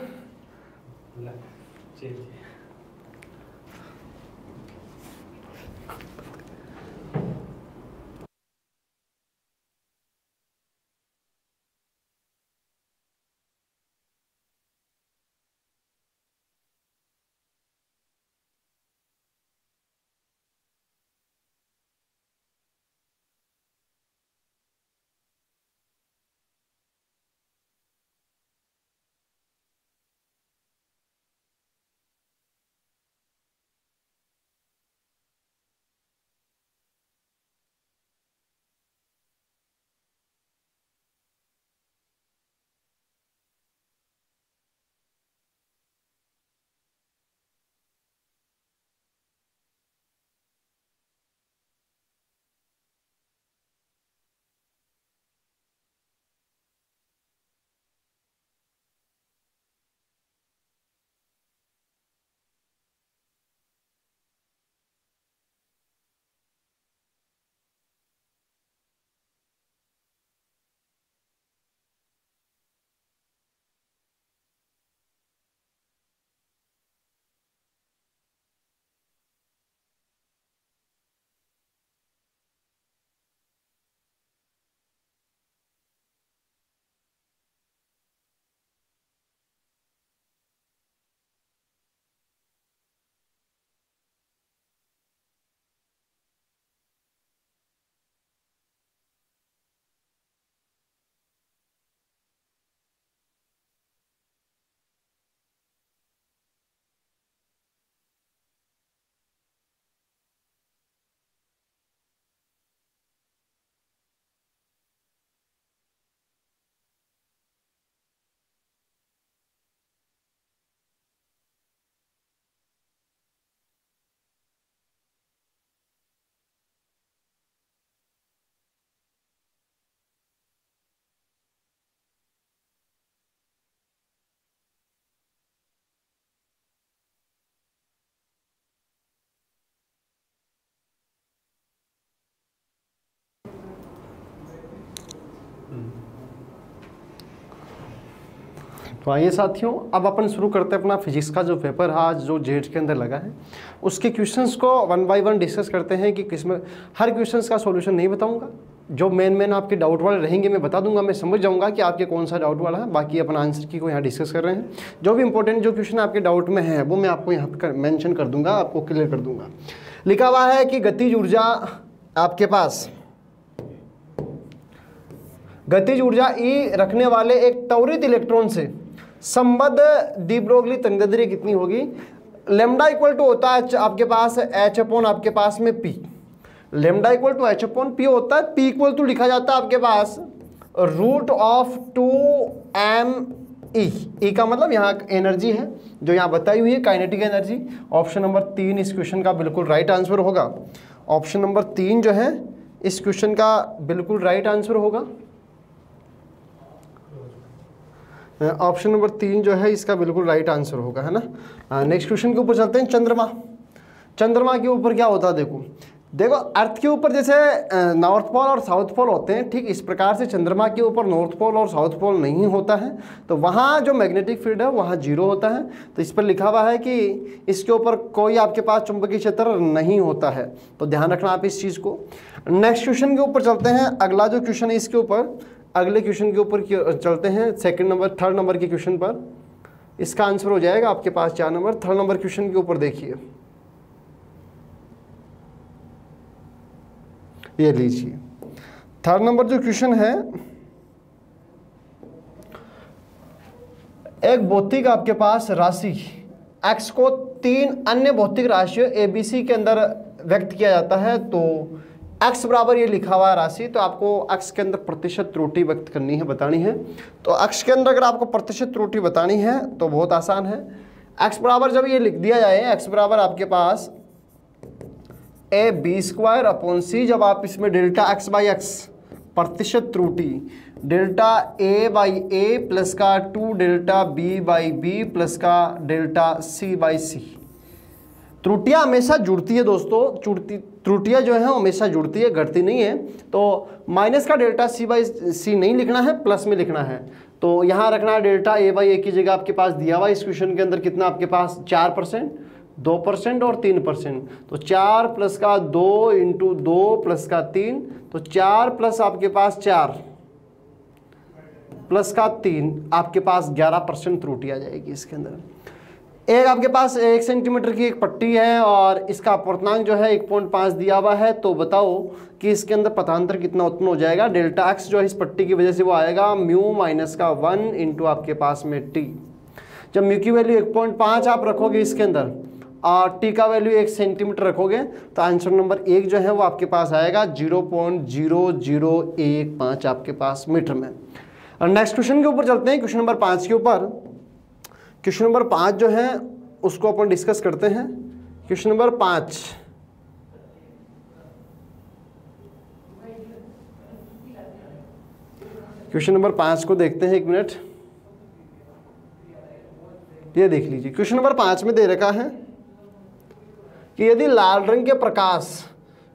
तो आइए साथियों, अब अपन शुरू करते हैं अपना फिजिक्स का जो पेपर है आज जो जेट के अंदर लगा है। उसके क्वेश्चंस को वन बाय वन डिस्कस करते हैं कि किसमें हर क्वेश्चंस का सॉल्यूशन नहीं बताऊँगा। जो मेन मेन आपके डाउट वाले रहेंगे, मैं बता दूँगा, मैं समझ जाऊँगा कि आपके कौन सा डाउट वाला है। बाकी अपन आंसर की को यहाँ डिस्कस कर रहे हैं। जो भी इंपॉर्टेंट जो क्वेश्चन आपके डाउट में है, वो मैं आपको यहाँ पर मैंशन कर दूँगा, आपको क्लियर कर दूँगा। लिखा हुआ है कि गतिज ऊर्जा आपके पास। गतिज ऊर्जा ई रखने वाले एक त्वरित इलेक्ट्रॉन से संबद्ध डिब्रोगली तंगदरी कितनी होगी? लेमडा इक्वल टू होता है आपके पास एच अपॉन आपके पास में P lambda equal to H upon P होता है पी इक्वल टू लिखा जाता है आपके पास root of two M E E का मतलब यहाँ एनर्जी है, जो यहाँ बताई हुई है काइनेटिक एनर्जी ऑप्शन नंबर तीन इस क्वेश्चन का बिल्कुल राइट आंसर होगा। ऑप्शन नंबर तीन जो है, इस क्वेश्चन का बिल्कुल राइट आंसर होगा। ऑप्शन नंबर तीन जो है, इसका बिल्कुल राइट आंसर होगा, है ना? नेक्स्ट क्वेश्चन के ऊपर चलते हैं, चंद्रमा। चंद्रमा के ऊपर क्या होता है, देखो। देखो अर्थ के ऊपर जैसे नॉर्थ पोल और साउथ पोल होते हैं, ठीक, इस प्रकार से चंद्रमा के ऊपर नॉर्थ पोल और साउथ पोल नहीं होता है। तो वहाँ जो मैग्नेटिक फ़ील्ड है, वहाँ ज़ीरो होता है। तो इस पर लिखा हुआ है कि इसके ऊपर कोई आपके पास चुंबकीय क्षेत्र नहीं होता है। तो ध्यान रखना आप इस चीज़ को। नेक्स्ट क्वेश्चन के ऊपर चलते हैं। अगला जो क्वेश्चन है, इसके ऊपर अगले क्वेश्चन के ऊपर चलते हैं सेकंड नंबर थर्ड नंबर के क्वेश्चन पर। इसका आंसर हो जाएगा आपके पास चार नंबर थर्ड नंबर क्वेश्चन के ऊपर देखिए। ये लीजिए। थर्ड नंबर जो क्वेश्चन है, एक भौतिक आपके पास राशि, x को तीन अन्य भौतिक राशियों ए बी सी के अंदर व्यक्त किया जाता है तो x बराबर ये लिखा हुआ राशि तो आपको x के अंदर प्रतिशत त्रुटि व्यक्त करनी है, बतानी है। तो x के अंदर अगर आपको प्रतिशत त्रुटि बतानी है तो बहुत आसान है। X बराबर जब ये लिख दिया जाए, x बराबर आपके पास A B square upon C जब आप इसमें डेल्टा एक्स बाई एक्स प्रतिशत त्रुटि delta A by A plus का two delta B by B plus का डेल्टा सी बाई सी त्रुटियाँ हमेशा जुड़ती है दोस्तों, जुड़ती त्रुटियाँ जो है हमेशा जुड़ती है, घटती नहीं है। तो माइनस का डेल्टा सी बाई सी नहीं लिखना है, प्लस में लिखना है। तो यहाँ रखना है डेल्टा ए बाई ए की जगह आपके पास दिया हुआ इस क्वेश्चन के अंदर कितना आपके पास? चार परसेंट, दो परसेंट और तीन परसेंट। तो चार प्लस का दो इंटू दो प्लस का तीन तो चार प्लस आपके पास चार, प्लस का तीन, आपके पास ग्यारह परसेंट त्रुटि आ जाएगी इसके अंदर। एक आपके पास एक सेंटीमीटर की एक पट्टी है और इसका अपर्तनांक जो है एक पॉइंट पाँच दिया हुआ है। तो बताओ कि इसके अंदर पथांतर कितना उत्पन्न हो जाएगा। डेल्टा एक्स जो है इस पट्टी की वजह से वो आएगा, म्यू माइनस का वन इंटू आपके पास में टी। जब म्यू की वैल्यू एक पॉइंट पाँच आप रखोगे इसके अंदर और टी का वैल्यू एक सेंटीमीटर रखोगे तो आंसर नंबर एक जो है वो आपके पास आएगा, ज़ीरो पॉइंट ज़ीरो ज़ीरो एक पाँच आपके पास मीटर में। नेक्स्ट क्वेश्चन के ऊपर चलते हैं। क्वेश्चन नंबर पाँच के ऊपर क्वेश्चन नंबर पाँच जो है, उसको अपन डिस्कस करते हैं। क्वेश्चन नंबर पाँच। क्वेश्चन नंबर पाँच को देखते हैं एक मिनट। ये देख लीजिए। क्वेश्चन नंबर पाँच में दे रखा है कि यदि लाल रंग के प्रकाश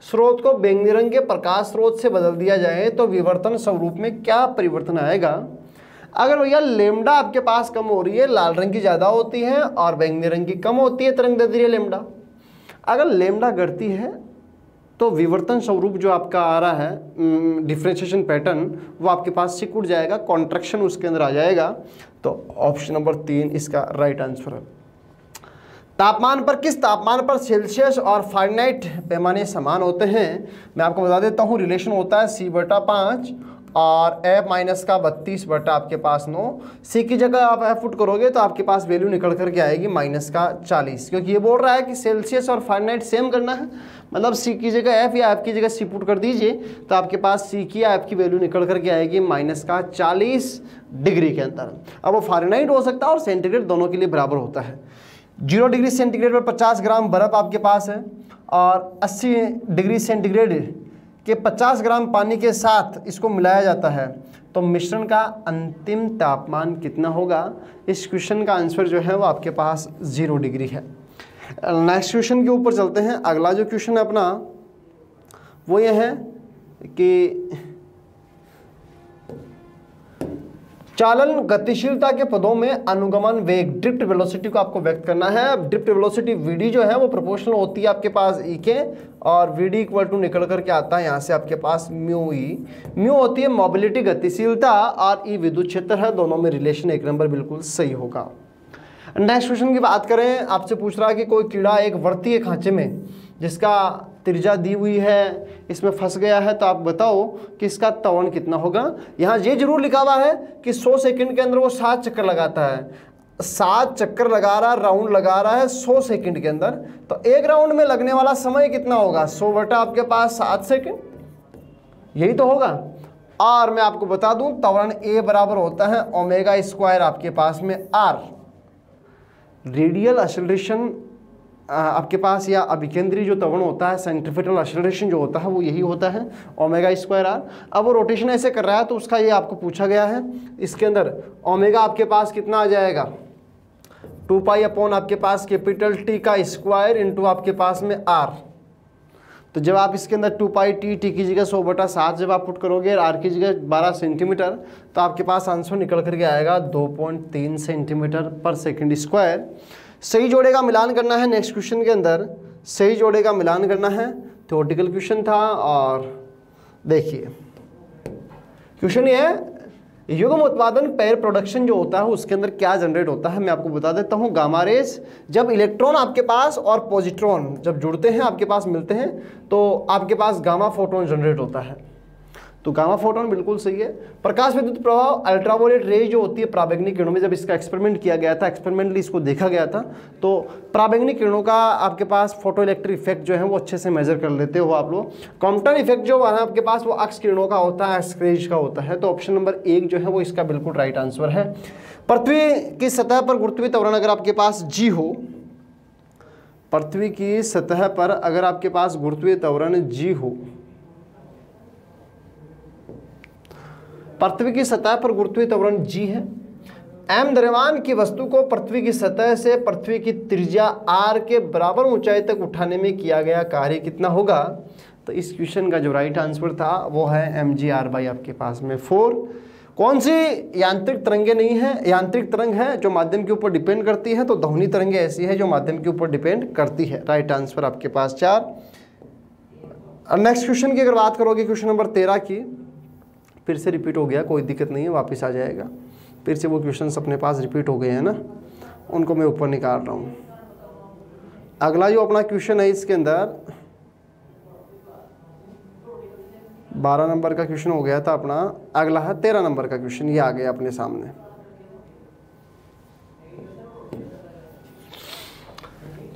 स्रोत को बैंगनी रंग के प्रकाश स्रोत से बदल दिया जाए तो विवर्तन स्वरूप में क्या परिवर्तन आएगा? अगर भैया लेमडा आपके पास कम हो रही है, लाल रंग की ज़्यादा होती है और बैंगनी रंग की कम होती है तरंग दैर्ध्य लेमडा। अगर लेमडा घटती है तो विवर्तन स्वरूप जो आपका आ रहा है डिफ्रेंशिएशन पैटर्न वो आपके पास सिकुड़ जाएगा कॉन्ट्रैक्शन उसके अंदर आ जाएगा। तो ऑप्शन नंबर तीन इसका राइट आंसर है। तापमान पर किस तापमान पर सेल्सियस और फारेनहाइट पैमाने समान होते हैं? मैं आपको बता देता हूँ रिलेशन होता है सी बटा पाँच और एफ़ माइनस का बत्तीस बटा आपके पास नो। सी की जगह आप एफ़ फुट करोगे तो आपके पास वैल्यू निकल करके आएगी माइनस का चालीस। क्योंकि ये बोल रहा है कि सेल्सियस और फारेनहाइट सेम करना है। मतलब सी की जगह एफ़ या एफ़ की जगह सी पुट कर दीजिए तो आपके पास सी की या एफ़ की वैल्यू निकल करके आएगी माइनस का चालीस डिग्री के अंदर। अब वो फारेनहाइट हो सकता है और सेंटीग्रेड दोनों के लिए बराबर होता है। ज़ीरो डिग्री सेंटीग्रेड पर 50 ग्राम बर्फ़ आपके पास है और 80 डिग्री सेंटीग्रेड के 50 ग्राम पानी के साथ इसको मिलाया जाता है तो मिश्रण का अंतिम तापमान कितना होगा? इस क्वेश्चन का आंसर जो है वो आपके पास ज़ीरो डिग्री है। नेक्स्ट क्वेश्चन के ऊपर चलते हैं। अगला जो क्वेश्चन है अपना, वो ये है कि चालन गतिशीलता के पदों में अनुगमन वेग, ड्रिफ्ट वेलोसिटी को आपको व्यक्त करना है। ड्रिफ्ट वेलोसिटी वीडी जो है, वो प्रोपोर्शनल होती है आपके पास ई के और वीडी इक्वल टू निकल करके आता है यहाँ से आपके पास म्यू ई म्यू होती है मोबिलिटी गतिशीलता और ई विद्युत क्षेत्र है। दोनों में रिलेशन एक नंबर बिल्कुल सही होगा। नेक्स्ट क्वेश्चन की बात करें। आपसे पूछ रहा है कि कोई कीड़ा एक वर्तीय खांचे में, जिसका त्रिज्या दी हुई है, इसमें फंस गया है तो आप बताओ कि इसका त्वरण कितना होगा। यहाँ ये ज़रूर लिखा हुआ है कि 100 सेकंड के अंदर वो सात चक्कर लगाता है। सात चक्कर लगा रहा, राउंड लगा रहा है 100 सेकंड के अंदर। तो एक राउंड में लगने वाला समय कितना होगा? 100 बटा आपके पास सात सेकंड। यही तो होगा। और मैं आपको बता दूँ, त्वरण ए बराबर होता है ओमेगा स्क्वायर आपके पास में आर। रेडियल एक्सेलरेशन आपके पास या अभिकेंद्री जो त्वरण होता है सेंट्रिफिटल एक्सेलरेशन जो होता है, वो यही होता है ओमेगा स्क्वायर आर अब वो रोटेशन ऐसे कर रहा है तो उसका ये आपको पूछा गया है, इसके अंदर ओमेगा आपके पास कितना आ जाएगा? टू पाई अपॉन आपके पास कैपिटल टी का स्क्वायर इंटू आपके पास में आर तो जब आप इसके अंदर टू पाई टी टी की जगह सौ बटा सात जब आप पुट करोगे आर की जगह बारह सेंटीमीटर तो आपके पास आंसर निकल करके आएगा दो पॉइंट तीन सेंटीमीटर पर सेकंड स्क्वायर सही जोड़े का मिलान करना है नेक्स्ट क्वेश्चन के अंदर। सही जोड़े का मिलान करना है। थ्योरेटिकल क्वेश्चन था और देखिए क्वेश्चन ये है, युग्म उत्पादन पैर प्रोडक्शन जो होता है, उसके अंदर क्या जनरेट होता है, मैं आपको बता देता हूँ। गामा रेस जब इलेक्ट्रॉन आपके पास और पॉजिट्रॉन जब जुड़ते हैं, आपके पास मिलते हैं तो आपके पास गामा फोटोन जनरेट होता है। तो गामा फोटोन बिल्कुल सही है। प्रकाश विद्युत प्रभाव अल्ट्रावोलेट रे जो होती है प्रावैग्निक किरणों में, जब इसका एक्सपेरिमेंट किया गया था एक्सपेरिमेंटली इसको देखा गया था तो प्रावैग्निक किरणों का आपके पास फ़ोटो इलेक्ट्रिक इफ़ेक्ट जो है, वो अच्छे से मेजर कर लेते हो आप लोग। कॉम्पटन इफ़ेक्ट जो है आपके पास, वो अक्स किरणों का होता है स्क्रेज का होता है। तो ऑप्शन नंबर एक जो है, वो इसका बिल्कुल राइट आंसर है। पृथ्वी की सतह पर गुरुत्वीय त्वरण अगर आपके पास जी हो, पृथ्वी की सतह पर अगर आपके पास गुरुत्वीय त्वरण जी हो पृथ्वी की सतह पर गुरुत्वीय त्वरण जी है। एम द्रव्यमान की वस्तु को पृथ्वी की सतह से पृथ्वी की त्रिज्या आर के बराबर ऊंचाई तक उठाने में किया गया कार्य कितना होगा? तो इस क्वेश्चन का जो राइट आंसर था, वो है एम जी आर बाई आपके पास में फोर कौन सी यांत्रिक तरंगे नहीं है? यांत्रिक तरंग है जो माध्यम के ऊपर डिपेंड करती है तो ध्वनि तरंगे ऐसी है जो माध्यम के ऊपर डिपेंड करती है। राइट आंसर आपके पास चार। नेक्स्ट क्वेश्चन की अगर बात करोगे क्वेश्चन नंबर तेरह की फिर से रिपीट हो गया, कोई दिक्कत नहीं है, वापस आ जाएगा। फिर से वो क्वेश्चन अपने पास रिपीट हो गए हैं ना, उनको मैं ऊपर निकाल रहा हूँ। अगला जो अपना क्वेश्चन है इसके अंदर, बारह नंबर का क्वेश्चन हो गया था अपना, अगला है तेरह नंबर का क्वेश्चन ये आ गया अपने सामने।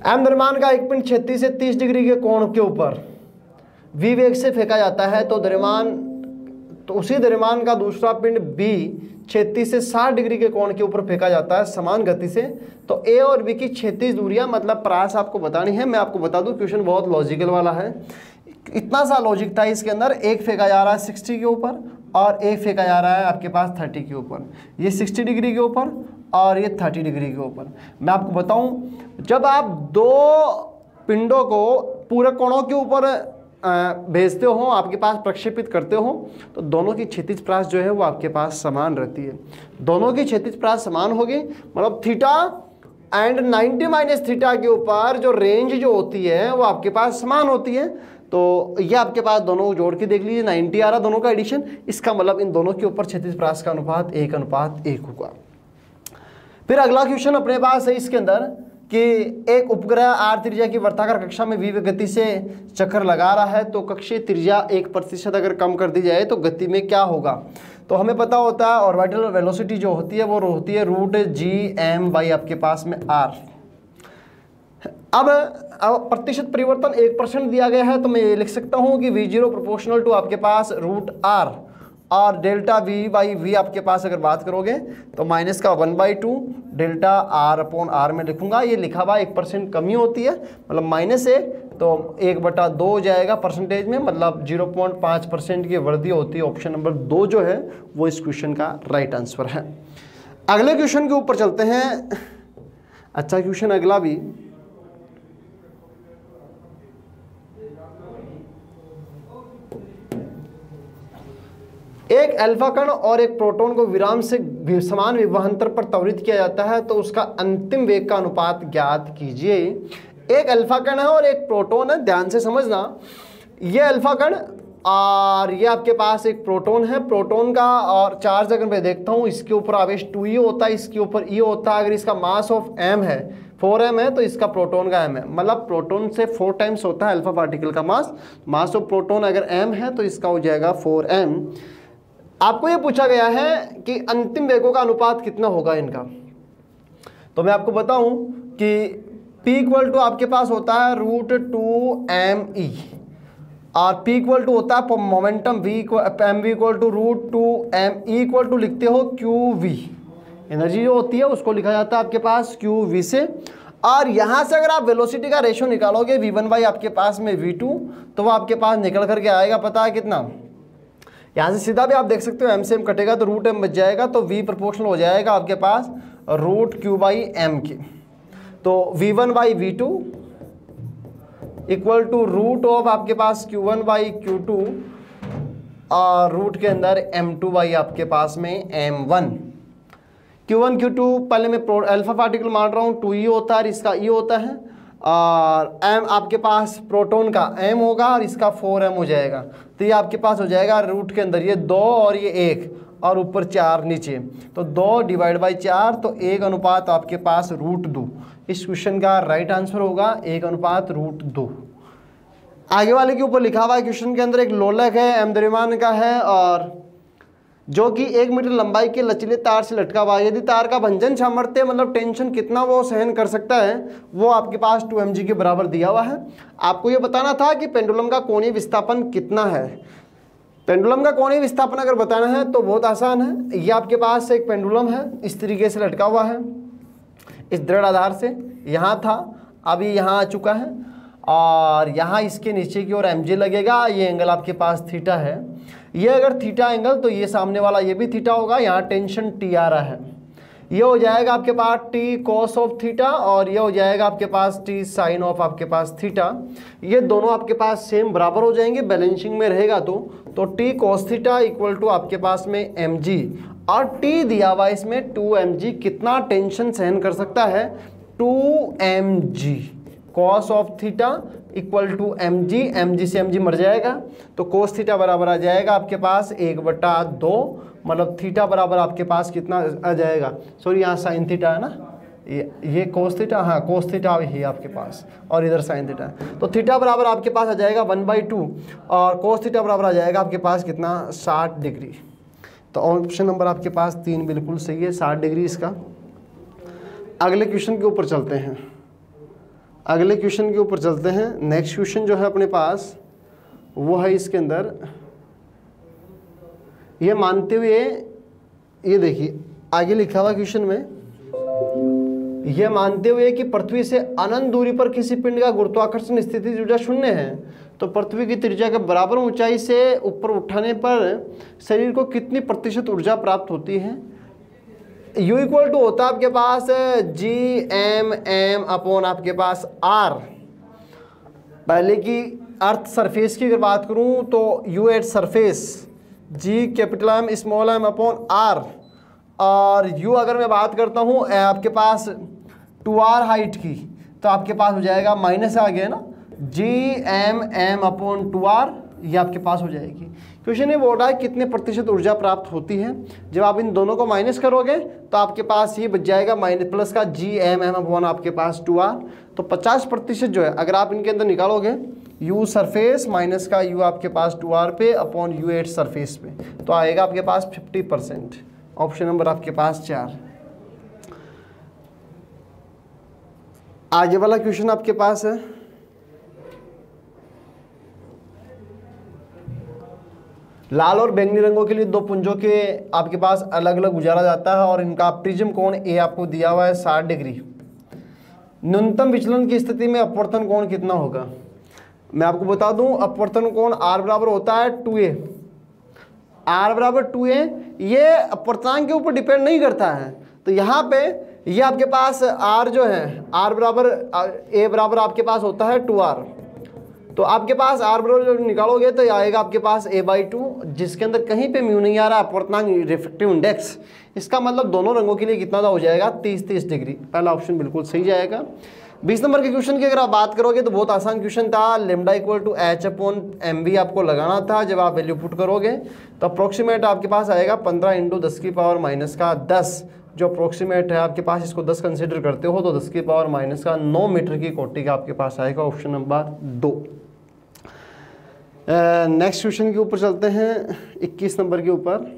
एम का एक पिंड छत्तीस से तीस डिग्री के कोण के ऊपर वी वेग से फेंका जाता है तो द्रव्यमान तो उसी द्रव्यमान का दूसरा पिंड बी छत्तीस से साठ डिग्री के कोण के ऊपर फेंका जाता है समान गति से। तो ए और बी की छत्तीस दूरियाँ मतलब प्रास आपको बतानी है। मैं आपको बता दूँ क्वेश्चन बहुत लॉजिकल वाला है। इतना सा लॉजिक था इसके अंदर, एक फेंका जा रहा है सिक्सटी के ऊपर और एक फेंका जा रहा है आपके पास थर्टी के ऊपर। ये सिक्सटी डिग्री के ऊपर और ये थर्टी डिग्री के ऊपर। मैं आपको बताऊँ, जब आप दो पिंडों को पूरे कोणों के ऊपर भेजते हो, आपके पास प्रक्षेपित करते हो तो दोनों की क्षितिज प्रास जो है वो आपके पास समान रहती है। दोनों की क्षितिज प्रास समान होगी मतलब थीटा एंड 90 माइनस थीटा के ऊपर जो रेंज जो होती है, वो आपके पास समान होती है। तो ये आपके पास दोनों जोड़ के देख लीजिए 90 आ रहा दोनों का एडिशन इसका मतलब इन दोनों के ऊपर क्षितिज प्रास का अनुपात एक अनुपात एक होगा। फिर अगला क्वेश्चन अपने पास है इसके अंदर। कि एक उपग्रह आर त्रिज्या की वर्ताकार कक्षा में वीव गति से चक्कर लगा रहा है तो कक्षीय त्रिज्या एक प्रतिशत अगर कम कर दी जाए तो गति में क्या होगा? तो हमें पता होता है ऑर्बिटल वेलोसिटी जो होती है, वो होती है रूट जी एम वाई आपके पास में आर अब अब प्रतिशत परिवर्तन एक परसेंट दिया गया है तो मैं ये लिख सकता हूँ कि वी ज़ीरो प्रोपोर्शनल टू आपके पास रूट आर और डेल्टा वी बाई वी आपके पास अगर बात करोगे तो माइनस का one by two delta R upon R में लिखूँगा। ये लिखा हुआ एक परसेंट कमी होती है मतलब माइनस एक तो एक बटा दो हो जाएगा परसेंटेज में मतलब ज़ीरो पॉइंट पाँच परसेंट की वृद्धि होती है। ऑप्शन नंबर दो जो है, वो इस क्वेश्चन का राइट आंसर है। अगले क्वेश्चन के ऊपर चलते हैं। अच्छा क्वेश्चन अगला भी। एक अल्फ़ा कण और एक प्रोटॉन को विराम से समान विभवांतर पर त्वरित किया जाता है तो उसका अंतिम वेग का अनुपात ज्ञात कीजिए। एक अल्फ़ा कण है और एक प्रोटॉन है, ध्यान से समझना। ये अल्फ़ा कण, और ये आपके पास एक प्रोटॉन है। प्रोटॉन का, और चार्ज अगर मैं देखता हूँ, इसके ऊपर आवेश टू ई होता है, इसके ऊपर ई होता है। अगर इसका मास ऑफ़ एम है फोर एम है तो इसका प्रोटॉन का एम है। मतलब प्रोटॉन से फोर टाइम्स होता है अल्फ़ा पार्टिकल का मास मास ऑफ़ प्रोटॉन अगर एम है तो इसका हो जाएगा फोर एम आपको ये पूछा गया है कि अंतिम वेगों का अनुपात कितना होगा इनका? तो मैं आपको बताऊँ कि P इक्वल टू आपके पास होता है रूट टू एम ई और P इक्वल टू होता है momentum V M V equal to root two M E equal to लिखते हो क्यू वी एनर्जी जो होती है, उसको लिखा जाता है आपके पास क्यू वी से। और यहाँ से अगर आप वेलोसिटी का रेशो निकालोगे वी वन बाई आपके पास में वी टू तो वो आपके पास निकल करके आएगा, पता है कितना? यहाँ से सीधा भी आप देख सकते हो एम से एम कटेगा तो रूट एम बच जाएगा तो वी प्रोपोर्शनल हो जाएगा आपके पास रूट क्यू बाई एम की। तो V one by V two equal to root of आपके पास Q one by Q two और रूट के अंदर एम टू बाई आपके पास में M one Q one Q two पहले मैं अल्फ़ा पार्टिकल मान रहा हूँ टू ई होता है इसका ई होता है। और एम आपके पास प्रोटॉन का एम होगा और इसका फोर एम हो जाएगा। तो ये आपके पास हो जाएगा रूट के अंदर, ये दो और ये एक, और ऊपर चार नीचे। तो दो डिवाइड बाई चार तो एक अनुपात आपके पास रूट दो। इस क्वेश्चन का राइट आंसर होगा, एक अनुपात रूट दो। आगे वाले के ऊपर लिखा हुआ है क्वेश्चन के अंदर एक लोलक है एम द्रव्यमान का है और जो कि एक मीटर लंबाई के लचीले तार से लटका हुआ है। यदि तार का भंजन सामर्थ्य मतलब टेंशन कितना वो सहन कर सकता है, वो आपके पास टू 2 के बराबर दिया हुआ है। आपको ये बताना था कि पेंडुलम का कोणीय विस्थापन कितना है। पेंडुलम का कोणीय विस्थापन अगर बताना है तो बहुत आसान है। ये आपके पास एक पेंडुलम है, इस तरीके से लटका हुआ है, इस दृढ़ आधार से। यहाँ था अभी यहाँ आ चुका है और यहाँ इसके नीचे की ओर एमजी लगेगा। ये एंगल आपके पास थीटा है। ये अगर थीटा एंगल तो ये सामने वाला ये भी थीटा होगा, यहाँ टेंशन टी आ रहा है। ये हो जाएगा आपके पास टी कॉस ऑफ़ थीटा, और ये हो जाएगा आपके पास टी साइन ऑफ़ आपके पास थीटा। ये दोनों आपके पास सेम बराबर हो जाएँगे, बैलेंसिंग में रहेगा तो। तो T cos theta equal to आपके पास में एम जी और टी दिया हुआ इसमें टू एम जी कितना टेंशन सहन कर सकता है? Two M G cos of theta equal to M G M G से एम जी मर जाएगा तो कोस थीटा बराबर आ जाएगा आपके पास एक बटा दो मतलब थीटा बराबर आपके पास कितना आ जाएगा? सॉरी यहाँ साइन थीटा है ना? ये ये कोस थीटा हाँ कोस थीटा ही आपके पास, और इधर साइन थीटा तो थीटा बराबर आपके पास आ जाएगा वन बाई टू, और कोस थीटा बराबर आ जाएगा आपके पास कितना? साठ डिग्री। तो ऑप्शन नंबर आपके पास तीन बिल्कुल सही है, साठ डिग्री इसका। अगले क्वेश्चन के ऊपर चलते हैं। अगले क्वेश्चन के ऊपर चलते हैं। नेक्स्ट क्वेश्चन जो है अपने पास, वो है इसके अंदर। ये मानते हुए, ये देखिए, आगे लिखा हुआ क्वेश्चन में यह मानते हुए कि पृथ्वी से अनंत दूरी पर किसी पिंड का गुरुत्वाकर्षण स्थिति ऊर्जा शून्य है तो पृथ्वी की त्रिज्या के बराबर ऊंचाई से ऊपर उठाने पर शरीर को कितनी प्रतिशत ऊर्जा प्राप्त होती है? यू इक्वल टू होता आपके पास जी एम एम अपॉन आपके पास आर पहले की अर्थ सरफेस की अगर बात करूँ तो U at surface G capital M small M upon R और यू अगर मैं बात करता हूँ आपके पास टू आर हाइट की तो आपके पास हो जाएगा माइनस आ गया ना? G M M upon two R ये आपके पास हो जाएगी। क्वेश्चन ये बोल रहा है कितने प्रतिशत ऊर्जा प्राप्त होती है। जब आप इन दोनों को माइनस करोगे तो आपके पास ये बच जाएगा माइनस प्लस का जी एम एम अपॉन आपके पास टू आर तो पचास प्रतिशत जो है, अगर आप इनके अंदर निकालोगे यू सरफेस माइनस का यू आपके पास टू आर पे अपॉन यू एट सरफेस पे। तो आएगा आपके पास फिफ्टी परसेंट ऑप्शन नंबर आपके पास चार। आगे वाला क्वेश्चन आपके पास है। लाल और बैंगनी रंगों के लिए दो पुंजों के आपके पास अलग अलग गुजारा जाता है और इनका प्रिज्म कोण ए आपको दिया हुआ है साठ डिग्री। न्यूनतम विचलन की स्थिति में अपवर्तन कोण कितना होगा? मैं आपको बता दूँ, अपवर्तन कोण आर बराबर होता है टू ए आर बराबर टू ए ये अपवर्तनांक के ऊपर डिपेंड नहीं करता है। तो यहाँ पे ये आपके पास आर जो है आर बराबर ए बराबर आपके पास होता है टू आर तो आपके पास आर बराबर निकालोगे तो आएगा आपके पास ए बाई टू जिसके अंदर कहीं पे म्यू नहीं आ रहा, अपवर्तनांक रिफ्लेक्टिव इंडेक्स इसका मतलब दोनों रंगों के लिए कितना हो जाएगा? तीस तीस डिग्री। पहला ऑप्शन बिल्कुल सही जाएगा। बीस नंबर के क्वेश्चन की अगर आप बात करोगे तो बहुत आसान क्वेश्चन था। Lambda equal to H upon M B आपको लगाना था। जब आप वैल्यू पुट करोगे तो अप्रोक्सीमेट आपके पास आएगा पंद्रह इंटू दस की पावर माइनस का दस। जो अप्रोक्सीमेट है, आपके पास इसको दस कंसिडर करते हो तो दस की पावर माइनस का नौ मीटर की कोटि का आपके पास आएगा। ऑप्शन नंबर दो। नेक्स्ट क्वेश्चन के ऊपर चलते हैं। इक्कीस नंबर के ऊपर।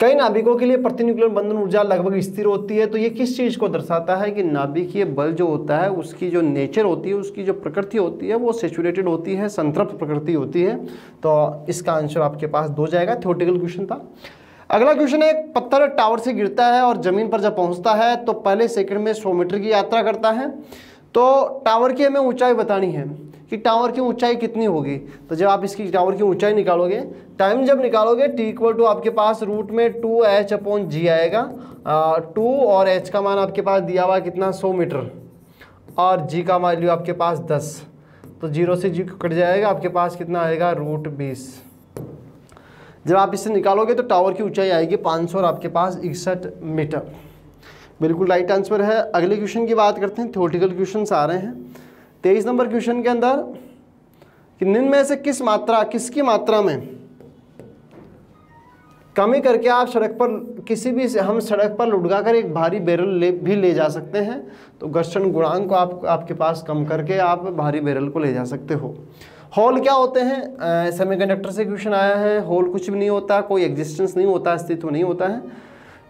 कई नाभिकों के लिए प्रतिन्यूक्लियर बंधन ऊर्जा लगभग स्थिर होती है तो ये किस चीज़ को दर्शाता है कि नाभिकीय बल जो होता है, उसकी जो नेचर होती है, उसकी जो प्रकृति होती है, वो सेचुरेटेड होती है, संतृप्त प्रकृति होती है? तो इसका आंसर आपके पास दो जाएगा थियोटिकल क्वेश्चन था। अगला क्वेश्चन है एक पत्थर टावर से गिरता है और ज़मीन पर जब पहुँचता है तो पहले सेकंड में सौ मीटर की यात्रा करता है। तो टावर की हमें ऊंचाई बतानी है कि टावर की ऊंचाई कितनी होगी। तो जब आप इसकी टावर की ऊंचाई निकालोगे टाइम जब निकालोगे टी इक्वल टू आपके पास रूट में टू एच अपॉन जी आएगा। टू और एच का मान आपके पास दिया हुआ कितना? सौ मीटर। और जी का वैल्यू आपके पास दस। तो ज़ीरो से जी कट जाएगा, आपके पास कितना आएगा? रूट बीस। जब आप इसे निकालोगे तो टावर की ऊंचाई आएगी 500 और आपके पास इकसठ मीटर। बिल्कुल राइट आंसर है। अगले क्वेश्चन की बात करते हैं। थ्योटिकल क्वेश्चन आ रहे हैं। तेईस नंबर क्वेश्चन के अंदर कि निम्न में से किस मात्रा, किसकी मात्रा में कमी करके आप सड़क पर किसी भी हम सड़क पर लुढ़का कर एक भारी बैरल ले, भी ले जा सकते हैं। तो घर्षण गुणांक को आप, आपके पास कम करके आप भारी बैरल को ले जा सकते हो। होल क्या होते हैं? सेमीकंडक्टर से क्वेश्चन आया है। होल कुछ भी नहीं होता, कोई एग्जिस्टेंस नहीं होता, अस्तित्व नहीं होता है।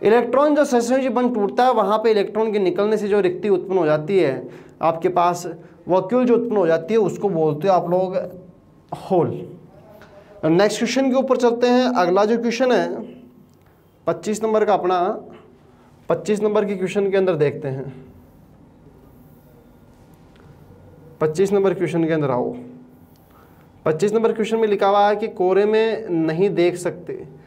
इलेक्ट्रॉन जो सहसंयोजी बंद टूटता है, वहाँ पे इलेक्ट्रॉन के निकलने से जो रिक्ति उत्पन्न हो जाती है, आपके पास वक्यूल जो उत्पन्न हो जाती है, उसको बोलते हो आप लोग होल। नेक्स्ट क्वेश्चन के ऊपर चलते हैं। अगला जो क्वेश्चन है 25 नंबर का अपना 25 नंबर के क्वेश्चन के अंदर देखते हैं। 25 नंबर क्वेश्चन के अंदर आओ। 25 नंबर क्वेश्चन में लिखा हुआ है कि कोरे में नहीं देख सकते।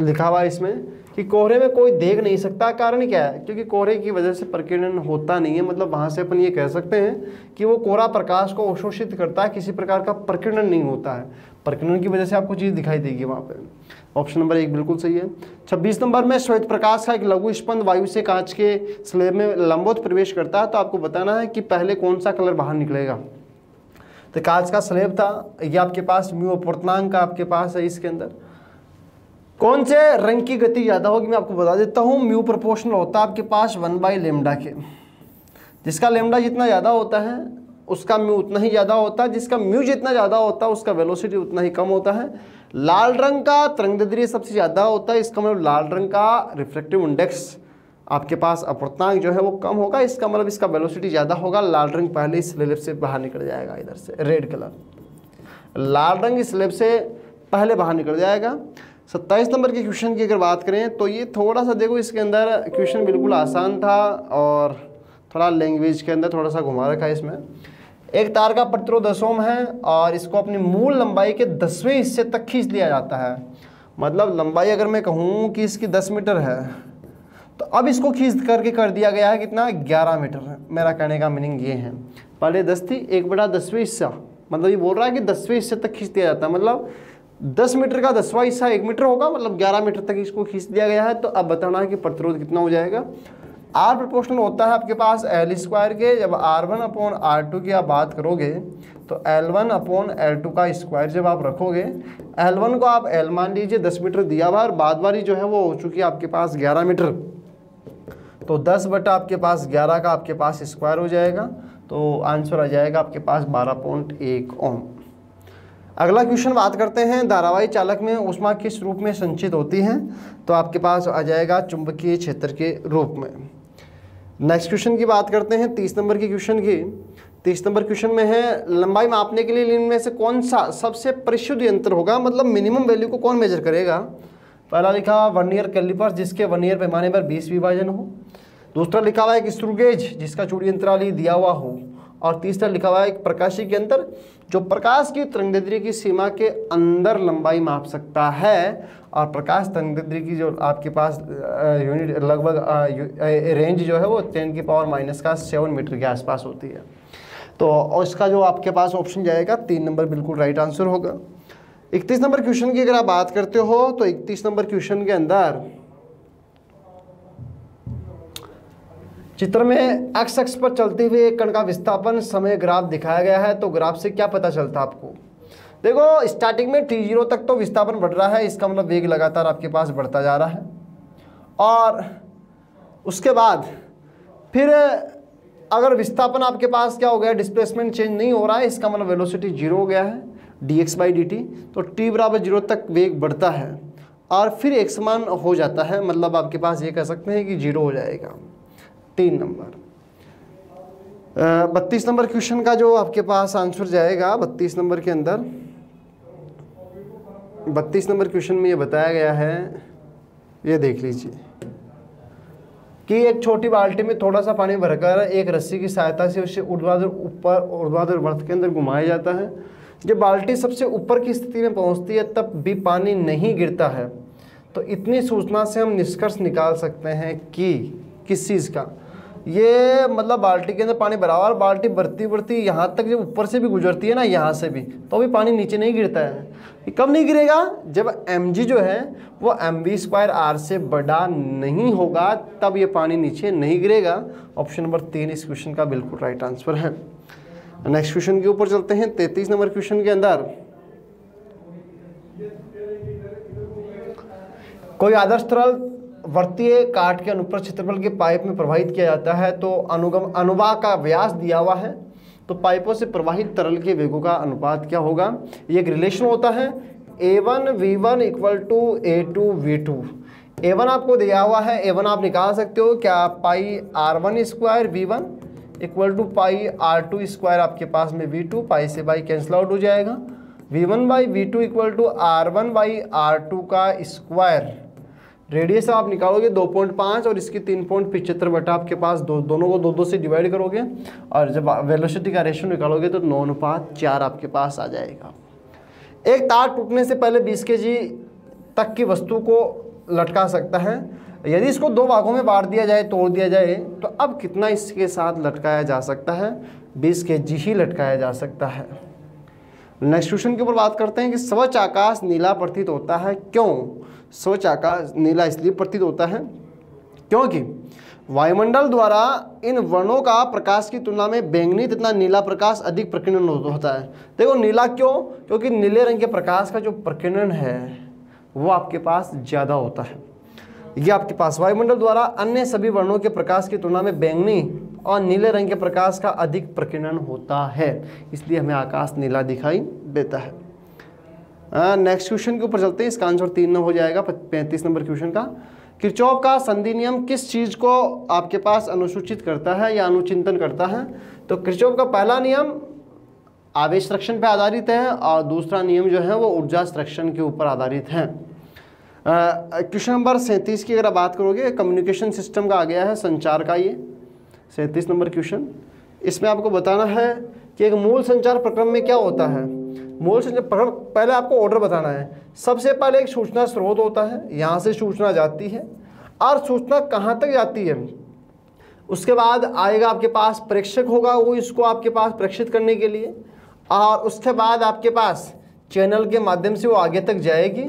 लिखा हुआ इसमें कि कोहरे में कोई देख नहीं सकता। कारण क्या है? क्योंकि कोहरे की वजह से प्रकीर्णन होता नहीं है। मतलब वहाँ से अपन ये कह सकते हैं कि वो कोहरा प्रकाश को अवशोषित करता है, किसी प्रकार का प्रकीर्णन नहीं होता है। प्रकीर्णन की वजह से आपको चीज़ दिखाई देगी वहाँ पर ऑप्शन नंबर एक बिल्कुल सही है। छब्बीस नंबर में श्वेत प्रकाश का एक लघु स्पंद वायु से कांच के स्लेब में लंबोत प्रवेश करता है। तो आपको बताना है कि पहले कौन सा कलर बाहर निकलेगा? तो कांच का स्लेब था। ये आपके पास म्यू अपूर्णांक का आपके पास है इसके अंदर। कौन से रंग की गति ज़्यादा होगी मैं आपको बता देता हूँ। म्यू प्रोपोर्शनल होता है आपके पास वन बाई लेमडा के। जिसका लेमडा जितना ज़्यादा होता है, उसका म्यू उतना ही ज़्यादा होता है। जिसका म्यू जितना ज़्यादा होता है, उसका वेलोसिटी उतना ही कम होता है। लाल रंग का तरंगदर्य सबसे ज़्यादा होता है, इसका मतलब लाल रंग का रिफ्लेक्टिव इंडेक्स आपके पास अपूर्णांक जो है वो कम होगा। इसका मतलब इसका वेलोसिटी ज़्यादा होगा। लाल रंग पहले इस स्लेब से बाहर निकल जाएगा इधर से रेड कलर लाल रंग इस स्लेब से पहले बाहर निकल जाएगा। सत्ताईस नंबर के क्वेश्चन की अगर बात करें तो ये थोड़ा सा देखो, इसके अंदर क्वेश्चन बिल्कुल आसान था और थोड़ा लैंग्वेज के अंदर थोड़ा सा घुमा रखा है इसमें। एक तार का प्रतिरोध दस ओम है और इसको अपनी मूल लंबाई के दसवें हिस्से तक खींच लिया जाता है। मतलब लंबाई अगर मैं कहूँ कि इसकी दस मीटर है तो अब इसको खींच करके कर दिया गया है कितना? ग्यारह मीटर मेरा कहने का मीनिंग ये है। पहले दस थी, एक बड़ा दसवें हिस्सा। मतलब ये बोल रहा है कि दसवें हिस्से तक खींच दिया जाता है। मतलब दस मीटर का दसवां हिस्सा एक मीटर होगा मतलब ग्यारह मीटर तक इसको खींच दिया गया है तो अब बताना है कि प्रतिरोध कितना हो जाएगा। आर प्रोपोर्शनल होता है आपके पास एल स्क्वायर के, जब R one upon R two की आप बात करोगे तो L one upon L two का स्क्वायर जब आप रखोगे एल वन को आप एल मान लीजिए दस मीटर दिया हुआ और बाद वाली जो है वो हो चुकी है आपके पास ग्यारह मीटर। तो दस बटा आपके पास ग्यारह का आपके पास स्क्वायर हो जाएगा तो आंसर आ जाएगा आपके पास बारह पॉइंट एक ओम अगला क्वेश्चन बात करते हैं। धारावाही चालक में उष्मा किस रूप में संचित होती है? तो आपके पास आ जाएगा चुंबकीय क्षेत्र के रूप में। नेक्स्ट क्वेश्चन की बात करते हैं तीस नंबर की क्वेश्चन की। तीस नंबर क्वेश्चन में है, लंबाई मापने के लिए इनमें से कौन सा सबसे परिशुद्ध यंत्र होगा? मतलब मिनिमम वैल्यू को कौन मेजर करेगा? पहला लिखा हुआ वन ईयर कैलिपर जिसके वन ईयर पैमाने पर बीस विभाजन हो। दूसरा लिखा हुआ है कि स्ट्रूगेज जिसका चूड़ी अंतराल ही दिया हुआ हो। और तीसरा लिखा हुआ एक प्रकाशी के अंदर जो प्रकाश की तरंगदैर्ध्य की सीमा के अंदर लंबाई माप सकता है और प्रकाश तरंगदैर्ध्य की जो आपके पास यूनिट लगभग रेंज जो है वो टेन की पावर माइनस का सेवन मीटर के आसपास होती है। तो और इसका जो आपके पास ऑप्शन जाएगा, तीन नंबर बिल्कुल राइट आंसर होगा। इकतीस नंबर क्वेश्चन की अगर आप बात करते हो तो इकतीस नंबर क्वेश्चन के अंदर चित्र में एक्स एक्स पर चलते हुए एक कण का विस्थापन समय ग्राफ दिखाया गया है तो ग्राफ से क्या पता चलता है आपको? देखो स्टार्टिंग में टी ज़ीरो तक तो विस्थापन बढ़ रहा है, इसका मतलब वेग लगातार आपके पास बढ़ता जा रहा है। और उसके बाद फिर अगर विस्थापन आपके पास क्या हो गया डिस्प्लेसमेंट चेंज नहीं हो रहा है, इसका मतलब वेलोसिटी ज़ीरो हो गया है D X by D T तो टी बराबर ज़ीरो तक वेग बढ़ता है। और फिर एक समान हो जाता है मतलब आपके पास ये कह सकते हैं कि ज़ीरो हो जाएगा। तीन नंबर। बत्तीस नंबर क्वेश्चन का जो आपके पास आंसर जाएगा, बत्तीस नंबर के अंदर, बत्तीस नंबर क्वेश्चन में ये बताया गया है, ये देख लीजिए, कि एक छोटी बाल्टी में थोड़ा सा पानी भरकर एक रस्सी की सहायता से उसे ऊर्ध्वाधर ऊपर, ऊर्ध्वाधर वर्त के अंदर घुमाया जाता है। जब बाल्टी सबसे ऊपर की स्थिति में पहुँचती है, तब भी पानी नहीं गिरता है। तो इतनी सूचना से हम निष्कर्ष निकाल सकते हैं कि किस चीज़ का। ये मतलब बाल्टी के अंदर पानी भरा हुआ और बाल्टी बढ़ती बढ़ती यहाँ तक जब ऊपर से भी गुजरती है ना, यहाँ से भी तो भी पानी नीचे नहीं गिरता है। कब नहीं गिरेगा? जब एम जी जो है, वो एम वी स्क्वायर आर से बड़ा नहीं होगा, तब ये पानी नीचे नहीं गिरेगा। ऑप्शन नंबर तीन इस क्वेश्चन का बिल्कुल राइट आंसर है। नेक्स्ट क्वेश्चन के ऊपर चलते हैं, तैतीस नंबर क्वेश्चन के अंदर। कोई आदर्श तरल वर्तीय काट के अनुप्रस्थ क्षेत्रफल के पाइप में प्रवाहित किया जाता है तो अनुगम अनुवाह का व्यास दिया हुआ है तो पाइपों से प्रवाहित तरल के वेगों का अनुपात क्या होगा? ये एक रिलेशन होता है A one V one equal to A two V two A one आपको दिया हुआ है ए वन आप निकाल सकते हो, क्या pi R one square V one equal to pi R two square आपके पास में वी टू पाई से बाई कैंसिल आउट हो जाएगा। V one by V two equal to R one by R two का स्क्वायर रेडियस आप निकालोगे दो पॉइंट पाँच और इसकी तीन पॉइंट पिचहत्तर बटा आपके पास दो, दोनों को दो दो से डिवाइड करोगे और जब वेलोसिटी का रेशियो निकालोगे तो नौ अनुपात चार आपके पास आ जाएगा। एक तार टूटने से पहले बीस के जी तक की वस्तु को लटका सकता है। यदि इसको दो भागों में बांट दिया जाए, तोड़ दिया जाए तो अब कितना इसके साथ लटकाया जा सकता है? बीस के जी ही लटकाया जा सकता है। नेक्स्ट क्वेश्चन के ऊपर बात करते हैं कि स्वच्छ आकाश नीला प्रतीत होता है क्यों? स्वच्छ आकाश नीला इसलिए प्रतीत होता है, क्योंकि वायुमंडल द्वारा इन वर्णों का प्रकाश की तुलना में बैंगनी तथा नीला प्रकाश अधिक प्रकीर्णन होता है। देखो, नीला क्यों? क्योंकि नीले रंग के प्रकाश का जो प्रकीर्णन है, वो आपके पास ज़्यादा होता है। ये आपके पास वायुमंडल द्वारा अन्य सभी वर्णों के प्रकाश की तुलना में बैंगनी और नीले रंग के प्रकाश का अधिक प्रकीर्णन होता है। इसलिए हमें आकाश नीला दिखाई देता है। नेक्स्ट क्वेश्चन के ऊपर चलते हैं। इसका आंसर तीन हो जाएगा पैंतीस नंबर क्वेश्चन का। किरचॉफ का संधि नियम किस चीज़ को आपके पास अनुसूचित करता है या अनुचिंतन करता है? तो किरचॉफ का पहला नियम आवेश संरक्षण पर आधारित है और दूसरा नियम जो है वो ऊर्जा संरक्षण के ऊपर आधारित है। क्वेश्चन नंबर सैंतीस की अगर आप बात करोगे कम्युनिकेशन सिस्टम का आ गया है संचार का ये। सैंतीस नंबर क्वेश्चन इसमें आपको बताना है कि एक मूल संचार प्रक्रम में क्या होता है? मूल प्रक्रम पहले आपको ऑर्डर बताना है। सबसे पहले एक सूचना स्रोत होता है, यहाँ से सूचना जाती है, और सूचना कहाँ तक जाती है? उसके बाद आएगा आपके पास प्रेक्षक होगा, वो इसको आपके पास प्रेक्षित करने के लिए, और उसके बाद आपके पास चैनल के माध्यम से वो आगे तक जाएगी,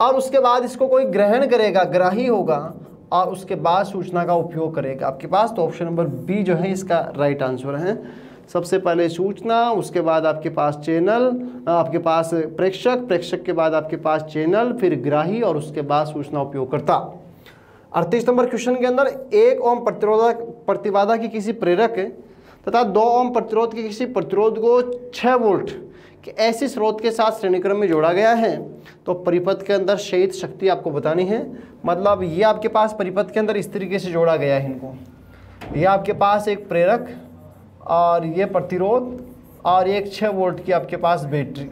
और उसके बाद इसको कोई ग्रहण करेगा, ग्राही होगा, और उसके बाद सूचना का उपयोग करेगा। आपके पास तो ऑप्शन नंबर बी जो है, इसका राइट आंसर है। सबसे पहले सूचना, उसके बाद आपके पास चैनल, आपके पास प्रेक्षक प्रेक्षक के बाद आपके पास चैनल, फिर ग्राही और उसके बाद सूचना उपयोगकर्ता। अड़तीस नंबर क्वेश्चन के अंदर एक ओम प्रतिरोधक प्रतिवादा की किसी प्रेरक तथा दो ओम प्रतिरोध के किसी प्रतिरोध को छः वोल्ट के ऐसे स्रोत के साथ श्रेणीक्रम में जोड़ा गया है। तो परिपथ के अंदर शहीद शक्ति आपको बतानी है। मतलब ये आपके पास परिपथ के अंदर इस तरीके से जोड़ा गया है इनको। ये आपके पास एक प्रेरक और ये प्रतिरोध और एक छः वोल्ट की आपके पास बैटरी,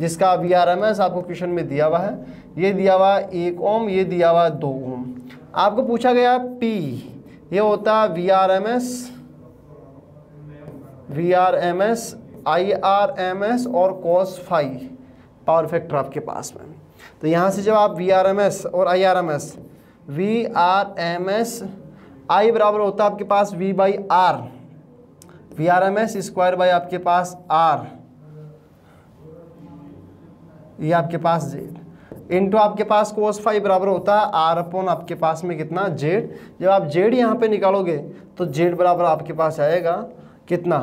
जिसका वी आर एम एस आपको क्वेश्चन में दिया हुआ है। ये दिया हुआ है एक ओम, ये दिया हुआ है दो ओम। आपको पूछा गया पी ये होता है V R M S V R M S I R M S और कॉस फाइव पावर फैक्टर आपके पास में। तो यहाँ से जब आप वी आर एम एस और I R M S V R M S I बराबर होता है आपके पास V by R V R M S square by आपके पास आर ये आपके पास जेड इंटू आपके पास कोस फाइव बराबर होता है आर अपॉन आपके पास में कितना? जेड जब आप जेड यहाँ पे निकालोगे तो जेड बराबर आपके पास आएगा कितना?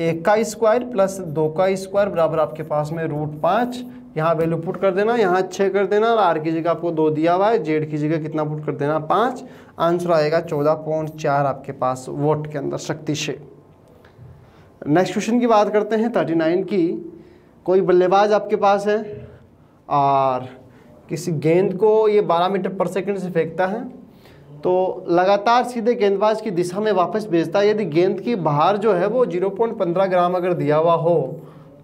एक का स्क्वायर प्लस दो का स्क्वायर बराबर आपके पास में रूट पाँच. यहाँ वैल्यू पुट कर देना, यहाँ छः कर देना, और आर की जगह आपको दो दिया हुआ है. जेड की जगह कितना पुट कर देना? पाँच. आंसर आएगा चौदह पॉइंट चार आपके पास वोट के अंदर शक्ति से. नेक्स्ट क्वेश्चन की बात करते हैं थर्टी नाइन की। कोई बल्लेबाज आपके पास है? और किसी गेंद को ये 12 मीटर पर सेकंड से फेंकता है तो लगातार सीधे गेंदबाज की दिशा में वापस भेजता है। यदि गेंद की बाहर जो है वो 0.15 ग्राम अगर दिया हुआ हो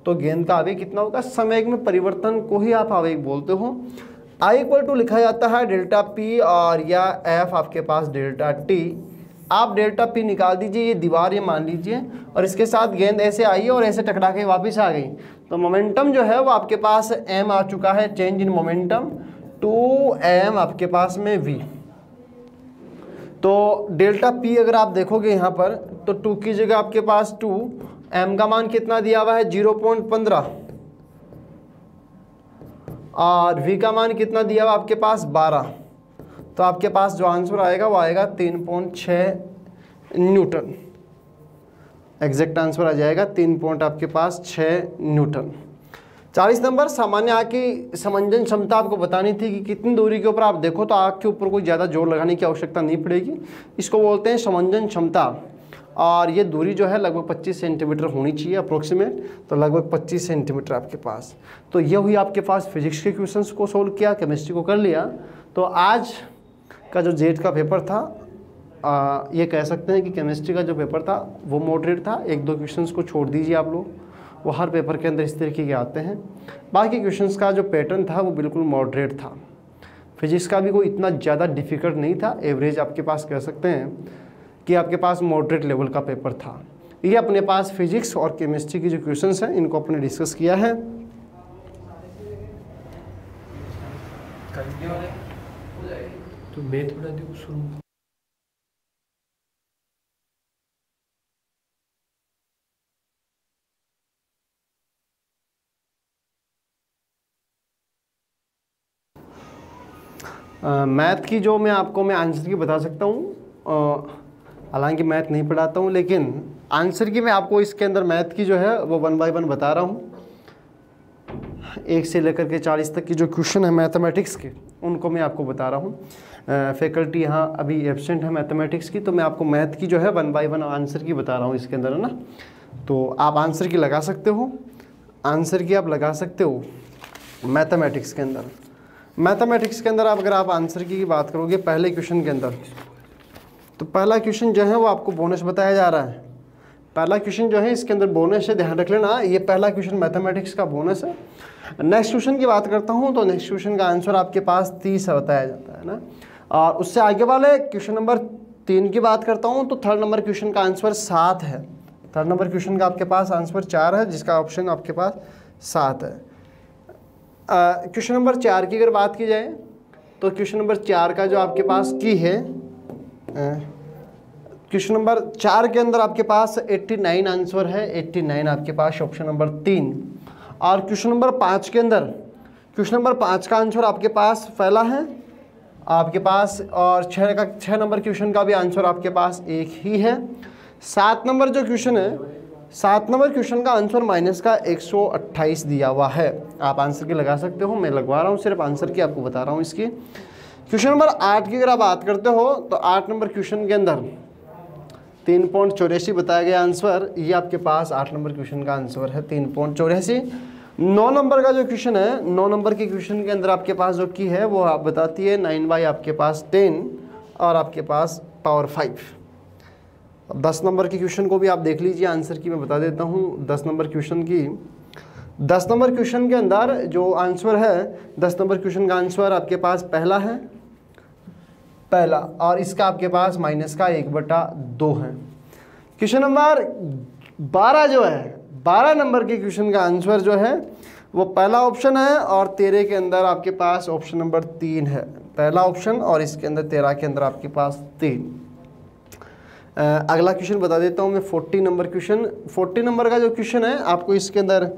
तो गेंद का आवेग कितना होगा? समय में परिवर्तन को ही आप आवेग बोलते हो। आई इक्वल टू लिखा जाता है डेल्टा पी और या एफ़ आपके पास डेल्टा टी आप डेल्टा पी निकाल दीजिए, ये दीवार ये मान लीजिए, और इसके साथ गेंद ऐसे आई और ऐसे टकरा के वापस आ गई। तो मोमेंटम जो है वो आपके पास एम आ चुका है change in momentum two M आपके पास में वी तो डेल्टा पी अगर आप देखोगे यहाँ पर तो टू की जगह आपके पास टू एम का मान कितना दिया हुआ है? ज़ीरो पॉइंट पंद्रह। और वी का मान कितना दिया हुआ आपके पास बारह। तो आपके पास जो आंसर आएगा वो आएगा तीन पॉइंट छः न्यूटन। एग्जैक्ट आंसर आ जाएगा तीन पॉइंट आपके पास छः न्यूटन। चालीस नंबर, सामान्य आँख की समंजन क्षमता आपको बतानी थी कि कितनी दूरी के ऊपर आप देखो तो आँख के ऊपर कोई ज़्यादा ज़ोर लगाने की आवश्यकता नहीं पड़ेगी। इसको बोलते हैं समंजन क्षमता। और ये दूरी जो है लगभग 25 सेंटीमीटर होनी चाहिए अप्रोक्सीमेट तो लगभग 25 सेंटीमीटर आपके पास। तो ये हुई आपके पास फिजिक्स के क्वेश्चंस को सोल्व किया केमिस्ट्री को कर लिया। तो आज का जो जेट का पेपर था आ, ये कह सकते हैं कि केमिस्ट्री का जो पेपर था वो मॉडरेट था। एक दो क्वेश्चंस को छोड़ दीजिए आप लोग। वो हर पेपर के अंदर इस तरीके के आते हैं। बाकी क्वेश्चंस का जो पैटर्न था वो बिल्कुल मॉडरेट था। फिजिक्स का भी कोई इतना ज़्यादा डिफ़िकल्ट नहीं था। एवरेज आपके पास कह सकते हैं कि आपके पास मॉडरेट लेवल का पेपर था। ये अपने पास फिजिक्स और केमिस्ट्री की जो क्वेश्चंस हैं इनको अपने डिस्कस किया है। तो मैं थोड़ा देखो शुरू मैथ की जो मैं आपको मैं आंसर की बता सकता हूँ। हालाँकि मैथ नहीं पढ़ाता हूँ, लेकिन आंसर की मैं आपको इसके अंदर मैथ की जो है, वो वन बाय वन बता रहा हूँ। एक से लेकर के चालीस तक की जो क्वेश्चन है मैथमेटिक्स के, उनको मैं आपको बता रहा हूँ। फैकल्टी यहाँ अभी एबसेंट है मैथमेटिक्स की तो मैं आपको मैथ की जो है वन बाई वन आंसर की बता रहा हूँ इसके अंदर, है ना? तो आप आंसर की लगा सकते हो। आंसर की आप लगा सकते हो मैथमेटिक्स के अंदर। मैथमेटिक्स के अंदर आप अगर आप आंसर की बात करोगे पहले क्वेश्चन के अंदर तो पहला क्वेश्चन जो है वो आपको बोनस बताया जा रहा है। पहला क्वेश्चन जो है इसके अंदर बोनस है, ध्यान रख लेना, ये पहला क्वेश्चन मैथमेटिक्स का बोनस है। नेक्स्ट क्वेश्चन की बात करता हूँ तो नेक्स्ट क्वेश्चन का आंसर आपके पास तीस बताया जाता है ना? और उससे आगे वाले क्वेश्चन नंबर तीन की बात करता हूँ तो थर्ड नंबर क्वेश्चन का आंसर सात है। थर्ड नंबर क्वेश्चन का आपके पास आंसर चार है, जिसका ऑप्शन आपके पास सात है। क्वेश्चन नंबर चार की अगर बात की जाए तो क्वेश्चन नंबर चार का जो आपके पास की है क्वेश्चन नंबर चार के अंदर आपके पास 89 आंसर है 89 आपके पास ऑप्शन नंबर तीन। और क्वेश्चन नंबर पाँच के अंदर क्वेश्चन नंबर पाँच का आंसर आपके पास पहला है आपके पास और छः का छः नंबर क्वेश्चन का भी आंसर आपके पास एक ही है। सात नंबर जो क्वेश्चन है, सात नंबर क्वेश्चन का आंसर माइनस का 128 दिया हुआ है। आप आंसर की लगा सकते हो, मैं लगवा रहा हूँ, सिर्फ़ आंसर की आपको बता रहा हूँ इसकी। क्वेश्चन नंबर आठ की अगर आप बात करते हो तो आठ नंबर क्वेश्चन के अंदर तीन पॉइंट चौरासी बताया गया आंसर। ये आपके पास आठ नंबर क्वेश्चन का आंसर है, तीन पॉइंट चौरासी। नौ नंबर का जो क्वेश्चन है, नौ नंबर के क्वेश्चन के अंदर आपके पास जो की है, वो आप बताती है, नाइन बाई आपके पास टेन और आपके पास पावर फाइव। अब दस नंबर के क्वेश्चन को भी आप देख लीजिए, आंसर की मैं बता देता हूँ, दस नंबर क्वेश्चन की। दस नंबर क्वेश्चन के अंदर जो आंसर है, दस नंबर क्वेश्चन का आंसर आपके पास पहला है, पहला, और इसका आपके पास माइनस का एक बटा दो है। क्वेश्चन नंबर बारह जो है बारह नंबर के क्वेश्चन का आंसर जो है, वो पहला ऑप्शन है और तेरह के अंदर आपके पास ऑप्शन नंबर तीन है। पहला ऑप्शन और इसके अंदर तेरह के अंदर आपके पास तीन। अगला क्वेश्चन बता देता हूँ मैं, forty number question. Forty number का जो क्वेश्चन है, आपको इसके अंदर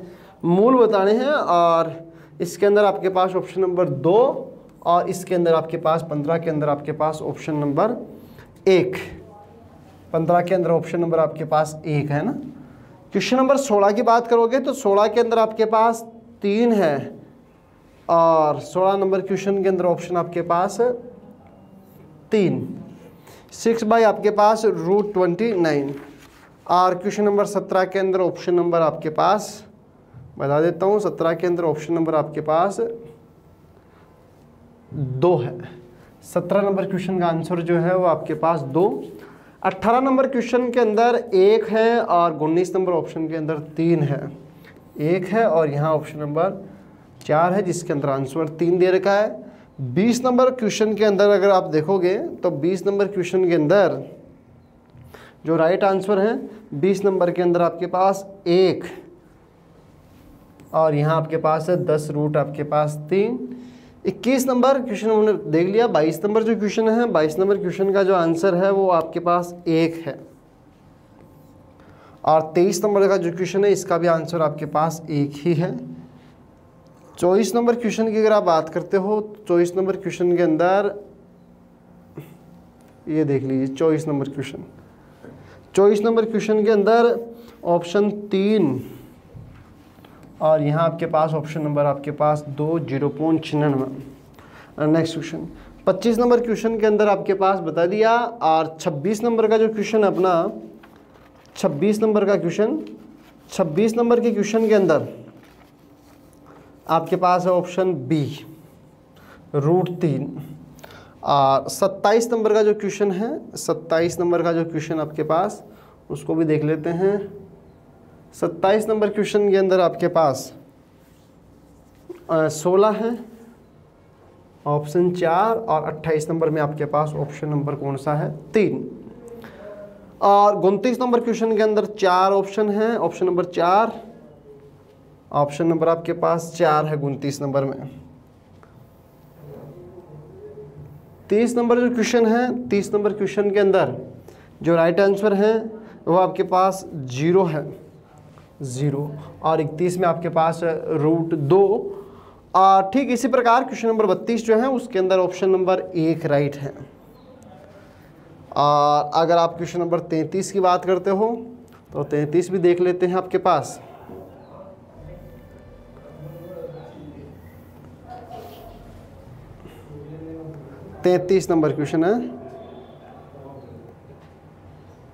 मूल बताने हैं और इसके अंदर आपके पास ऑप्शन नंबर दो और इसके अंदर आपके पास पंद्रह के अंदर आपके पास ऑप्शन नंबर एक। पंद्रह के अंदर ऑप्शन नंबर आपके पास एक है ना? क्वेश्चन नंबर सोलह की बात करोगे तो सोलह के अंदर आपके पास तीन है और सोलह नंबर क्वेश्चन के अंदर ऑप्शन आपके पास तीन। सिक्स बाई आपके पास रूट ट्वेंटी नाइन। और क्वेश्चन नंबर सत्रह के अंदर ऑप्शन नंबर आपके पास, बता देता हूँ, सत्रह के अंदर ऑप्शन नंबर आपके पास दो है। सत्रह नंबर क्वेश्चन का आंसर जो है वो आपके पास दो। अट्ठारह नंबर क्वेश्चन के अंदर एक है और उन्नीस नंबर ऑप्शन के अंदर तीन है। एक है और यहाँ ऑप्शन नंबर चार है, जिसके अंदर आंसर तीन दे रखा है। बीस नंबर क्वेश्चन के अंदर अगर आप देखोगे तो बीस नंबर क्वेश्चन के अंदर जो राइट आंसर है, बीस नंबर के अंदर आपके पास एक और यहाँ आपके पास है, दस रूट आपके पास तीन। इक्कीस नंबर क्वेश्चन हमने देख लिया, बाईस नंबर जो क्वेश्चन है, बाईस नंबर क्वेश्चन का जो आंसर है वो आपके पास एक है। और तेईस नंबर का जो क्वेश्चन है, इसका भी आंसर आपके पास एक ही है। चौबीस नंबर क्वेश्चन की अगर आप बात करते हो, चौबीस नंबर क्वेश्चन के अंदर, ये देख लीजिए, चौबीस नंबर क्वेश्चन। चौबीस नंबर क्वेश्चन के अंदर, ऑप्शन तीन और यहाँ आपके पास ऑप्शन नंबर आपके पास दो ज़ीरो पॉइंट छियानवे नेक्स्ट क्वेश्चन पच्चीस नंबर क्वेश्चन के अंदर आपके पास बता दिया और छब्बीस नंबर का जो क्वेश्चन है अपना, छब्बीस नंबर का क्वेश्चन छब्बीस नंबर के क्वेश्चन के अंदर आपके पास है ऑप्शन बी रूट तीन। और सत्ताईस नंबर का जो क्वेश्चन है, सत्ताईस नंबर का जो क्वेश्चन आपके पास, उसको भी देख लेते हैं। सत्ताईस नंबर क्वेश्चन के अंदर आपके पास सोलह है। ऑप्शन चार और अट्ठाईस नंबर में आपके पास ऑप्शन नंबर कौन सा है? तीन। और उनतीस नंबर क्वेश्चन के अंदर चार ऑप्शन हैं। ऑप्शन नंबर चार, ऑप्शन नंबर आपके पास चार है उनतीस नंबर में। तीस नंबर जो क्वेश्चन है, तीस नंबर क्वेश्चन के अंदर जो राइट आंसर है, वो आपके पास ज़ीरो है। ज़ीरो। और इकतीस में आपके पास रूट दो। और ठीक इसी प्रकार क्वेश्चन नंबर बत्तीस जो है, उसके अंदर ऑप्शन नंबर एक राइट है। और अगर आप क्वेश्चन नंबर तैंतीस की बात करते हो तो तैंतीस भी देख लेते हैं आपके पास। तैंतीस नंबर क्वेश्चन है।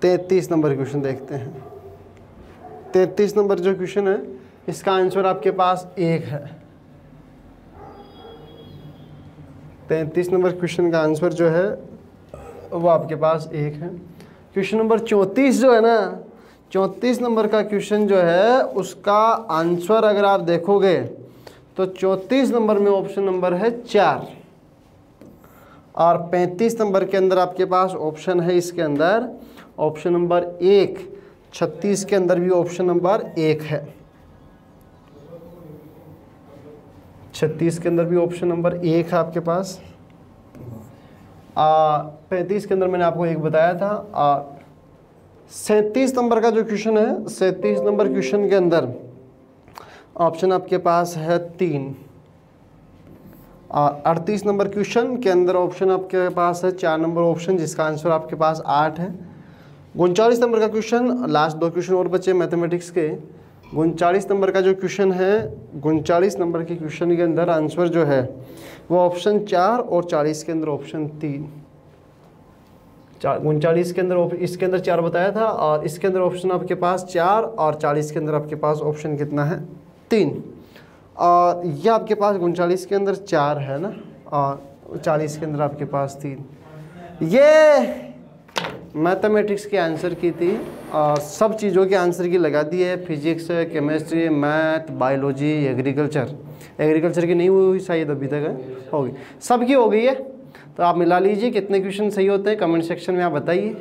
तैंतीस नंबर क्वेश्चन देखते हैं। तैंतीस नंबर जो क्वेश्चन है, इसका आंसर आपके पास एक है। तैंतीस नंबर क्वेश्चन का आंसर जो है, वो आपके पास एक है। क्वेश्चन नंबर चौंतीस जो है ना, चौंतीस नंबर का क्वेश्चन जो है, उसका आंसर अगर आप देखोगे तो चौंतीस नंबर में ऑप्शन नंबर है चार। और पैंतीस नंबर के अंदर आपके पास ऑप्शन है इसके अंदर, ऑप्शन नंबर एक। छत्तीस के अंदर भी ऑप्शन नंबर एक है। छत्तीस के अंदर भी ऑप्शन नंबर एक है आपके पास। पैंतीस के अंदर मैंने आपको एक बताया था। सैंतीस नंबर का जो क्वेश्चन है, सैंतीस नंबर क्वेश्चन के अंदर ऑप्शन आपके पास है तीन। अड़तीस नंबर क्वेश्चन के अंदर ऑप्शन आपके पास है, चार नंबर ऑप्शन जिसका आंसर आपके पास आठ है। उनचालीस नंबर का क्वेश्चन लास्ट दो क्वेश्चन और बचे मैथमेटिक्स के। उनचालीस नंबर का जो क्वेश्चन है, उनचालीस नंबर के क्वेश्चन के अंदर आंसर जो है, वो ऑप्शन चार और चालीस के अंदर ऑप्शन तीन। उनचालीस के अंदर इसके अंदर चार बताया था, और इसके अंदर ऑप्शन आपके पास चार, और चालीस के अंदर आपके पास ऑप्शन कितना है? तीन। और ये आपके पास उनचालीस के अंदर चार है ना, और चालीस के अंदर आपके पास तीन। ये! मैथमेटिक्स के आंसर की थी, और सब चीज़ों के आंसर की लगा दी है। Physics, chemistry, math, biology, agriculture. Agriculture की नहीं हुई शायद अभी तक है। सब की हो गई है। तो आप मिला लीजिए, कितने क्वेश्चन सही होते हैं, कमेंट सेक्शन में आप बताइए।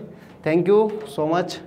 Thank you so much